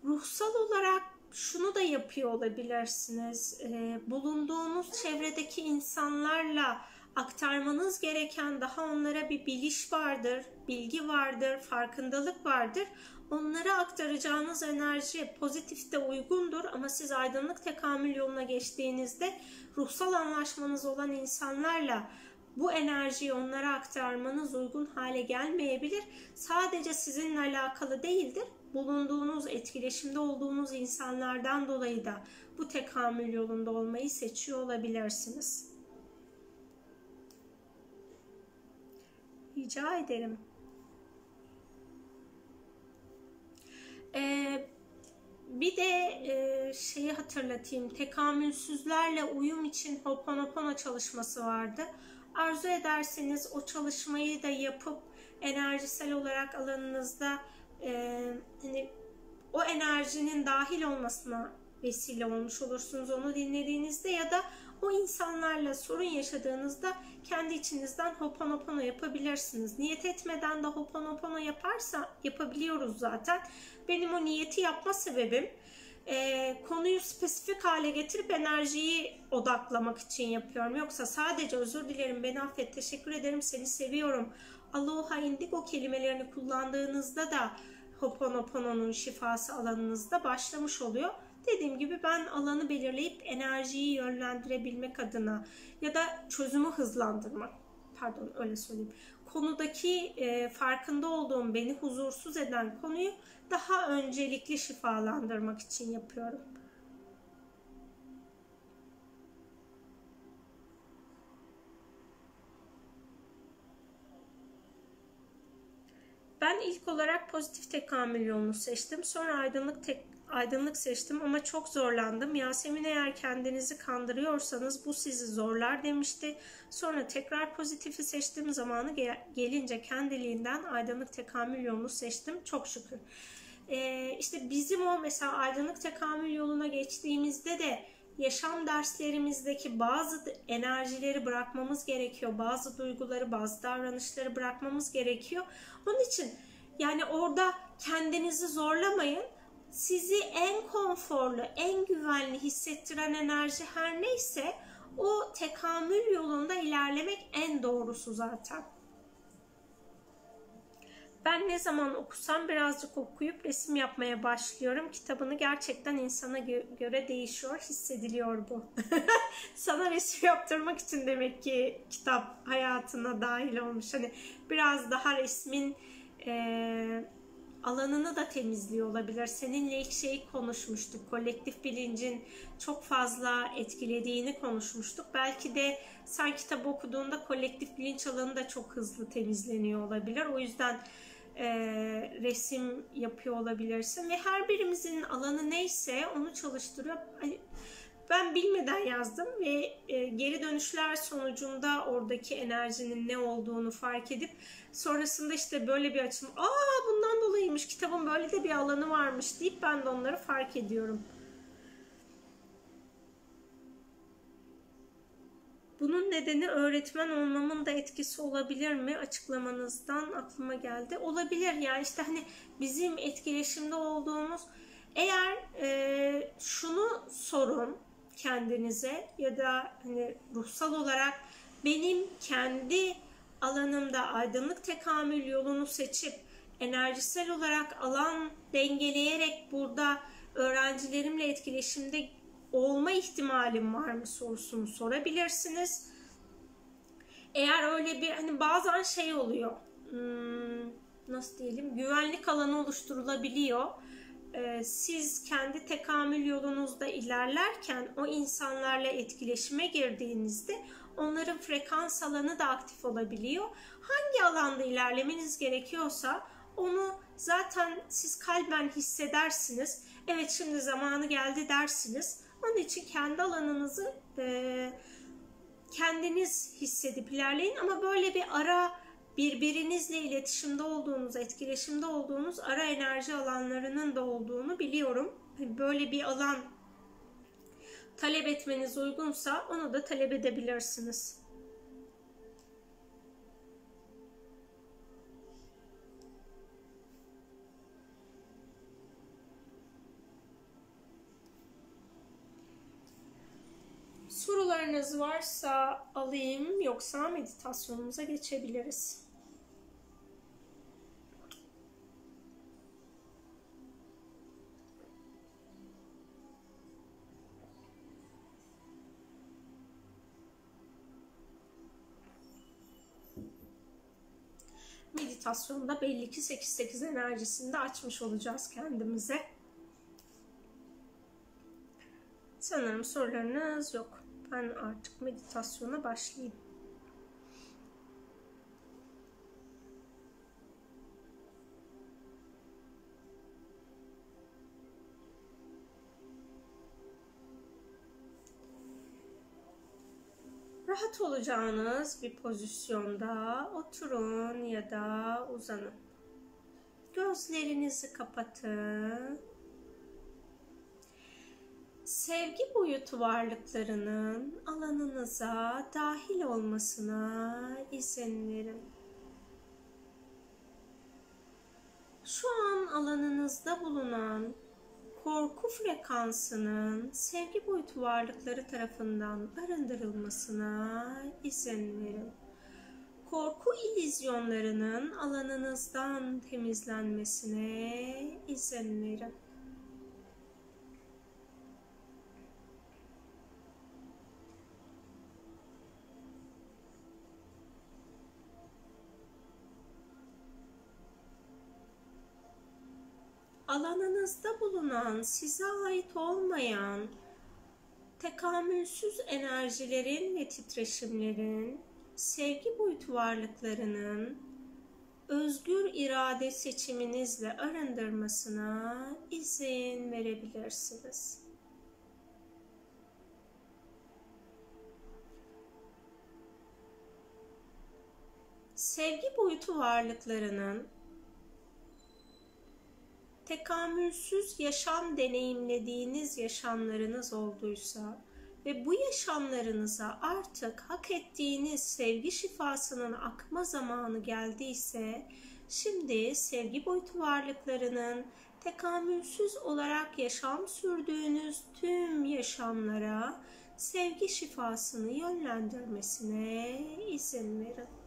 ruhsal olarak şunu da yapıyor olabilirsiniz. Ee, bulunduğunuz çevredeki insanlarla aktarmanız gereken daha onlara bir biliş vardır, bilgi vardır, farkındalık vardır. Onlara aktaracağınız enerji pozitifte uygundur ama siz aydınlık tekamül yoluna geçtiğinizde ruhsal anlaşmanız olan insanlarla bu enerjiyi onlara aktarmanız uygun hale gelmeyebilir. Sadece sizinle alakalı değildir. Bulunduğunuz, etkileşimde olduğunuz insanlardan dolayı da bu tekamül yolunda olmayı seçiyor olabilirsiniz. Rica ederim. Ee, bir de e, şeyi hatırlatayım. Tekamülsüzlerle uyum için Ho'oponopono çalışması vardı. Arzu ederseniz o çalışmayı da yapıp enerjisel olarak alanınızda e, hani o enerjinin dahil olmasına vesile olmuş olursunuz onu dinlediğinizde ya da o insanlarla sorun yaşadığınızda kendi içinizden hoponopono yapabilirsiniz. Niyet etmeden de hoponopono yaparsa yapabiliyoruz zaten. Benim o niyeti yapma sebebim e, konuyu spesifik hale getirip enerjiyi odaklamak için yapıyorum. Yoksa sadece özür dilerim, beni affet, teşekkür ederim, seni seviyorum. Aloha indigo kelimelerini kullandığınızda da Hoponopono'nun şifası alanınızda başlamış oluyor. Dediğim gibi ben alanı belirleyip enerjiyi yönlendirebilmek adına ya da çözümü hızlandırmak, pardon öyle söyleyeyim, konudaki e, farkında olduğum beni huzursuz eden konuyu daha öncelikli şifalandırmak için yapıyorum. Ben ilk olarak pozitif tekamül yolunu seçtim. Sonra aydınlık tek aydınlık seçtim ama çok zorlandım. Yasemin eğer kendinizi kandırıyorsanız bu sizi zorlar demişti. Sonra tekrar pozitifi seçtiğim zamanı gelince kendiliğinden aydınlık tekamül yolunu seçtim. Çok şükür. Ee, işte bizim o mesela aydınlık tekamül yoluna geçtiğimizde de yaşam derslerimizdeki bazı enerjileri bırakmamız gerekiyor. Bazı duyguları, bazı davranışları bırakmamız gerekiyor. Onun için yani orada kendinizi zorlamayın sizi en konforlu, en güvenli hissettiren enerji her neyse o tekamül yolunda ilerlemek en doğrusu zaten. Ben ne zaman okusam birazcık okuyup resim yapmaya başlıyorum. Kitabını gerçekten insana gö- göre değişiyor, hissediliyor bu. Sana resim yaptırmak için demek ki kitap hayatına dahil olmuş. Hani biraz daha resmin e, alanını da temizliyor olabilir. Seninle ilk şeyi konuşmuştuk. Kolektif bilincin çok fazla etkilediğini konuşmuştuk. Belki de sen kitap okuduğunda kolektif bilinç alanı da çok hızlı temizleniyor olabilir. O yüzden e, resim yapıyor olabilirsin ve her birimizin alanı neyse onu çalıştırıyor. Hani ben bilmeden yazdım ve e, geri dönüşler sonucunda oradaki enerjinin ne olduğunu fark edip sonrasında işte böyle bir açım, aa bundan dolayıymış kitabın böyle de bir alanı varmış deyip ben de onları fark ediyorum. Bunun nedeni öğretmen olmamın da etkisi olabilir mi? Açıklamanızdan aklıma geldi. Olabilir yani işte hani bizim etkileşimde olduğumuz Eğer e, şunu sorun kendinize ya da hani ruhsal olarak benim kendi alanımda aydınlık tekamül yolunu seçip enerjisel olarak alan dengeleyerek burada öğrencilerimle etkileşimde olma ihtimalim var mı sorusunu sorabilirsiniz. Eğer öyle bir hani bazen şey oluyor hmm, nasıl diyelim güvenlik alanı oluşturulabiliyor. Ee, siz kendi tekamül yolunuzda ilerlerken o insanlarla etkileşime girdiğinizde onların frekans alanı da aktif olabiliyor. Hangi alanda ilerlemeniz gerekiyorsa onu zaten siz kalben hissedersiniz. Evet şimdi zamanı geldi dersiniz. Onun için kendi alanınızı e, kendiniz hissedip ilerleyin ama böyle bir ara birbirinizle iletişimde olduğunuz, etkileşimde olduğunuz ara enerji alanlarının da olduğunu biliyorum. Böyle bir alan talep etmeniz uygunsa onu da talep edebilirsiniz. Sorularınız varsa alayım yoksa meditasyonumuza geçebiliriz. meditasyonda belli ki 8-8 enerjisinde açmış olacağız kendimize. Sanırım sorularınız yok. Ben artık meditasyona başlayayım. rahat olacağınız bir pozisyonda oturun ya da uzanın. Gözlerinizi kapatın. Sevgi boyutu varlıklarının alanınıza dahil olmasına izin verin. Şu an alanınızda bulunan korku frekansının sevgi boyutu varlıkları tarafından arındırılmasına izin verin. Korku ilizyonlarının alanınızdan temizlenmesine izin verin. Alanınızda bulunan, size ait olmayan tekamülsüz enerjilerin ve titreşimlerin, sevgi boyutu varlıklarının özgür irade seçiminizle arındırmasına izin verebilirsiniz. Sevgi boyutu varlıklarının tekamülsüz yaşam deneyimlediğiniz yaşamlarınız olduysa ve bu yaşamlarınıza artık hak ettiğiniz sevgi şifasının akma zamanı geldiyse şimdi sevgi boyutu varlıklarının tekamülsüz olarak yaşam sürdüğünüz tüm yaşamlara sevgi şifasını yönlendirmesine izin verin.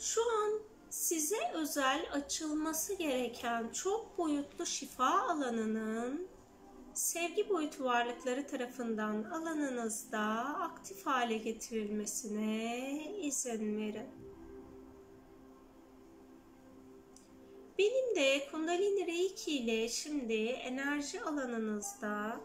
Şu an size özel açılması gereken çok boyutlu şifa alanının sevgi boyutu varlıkları tarafından alanınızda aktif hale getirilmesine izin verin. Benim de Kundalini Reiki ile şimdi enerji alanınızda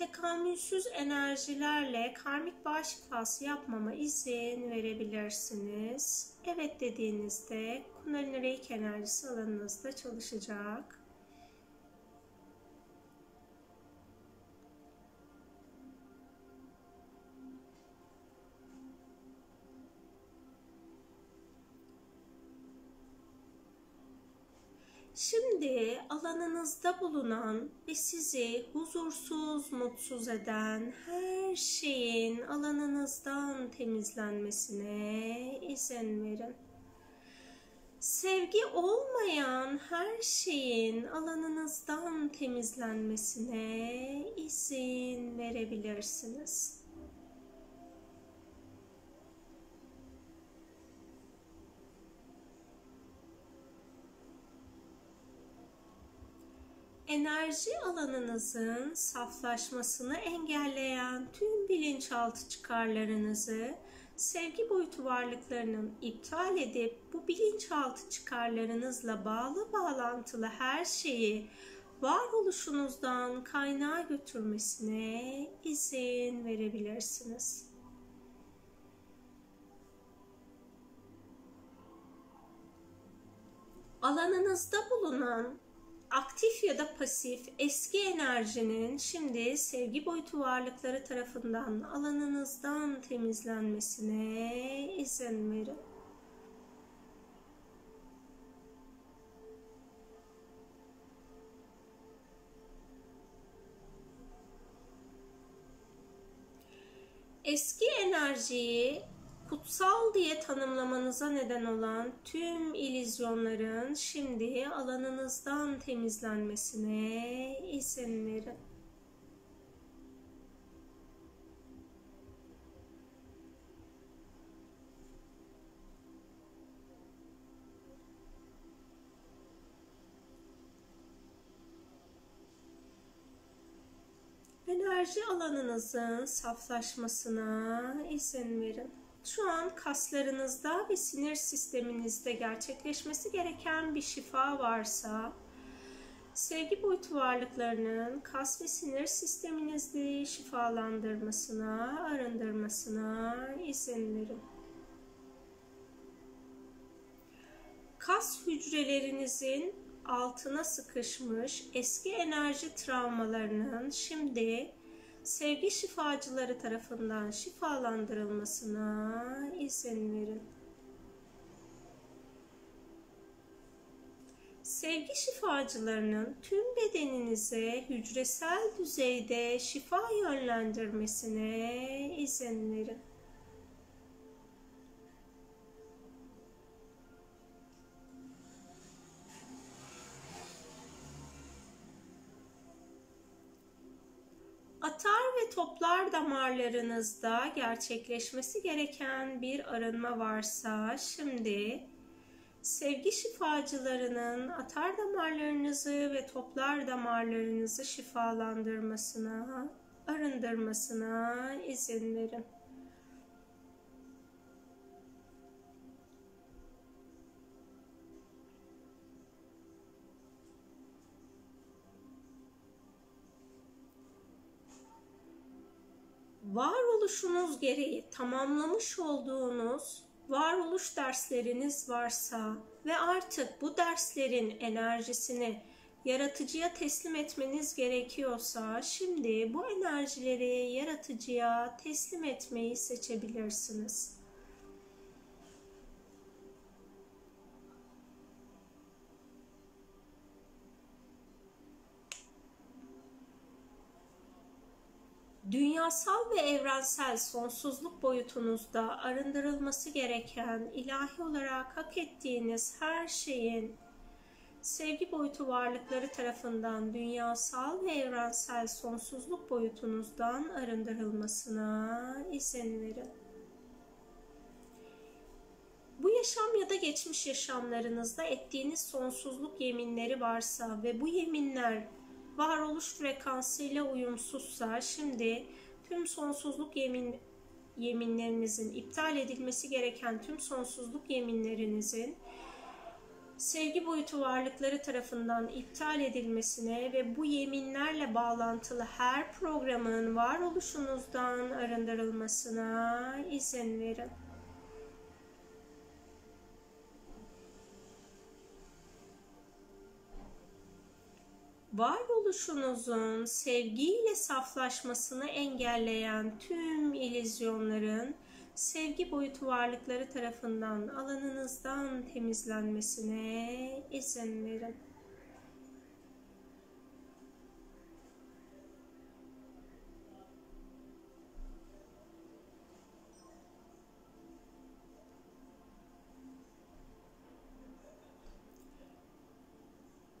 tekamülsüz enerjilerle karmik bağ şifası yapmama izin verebilirsiniz. Evet dediğinizde Kundalini Reiki enerjisi alanınızda çalışacak. Şimdi alanınızda bulunan ve sizi huzursuz, mutsuz eden her şeyin alanınızdan temizlenmesine izin verin. Sevgi olmayan her şeyin alanınızdan temizlenmesine izin verebilirsiniz. Enerji alanınızın saflaşmasını engelleyen tüm bilinçaltı çıkarlarınızı sevgi boyutu varlıklarının iptal edip bu bilinçaltı çıkarlarınızla bağlı bağlantılı her şeyi varoluşunuzdan kaynağa götürmesine izin verebilirsiniz. Alanınızda bulunan aktif ya da pasif eski enerjinin şimdi sevgi boyutu varlıkları tarafından alanınızdan temizlenmesine izin verin. Eski enerjiyi kutsal diye tanımlamanıza neden olan tüm ilizyonların şimdi alanınızdan temizlenmesine izin verin. enerji alanınızın saflaşmasına izin verin şu an kaslarınızda ve sinir sisteminizde gerçekleşmesi gereken bir şifa varsa sevgi boyutu varlıklarının kas ve sinir sisteminizde şifalandırmasına, arındırmasına izin verin. Kas hücrelerinizin altına sıkışmış eski enerji travmalarının şimdi sevgi şifacıları tarafından şifalandırılmasına izin verin. Sevgi şifacılarının tüm bedeninize hücresel düzeyde şifa yönlendirmesine izin verin. Atar ve toplar damarlarınızda gerçekleşmesi gereken bir arınma varsa şimdi sevgi şifacılarının atar damarlarınızı ve toplar damarlarınızı şifalandırmasına, arındırmasına izin verin. Varoluşunuz gereği tamamlamış olduğunuz varoluş dersleriniz varsa ve artık bu derslerin enerjisini yaratıcıya teslim etmeniz gerekiyorsa şimdi bu enerjileri yaratıcıya teslim etmeyi seçebilirsiniz. Dünyasal ve evrensel sonsuzluk boyutunuzda arındırılması gereken ilahi olarak hak ettiğiniz her şeyin sevgi boyutu varlıkları tarafından dünyasal ve evrensel sonsuzluk boyutunuzdan arındırılmasına izin verin. Bu yaşam ya da geçmiş yaşamlarınızda ettiğiniz sonsuzluk yeminleri varsa ve bu yeminler varoluş frekansıyla uyumsuzsa şimdi tüm sonsuzluk yemin yeminlerinizin iptal edilmesi gereken tüm sonsuzluk yeminlerinizin sevgi boyutu varlıkları tarafından iptal edilmesine ve bu yeminlerle bağlantılı her programın varoluşunuzdan arındırılmasına izin verin oluşunuzun sevgiyle saflaşmasını engelleyen tüm ilizyonların sevgi boyutu varlıkları tarafından alanınızdan temizlenmesine izin verin.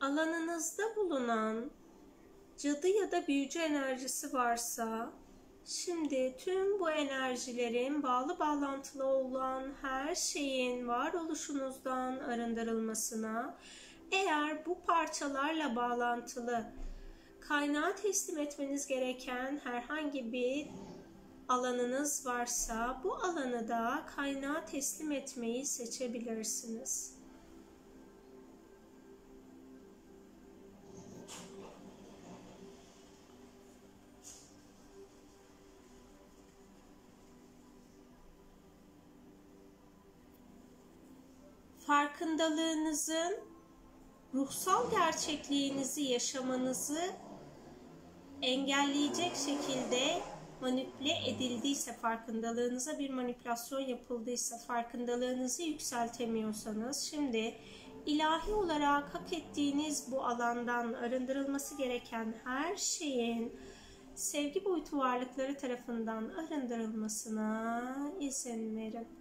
alanınızda bulunan cadı ya da büyücü enerjisi varsa şimdi tüm bu enerjilerin bağlı bağlantılı olan her şeyin varoluşunuzdan arındırılmasına eğer bu parçalarla bağlantılı kaynağa teslim etmeniz gereken herhangi bir alanınız varsa bu alanı da kaynağa teslim etmeyi seçebilirsiniz. Farkındalığınızın ruhsal gerçekliğinizi yaşamanızı engelleyecek şekilde manipüle edildiyse, farkındalığınıza bir manipülasyon yapıldıysa, farkındalığınızı yükseltemiyorsanız, şimdi ilahi olarak hak ettiğiniz bu alandan arındırılması gereken her şeyin sevgi boyutu varlıkları tarafından arındırılmasına izin verin.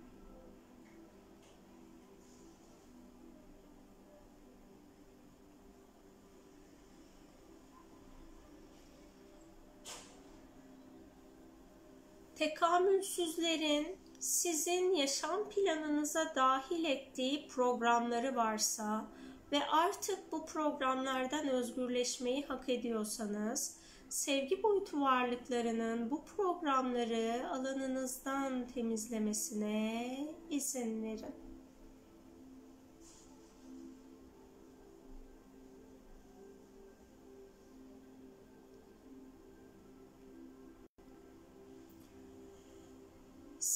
Tekamülsüzlerin sizin yaşam planınıza dahil ettiği programları varsa ve artık bu programlardan özgürleşmeyi hak ediyorsanız, sevgi boyutu varlıklarının bu programları alanınızdan temizlemesine izin verin.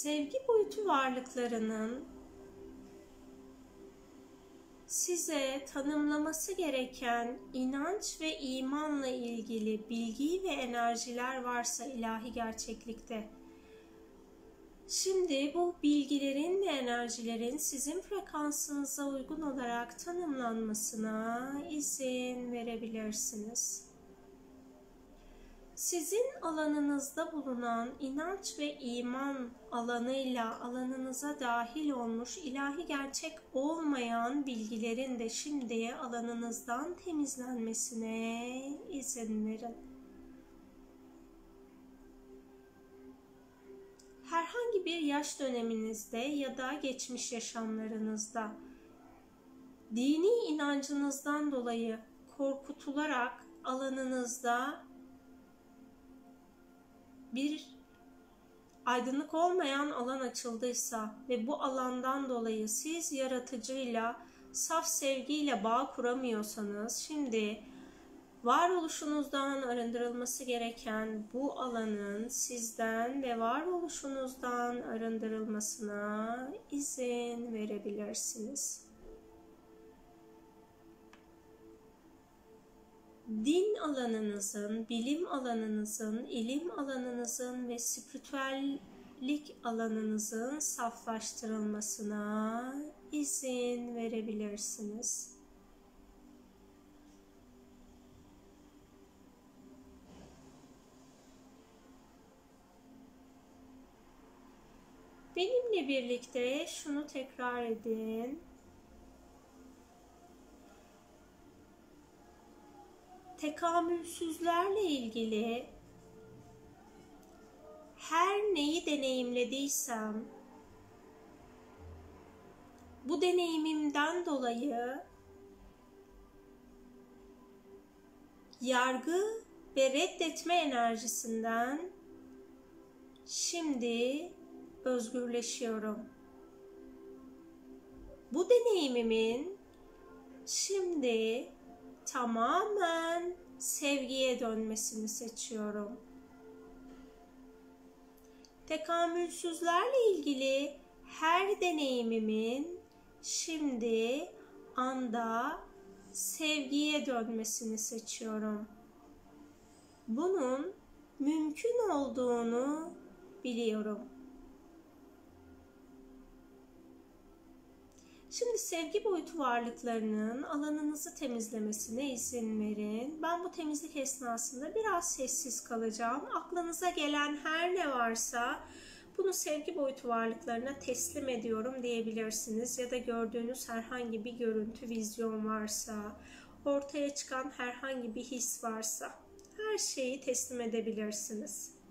Sevgi boyutu varlıklarının size tanımlaması gereken inanç ve imanla ilgili bilgi ve enerjiler varsa ilahi gerçeklikte. Şimdi bu bilgilerin ve enerjilerin sizin frekansınıza uygun olarak tanımlanmasına izin verebilirsiniz sizin alanınızda bulunan inanç ve iman alanıyla alanınıza dahil olmuş ilahi gerçek olmayan bilgilerin de şimdiye alanınızdan temizlenmesine izin verin. Herhangi bir yaş döneminizde ya da geçmiş yaşamlarınızda dini inancınızdan dolayı korkutularak alanınızda bir aydınlık olmayan alan açıldıysa ve bu alandan dolayı siz yaratıcıyla saf sevgiyle bağ kuramıyorsanız şimdi varoluşunuzdan arındırılması gereken bu alanın sizden ve varoluşunuzdan arındırılmasına izin verebilirsiniz. Din alanınızın, bilim alanınızın, ilim alanınızın ve spiritüellik alanınızın saflaştırılmasına izin verebilirsiniz. Benimle birlikte şunu tekrar edin. Tekamülsüzlerle ilgili her neyi deneyimlediysem bu deneyimimden dolayı yargı ve reddetme enerjisinden şimdi özgürleşiyorum. Bu deneyimimin şimdi tamamen sevgiye dönmesini seçiyorum. Tekamülsüzlerle ilgili her deneyimimin şimdi anda sevgiye dönmesini seçiyorum. Bunun mümkün olduğunu biliyorum. Şimdi sevgi boyutu varlıklarının alanınızı temizlemesine izin verin. Ben bu temizlik esnasında biraz sessiz kalacağım. Aklınıza gelen her ne varsa bunu sevgi boyutu varlıklarına teslim ediyorum diyebilirsiniz. Ya da gördüğünüz herhangi bir görüntü, vizyon varsa ortaya çıkan herhangi bir his varsa her şeyi teslim edebilirsiniz.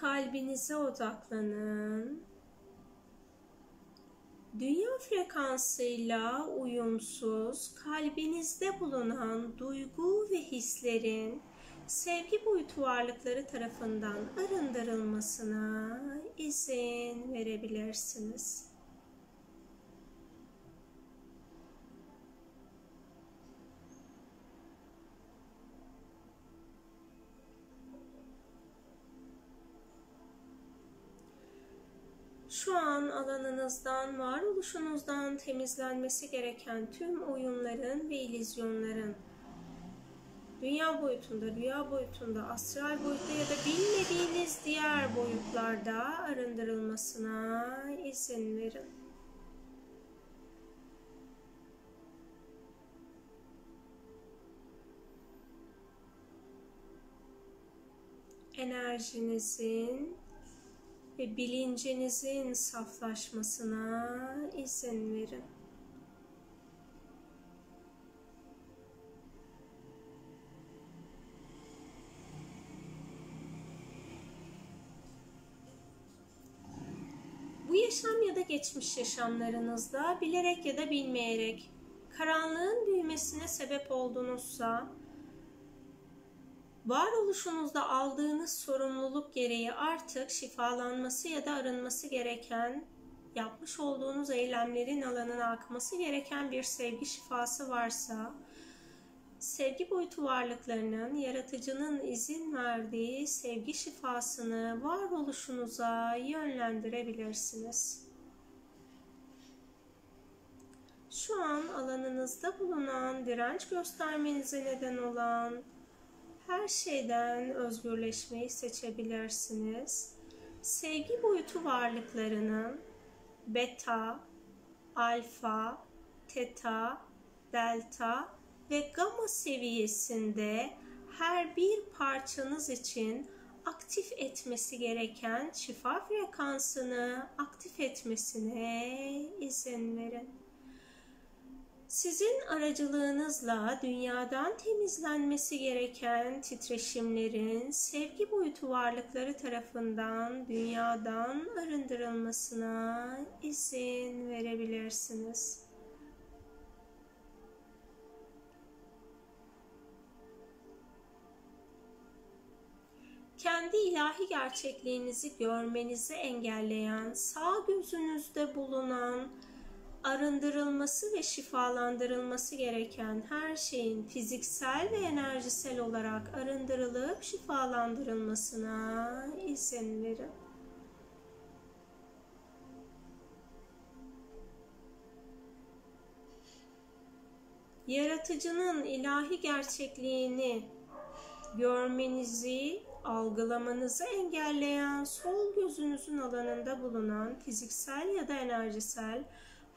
Kalbinize odaklanın. Dünya frekansıyla uyumsuz kalbinizde bulunan duygu ve hislerin sevgi boyutu varlıkları tarafından arındırılmasına izin verebilirsiniz. Şu an alanınızdan, varoluşunuzdan temizlenmesi gereken tüm oyunların ve ilizyonların dünya boyutunda, rüya boyutunda, astral boyutta ya da bilmediğiniz diğer boyutlarda arındırılmasına izin verin. enerjinizin ve bilincinizin saflaşmasına izin verin. Bu yaşam ya da geçmiş yaşamlarınızda bilerek ya da bilmeyerek karanlığın büyümesine sebep oldunuzsa varoluşunuzda aldığınız sorumluluk gereği artık şifalanması ya da arınması gereken, yapmış olduğunuz eylemlerin alanına akması gereken bir sevgi şifası varsa, sevgi boyutu varlıklarının, yaratıcının izin verdiği sevgi şifasını varoluşunuza yönlendirebilirsiniz. Şu an alanınızda bulunan direnç göstermenize neden olan her şeyden özgürleşmeyi seçebilirsiniz. Sevgi boyutu varlıklarının beta, alfa, teta, delta ve gamma seviyesinde her bir parçanız için aktif etmesi gereken şifa frekansını aktif etmesine izin verin. Sizin aracılığınızla dünyadan temizlenmesi gereken titreşimlerin sevgi boyutu varlıkları tarafından dünyadan arındırılmasına izin verebilirsiniz. kendi ilahi gerçekliğinizi görmenizi engelleyen, sağ gözünüzde bulunan arındırılması ve şifalandırılması gereken her şeyin fiziksel ve enerjisel olarak arındırılıp şifalandırılmasına izin verin. Yaratıcının ilahi gerçekliğini görmenizi, algılamanızı engelleyen sol gözünüzün alanında bulunan fiziksel ya da enerjisel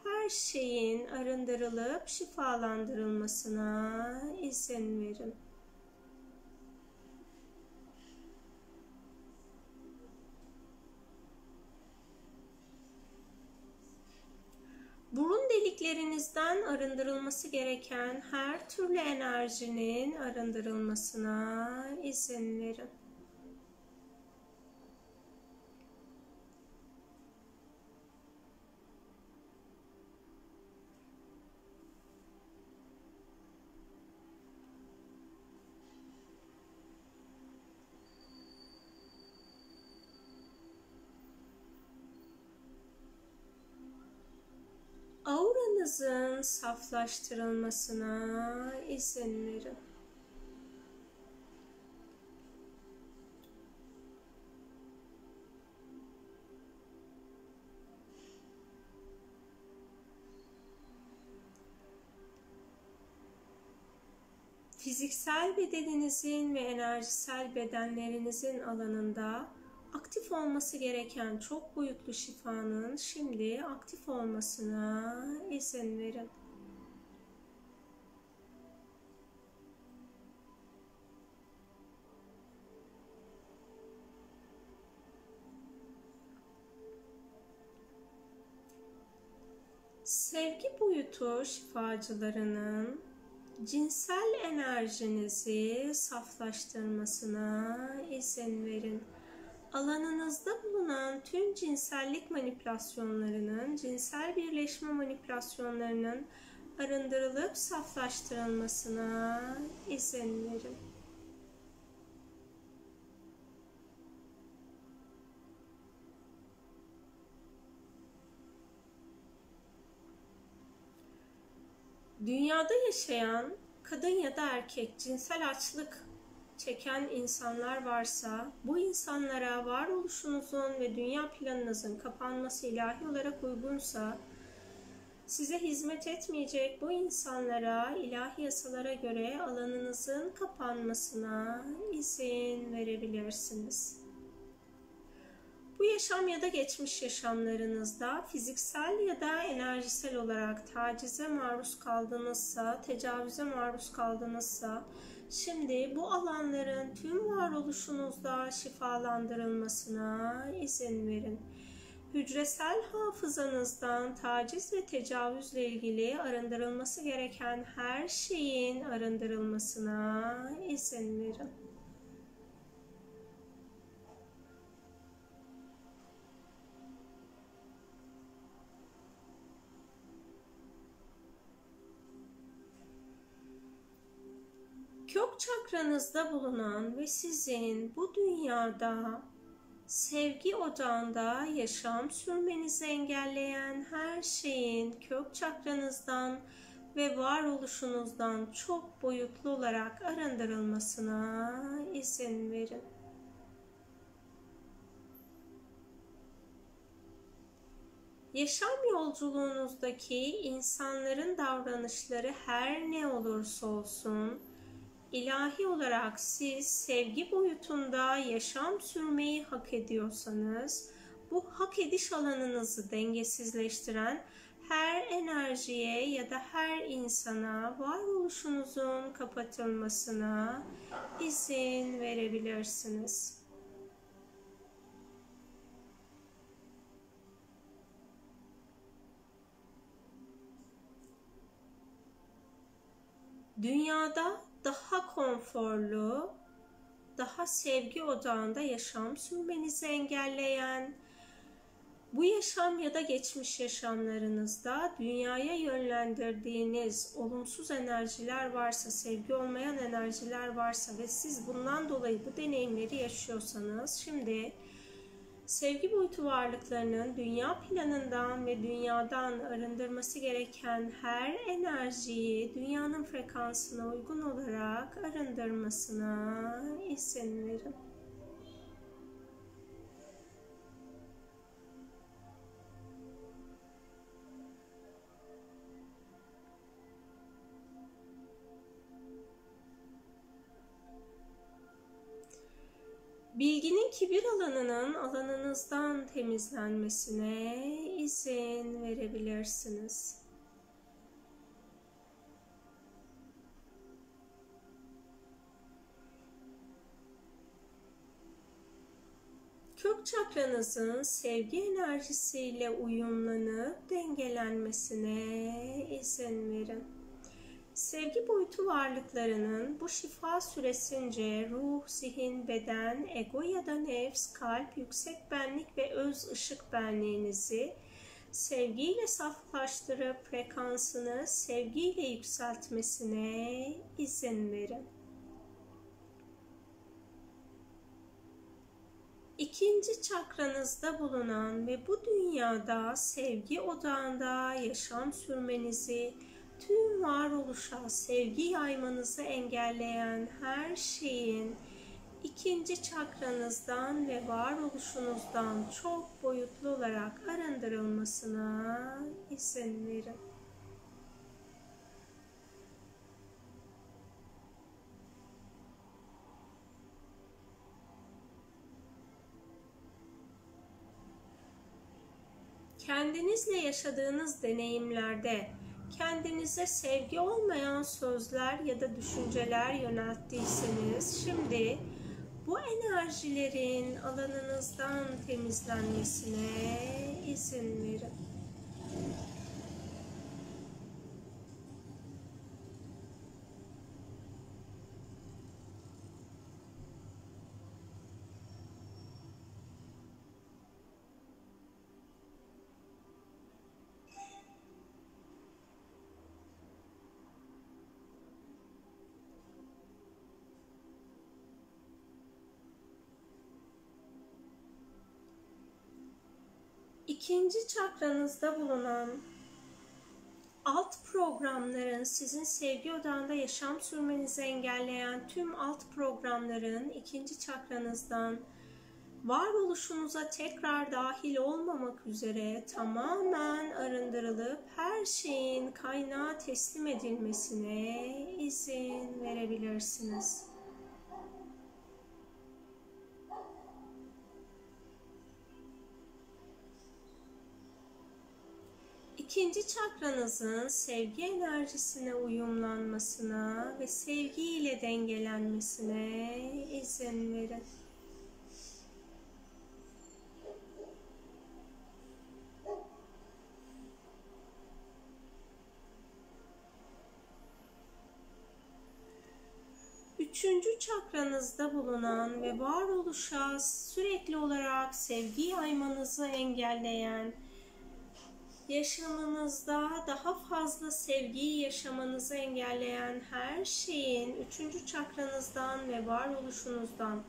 her şeyin arındırılıp şifalandırılmasına izin verin. Burun deliklerinizden arındırılması gereken her türlü enerjinin arındırılmasına izin verin. Saflaştırılmasına izin verin. fiziksel bedeninizin ve enerjisel bedenlerinizin alanında aktif olması gereken çok boyutlu şifanın şimdi aktif olmasına izin verin. Sevgi boyutu şifacılarının cinsel enerjinizi saflaştırmasına izin verin. Alanınızda bulunan tüm cinsellik manipülasyonlarının, cinsel birleşme manipülasyonlarının arındırılıp saflaştırılmasına izin verin. Dünyada yaşayan kadın ya da erkek cinsel açlık çeken insanlar varsa bu insanlara varoluşunuzun ve dünya planınızın kapanması ilahi olarak uygunsa size hizmet etmeyecek bu insanlara ilahi yasalara göre alanınızın kapanmasına izin verebilirsiniz. Bu yaşam ya da geçmiş yaşamlarınızda fiziksel ya da enerjisel olarak tacize maruz kaldınızsa, tecavüze maruz kaldınızsa, şimdi bu alanların tüm varoluşunuzda şifalandırılmasına izin verin. Hücresel hafızanızdan taciz ve tecavüzle ilgili arındırılması gereken her şeyin arındırılmasına izin verin. Kök çakranızda bulunan ve sizin bu dünyada sevgi odağında yaşam sürmenizi engelleyen her şeyin kök çakranızdan ve varoluşunuzdan çok boyutlu olarak arındırılmasına izin verin. Yaşam yolculuğunuzdaki insanların davranışları her ne olursa olsun ilahi olarak siz sevgi boyutunda yaşam sürmeyi hak ediyorsanız bu hak ediş alanınızı dengesizleştiren her enerjiye ya da her insana varoluşunuzun kapatılmasına izin verebilirsiniz. Dünyada daha konforlu, daha sevgi odağında yaşam sürmenizi engelleyen, bu yaşam ya da geçmiş yaşamlarınızda dünyaya yönlendirdiğiniz olumsuz enerjiler varsa, sevgi olmayan enerjiler varsa ve siz bundan dolayı bu deneyimleri yaşıyorsanız şimdi sevgi boyutu varlıklarının dünya planından ve dünyadan arındırması gereken her enerjiyi dünyanın frekansına uygun olarak arındırmasına izin verin. Bilginin kibir alanının alanınızdan temizlenmesine izin verebilirsiniz. Kök çakranızın sevgi enerjisiyle uyumlanıp dengelenmesine izin verin. Sevgi boyutu varlıklarının bu şifa süresince ruh, zihin, beden, ego ya da nefs, kalp, yüksek benlik ve öz ışık benliğinizi sevgiyle saflaştırıp frekansını sevgiyle yükseltmesine izin verin. ikinci çakranızda bulunan ve bu dünyada sevgi odağında yaşam sürmenizi, tüm varoluşa sevgi yaymanızı engelleyen her şeyin ikinci çakranızdan ve varoluşunuzdan çok boyutlu olarak arındırılmasına izin verin. kendinizle yaşadığınız deneyimlerde kendinize sevgi olmayan sözler ya da düşünceler yönelttiyseniz şimdi bu enerjilerin alanınızdan temizlenmesine izin verin. İkinci çakranızda bulunan alt programların sizin sevgi odağında yaşam sürmenizi engelleyen tüm alt programların ikinci çakranızdan varoluşunuza tekrar dahil olmamak üzere tamamen arındırılıp her şeyin kaynağa teslim edilmesine izin verebilirsiniz. İkinci çakranızın sevgi enerjisine uyumlanmasına ve sevgiyle dengelenmesine izin verin. Üçüncü çakranızda bulunan ve varoluşa sürekli olarak sevgi yaymanızı engelleyen yaşamınızda daha fazla sevgiyi yaşamanızı engelleyen her şeyin üçüncü çakranızdan ve varoluşunuzdan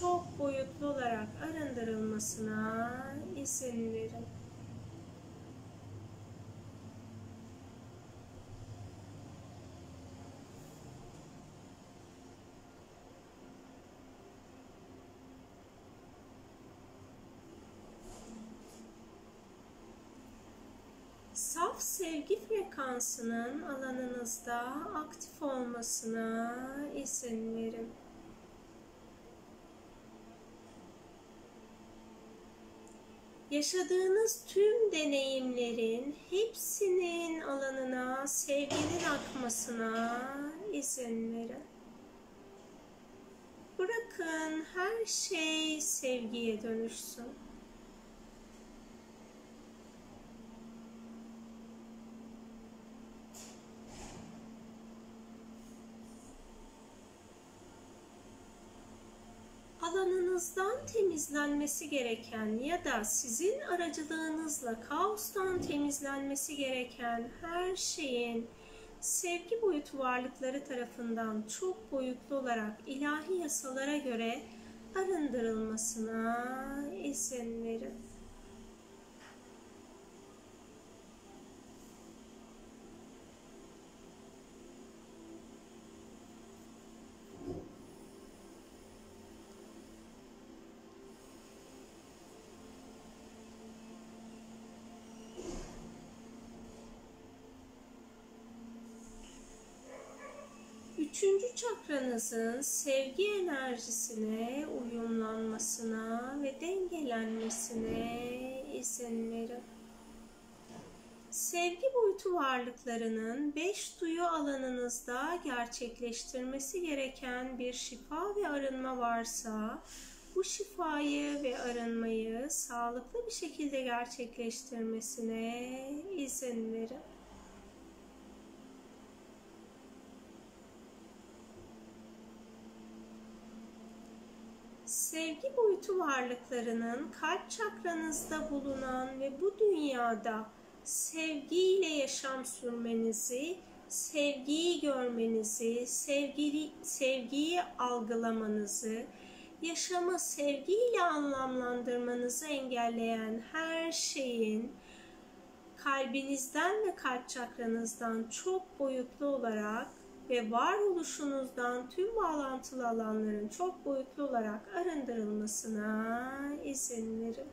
çok boyutlu olarak arındırılmasına izin verin. Saf sevgi frekansının alanınızda aktif olmasına izin verin. Yaşadığınız tüm deneyimlerin hepsinin alanına sevginin akmasına izin verin. Bırakın her şey sevgiye dönüşsün. Alanınızdan temizlenmesi gereken ya da sizin aracılığınızla kaostan temizlenmesi gereken her şeyin sevgi boyutu varlıkları tarafından çok boyutlu olarak ilahi yasalara göre arındırılmasına izin verin. Üçüncü çakranızın sevgi enerjisine uyumlanmasına ve dengelenmesine izin verin. Sevgi boyutu varlıklarının beş duyu alanınızda gerçekleştirmesi gereken bir şifa ve arınma varsa bu şifayı ve arınmayı sağlıklı bir şekilde gerçekleştirmesine izin verin. Sevgi boyutu varlıklarının kalp çakranızda bulunan ve bu dünyada sevgiyle yaşam sürmenizi, sevgiyi görmenizi, sevgili, sevgiyi algılamanızı yaşamı sevgiyle anlamlandırmanızı engelleyen her şeyin kalbinizden ve kalp çakranızdan çok boyutlu olarak ve varoluşunuzdan tüm bağlantılı alanların çok boyutlu olarak arındırılmasına izin verin.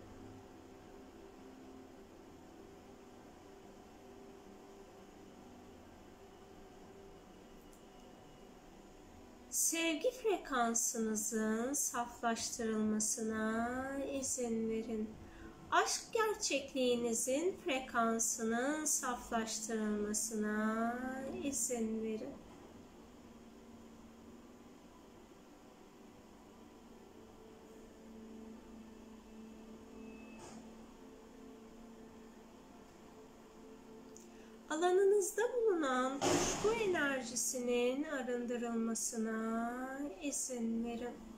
sevgi frekansınızın saflaştırılmasına izin verin. Aşk gerçekliğinizin frekansının saflaştırılmasına izin verin. Alanınızda bulunan kuşku enerjisinin arındırılmasına izin verin.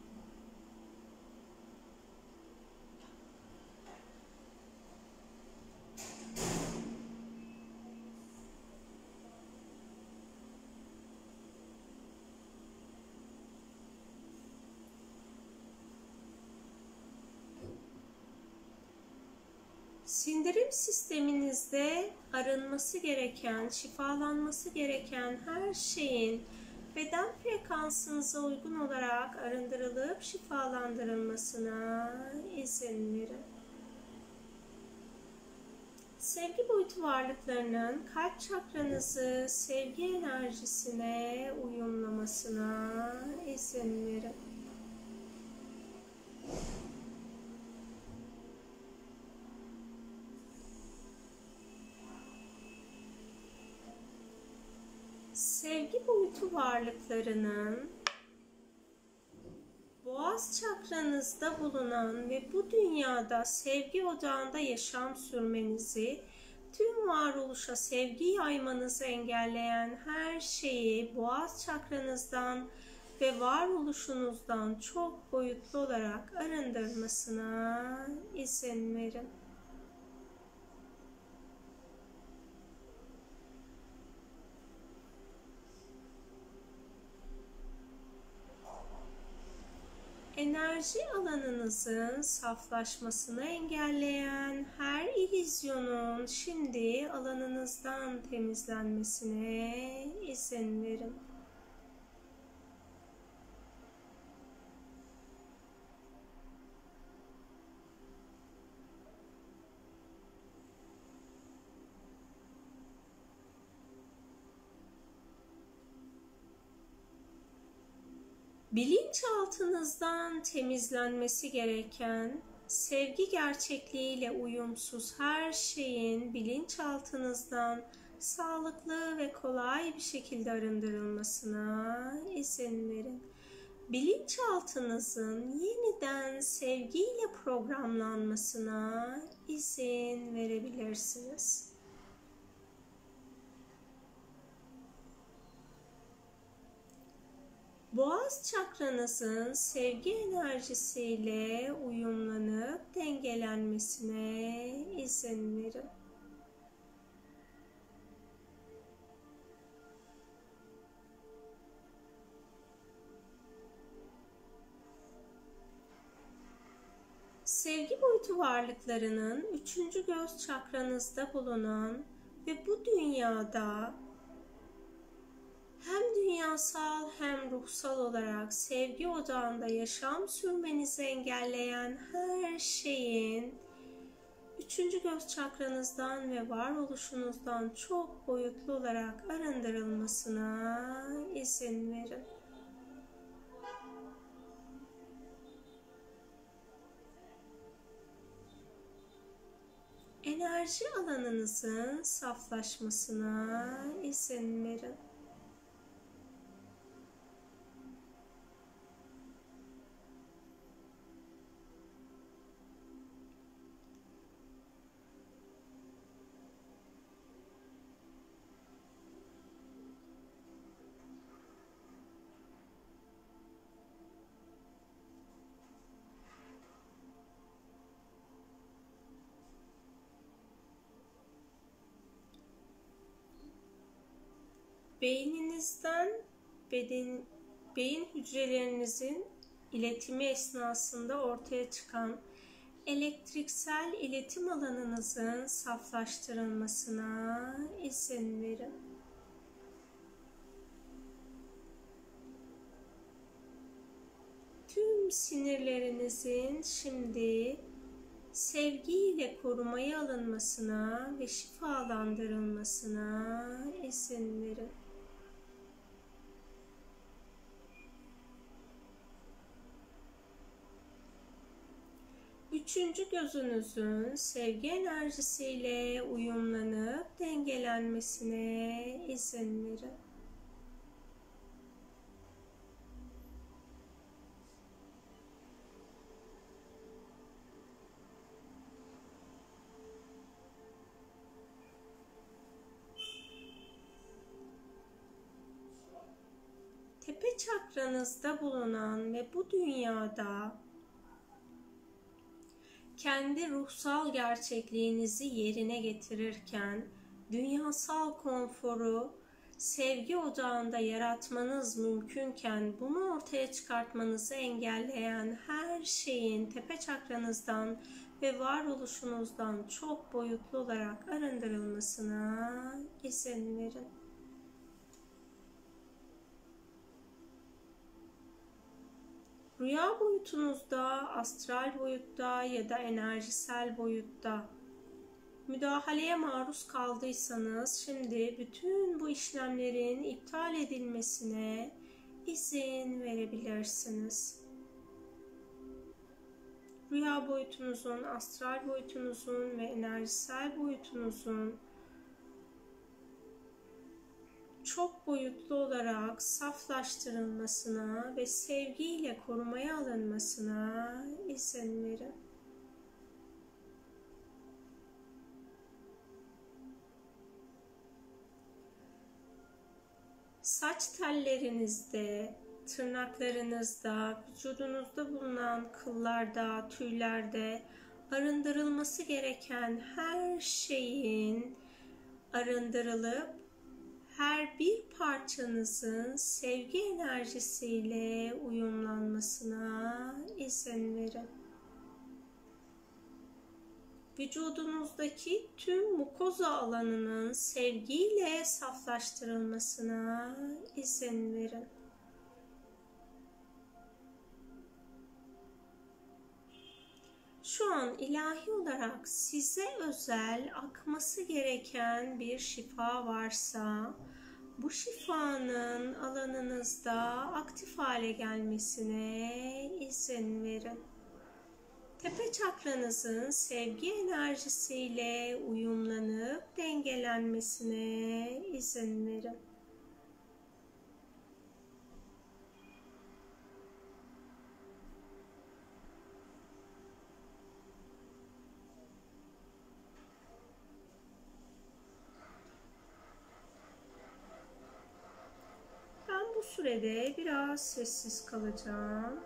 Sindirim sisteminizde arınması gereken, şifalanması gereken her şeyin beden frekansınıza uygun olarak arındırılıp şifalandırılmasına izin verin. Sevgi boyutu varlıklarının kalp çakranızı sevgi enerjisine uyumlamasına izin verin. Sevgi boyutu varlıklarının boğaz çakranızda bulunan ve bu dünyada sevgi odağında yaşam sürmenizi, tüm varoluşa sevgi yaymanızı engelleyen her şeyi boğaz çakranızdan ve varoluşunuzdan çok boyutlu olarak arındırmasına izin verin. Enerji alanınızın saflaşmasını engelleyen her ilizyonun şimdi alanınızdan temizlenmesine izin verin. Bilinçaltınızdan temizlenmesi gereken sevgi gerçekliğiyle uyumsuz her şeyin bilinçaltınızdan sağlıklı ve kolay bir şekilde arındırılmasına izin verin. Bilinçaltınızın yeniden sevgiyle programlanmasına izin verebilirsiniz. Boğaz çakranızın sevgi enerjisiyle uyumlanıp dengelenmesine izin verin. Sevgi boyutu varlıklarının üçüncü göz çakranızda bulunan ve bu dünyada hem dünyasal hem ruhsal olarak sevgi odağında yaşam sürmenizi engelleyen her şeyin üçüncü göz çakranızdan ve varoluşunuzdan çok boyutlu olarak arındırılmasına izin verin. enerji alanınızın saflaşmasına izin verin. Beyninizden beden, beyin hücrelerinizin iletimi esnasında ortaya çıkan elektriksel iletim alanınızın saflaştırılmasına izin verin. Tüm sinirlerinizin şimdi sevgiyle korumaya alınmasına ve şifalandırılmasına izin verin. Üçüncü gözünüzün sevgi enerjisiyle uyumlanıp dengelenmesine izin verin. Tepe çakranızda bulunan ve bu dünyada kendi ruhsal gerçekliğinizi yerine getirirken dünyasal konforu sevgi ocağında yaratmanız mümkünken bunu ortaya çıkartmanızı engelleyen her şeyin tepe çakranızdan ve varoluşunuzdan çok boyutlu olarak arındırılmasına izin verin. Rüya boyutunuzda, astral boyutta ya da enerjisel boyutta müdahaleye maruz kaldıysanız şimdi bütün bu işlemlerin iptal edilmesine izin verebilirsiniz. Rüya boyutunuzun, astral boyutunuzun ve enerjisel boyutunuzun çok boyutlu olarak saflaştırılmasına ve sevgiyle korumaya alınmasına izin verin. Saç tellerinizde, tırnaklarınızda, vücudunuzda bulunan kıllarda, tüylerde arındırılması gereken her şeyin arındırılıp her bir parçanızın sevgi enerjisiyle uyumlanmasına izin verin. Vücudunuzdaki tüm mukoza alanının sevgiyle saflaştırılmasına izin verin. Şu an ilahi olarak size özel akması gereken bir şifa varsa bu şifanın alanınızda aktif hale gelmesine izin verin. Tepe çakranızın sevgi enerjisiyle uyumlanıp dengelenmesine izin verin. Sürede biraz sessiz kalacağım.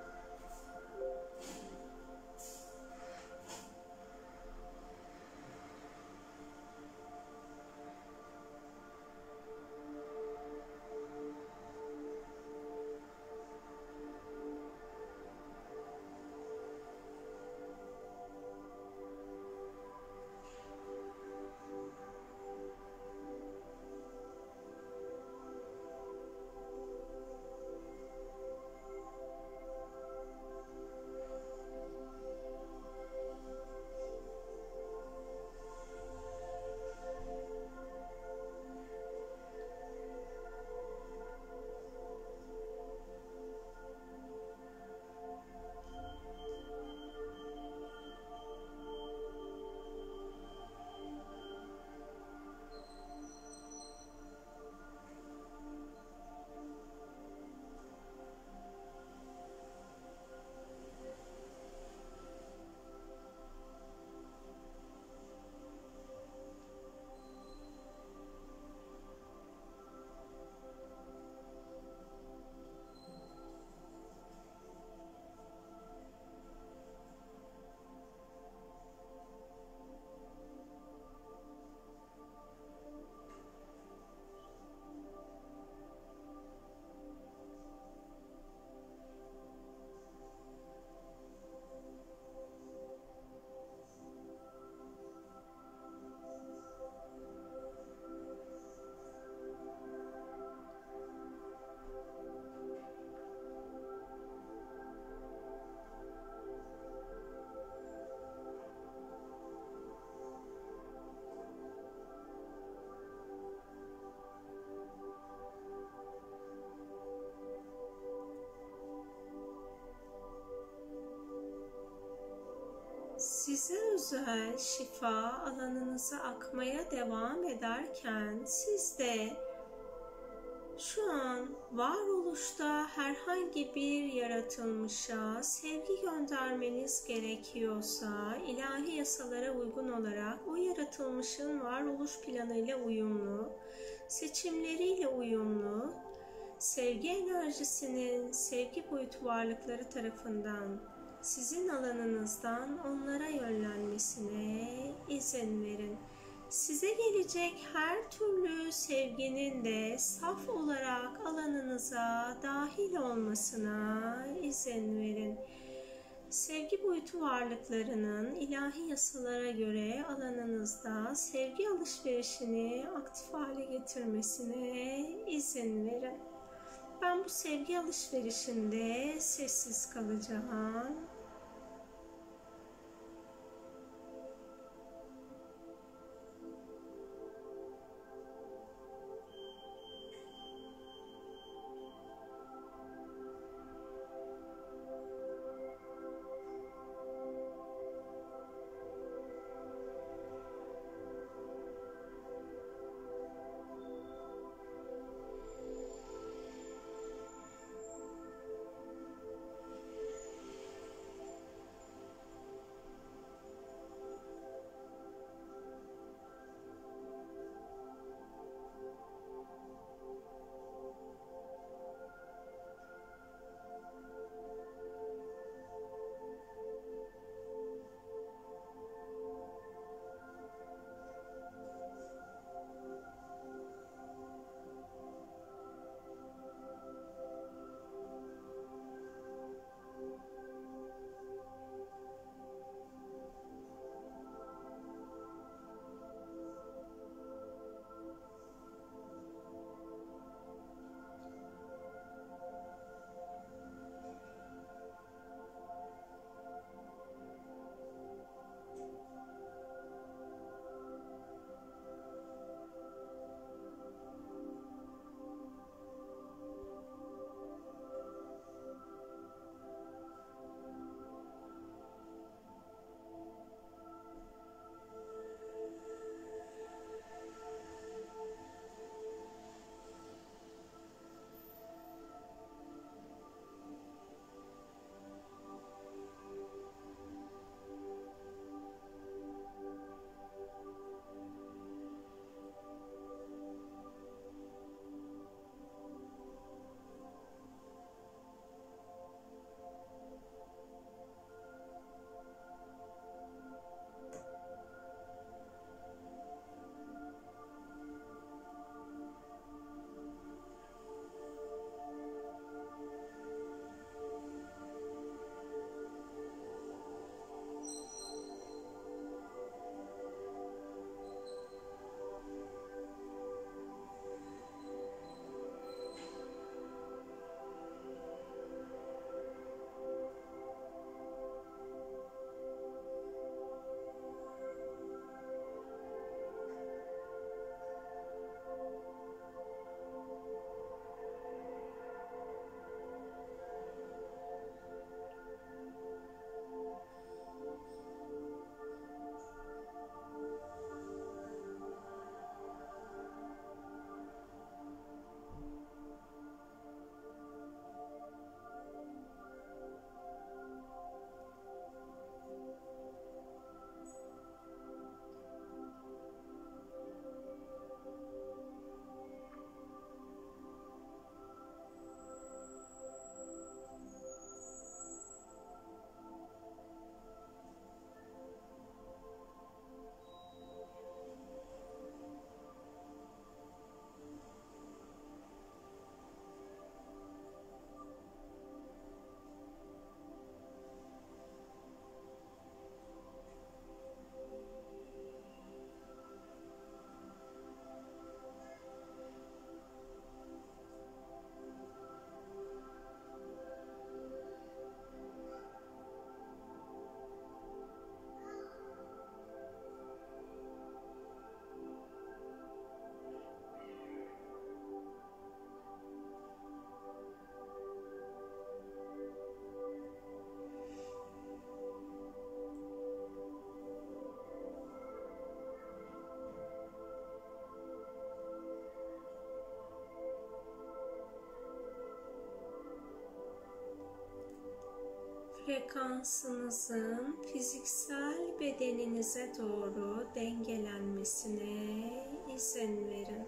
Size özel şifa alanınıza akmaya devam ederken siz de şu an varoluşta herhangi bir yaratılmışa sevgi göndermeniz gerekiyorsa ilahi yasalara uygun olarak o yaratılmışın varoluş planıyla uyumlu, seçimleriyle uyumlu, sevgi enerjisinin sevgi boyutu varlıkları tarafından sizin alanınızdan onlara yönlenmesine izin verin. Size gelecek her türlü sevginin de saf olarak alanınıza dahil olmasına izin verin. Sevgi boyutu varlıklarının ilahi yasalara göre alanınızda sevgi alışverişini aktif hale getirmesine izin verin. Ben bu sevgi alışverişinde sessiz kalacağım. Frekansınızın fiziksel bedeninize doğru dengelenmesine izin verin.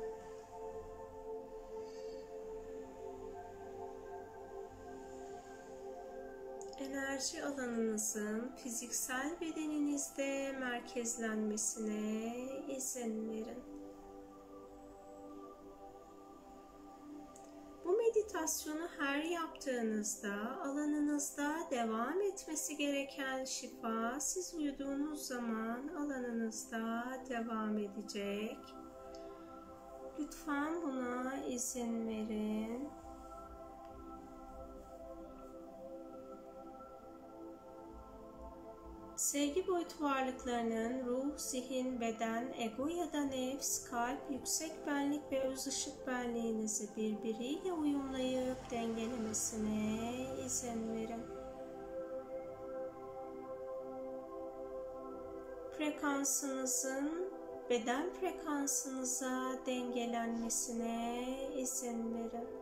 enerji alanınızın fiziksel bedeninizde merkezlenmesine izin verin. Meditasyonu her yaptığınızda alanınızda devam etmesi gereken şifa siz uyuduğunuz zaman alanınızda devam edecek. Lütfen buna izin verin. Sevgi boyutu varlıklarının ruh, zihin, beden, ego ya da nefs, kalp, yüksek benlik ve öz ışık benliğinizi birbiriyle uyumlayıp dengelemesine izin verin. Frekansınızın beden frekansınıza dengelenmesine izin verin.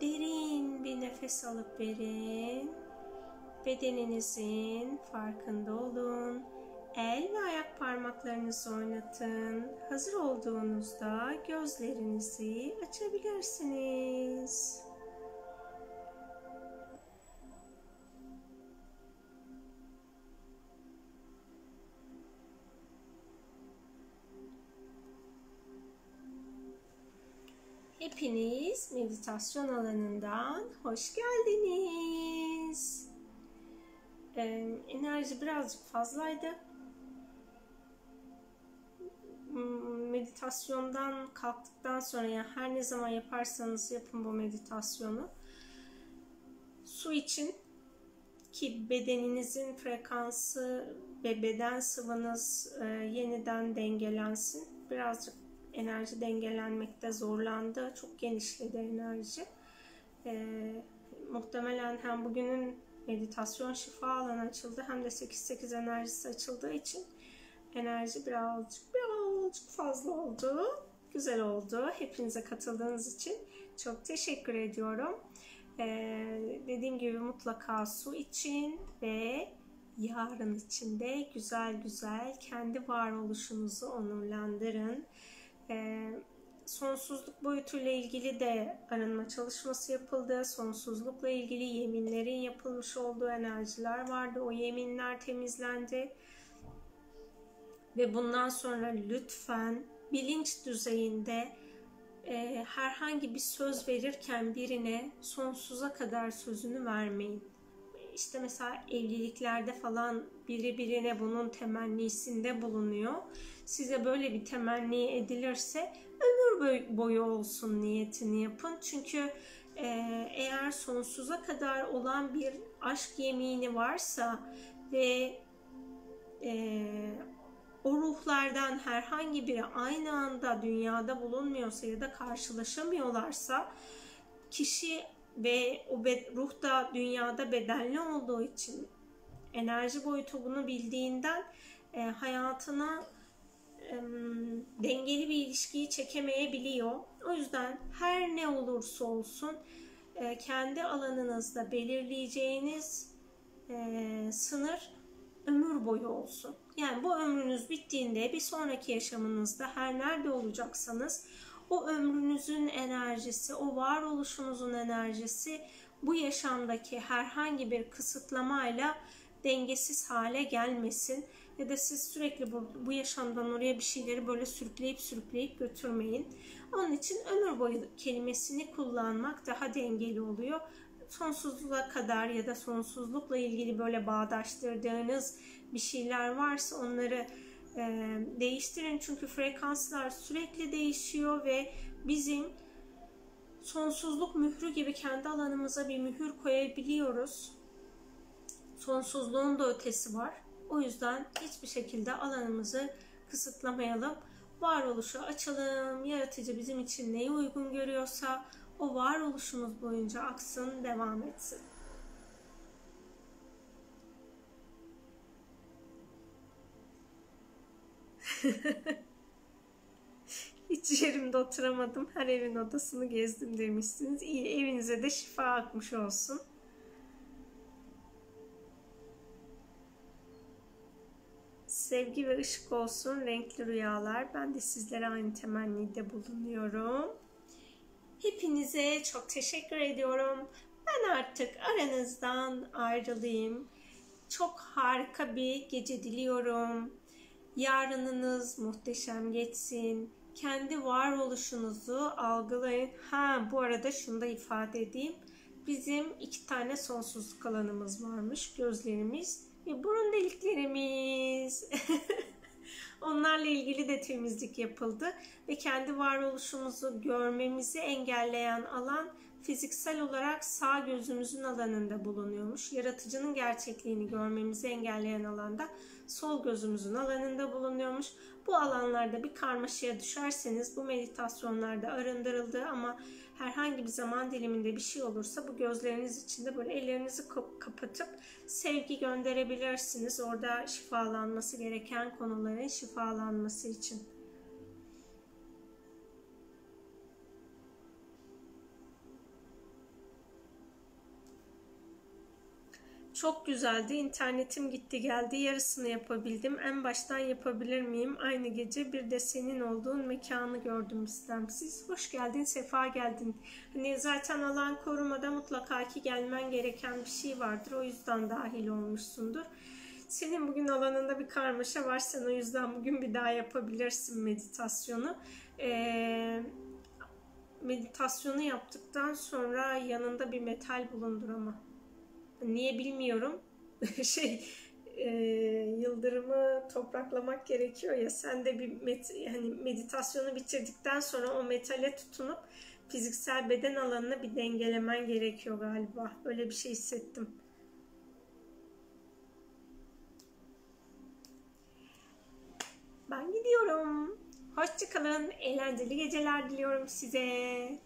Derin bir nefes alıp verin. Bedeninizin farkında olun. El ve ayak parmaklarınızı oynatın. Hazır olduğunuzda gözlerinizi açabilirsiniz. Hepiniz meditasyon alanından hoş geldiniz. Ee, enerji birazcık fazlaydı. Hmm, meditasyondan kalktıktan sonra yani her ne zaman yaparsanız yapın bu meditasyonu. Su için ki bedeninizin frekansı ve beden sıvınız e, yeniden dengelensin. Birazcık enerji dengelenmekte zorlandı. Çok genişledi enerji. E, muhtemelen hem bugünün meditasyon şifa alanı açıldı hem de 8-8 enerjisi açıldığı için enerji birazcık birazcık fazla oldu. Güzel oldu. Hepinize katıldığınız için çok teşekkür ediyorum. Ee, dediğim gibi mutlaka su için ve yarın için de güzel güzel kendi varoluşunuzu onurlandırın. Ee, sonsuzluk boyutuyla ilgili de arınma çalışması yapıldı. Sonsuzlukla ilgili yeminlerin yapılmış olduğu enerjiler vardı. O yeminler temizlendi. Ve bundan sonra lütfen bilinç düzeyinde e, herhangi bir söz verirken birine sonsuza kadar sözünü vermeyin. İşte mesela evliliklerde falan biri birine bunun temennisinde bulunuyor. Size böyle bir temenni edilirse ömür boyu olsun niyetini yapın. Çünkü e, eğer sonsuza kadar olan bir aşk yemini varsa ve e, o ruhlardan herhangi biri aynı anda dünyada bulunmuyorsa ya da karşılaşamıyorlarsa kişi ve o ruh da dünyada bedenli olduğu için enerji boyutu bunu bildiğinden e, hayatına dengeli bir ilişkiyi çekemeyebiliyor. O yüzden her ne olursa olsun e, kendi alanınızda belirleyeceğiniz e, sınır ömür boyu olsun. Yani bu ömrünüz bittiğinde bir sonraki yaşamınızda her nerede olacaksanız o ömrünüzün enerjisi, o varoluşunuzun enerjisi bu yaşamdaki herhangi bir kısıtlamayla dengesiz hale gelmesin ya da siz sürekli bu, bu yaşamdan oraya bir şeyleri böyle sürükleyip sürükleyip götürmeyin. Onun için ömür boyu kelimesini kullanmak daha dengeli oluyor. Sonsuzluğa kadar ya da sonsuzlukla ilgili böyle bağdaştırdığınız bir şeyler varsa onları e, değiştirin. Çünkü frekanslar sürekli değişiyor ve bizim sonsuzluk mührü gibi kendi alanımıza bir mühür koyabiliyoruz. Sonsuzluğun da ötesi var. O yüzden hiçbir şekilde alanımızı kısıtlamayalım. Varoluşu açalım. Yaratıcı bizim için neyi uygun görüyorsa o varoluşumuz boyunca aksın, devam etsin. Hiç yerimde oturamadım. Her evin odasını gezdim demişsiniz. İyi evinize de şifa akmış olsun. Sevgi ve ışık olsun renkli rüyalar. Ben de sizlere aynı temennide bulunuyorum. Hepinize çok teşekkür ediyorum. Ben artık aranızdan ayrılayım. Çok harika bir gece diliyorum. Yarınınız muhteşem geçsin. Kendi varoluşunuzu algılayın. Ha bu arada şunu da ifade edeyim. Bizim iki tane sonsuzluk alanımız varmış. Gözlerimiz ve burun deliklerimiz. Onlarla ilgili de temizlik yapıldı ve kendi varoluşumuzu görmemizi engelleyen alan fiziksel olarak sağ gözümüzün alanında bulunuyormuş. Yaratıcının gerçekliğini görmemizi engelleyen alanda sol gözümüzün alanında bulunuyormuş. Bu alanlarda bir karmaşaya düşerseniz bu meditasyonlarda arındırıldı ama herhangi bir zaman diliminde bir şey olursa bu gözleriniz içinde böyle ellerinizi kapatıp sevgi gönderebilirsiniz. Orada şifalanması gereken konuların şifalanması için. Çok güzeldi. İnternetim gitti geldi. Yarısını yapabildim. En baştan yapabilir miyim? Aynı gece bir de senin olduğun mekanı gördüm istemsiz. Hoş geldin, sefa geldin. Hani zaten alan korumada mutlaka ki gelmen gereken bir şey vardır. O yüzden dahil olmuşsundur. Senin bugün alanında bir karmaşa var. Sen o yüzden bugün bir daha yapabilirsin meditasyonu. Ee, meditasyonu yaptıktan sonra yanında bir metal bulundur ama. Niye bilmiyorum. şey e, yıldırımı topraklamak gerekiyor ya sen de bir met, yani meditasyonu bitirdikten sonra o metale tutunup fiziksel beden alanını bir dengelemen gerekiyor galiba. Öyle bir şey hissettim. Ben gidiyorum. Hoşçakalın. Eğlenceli geceler diliyorum size.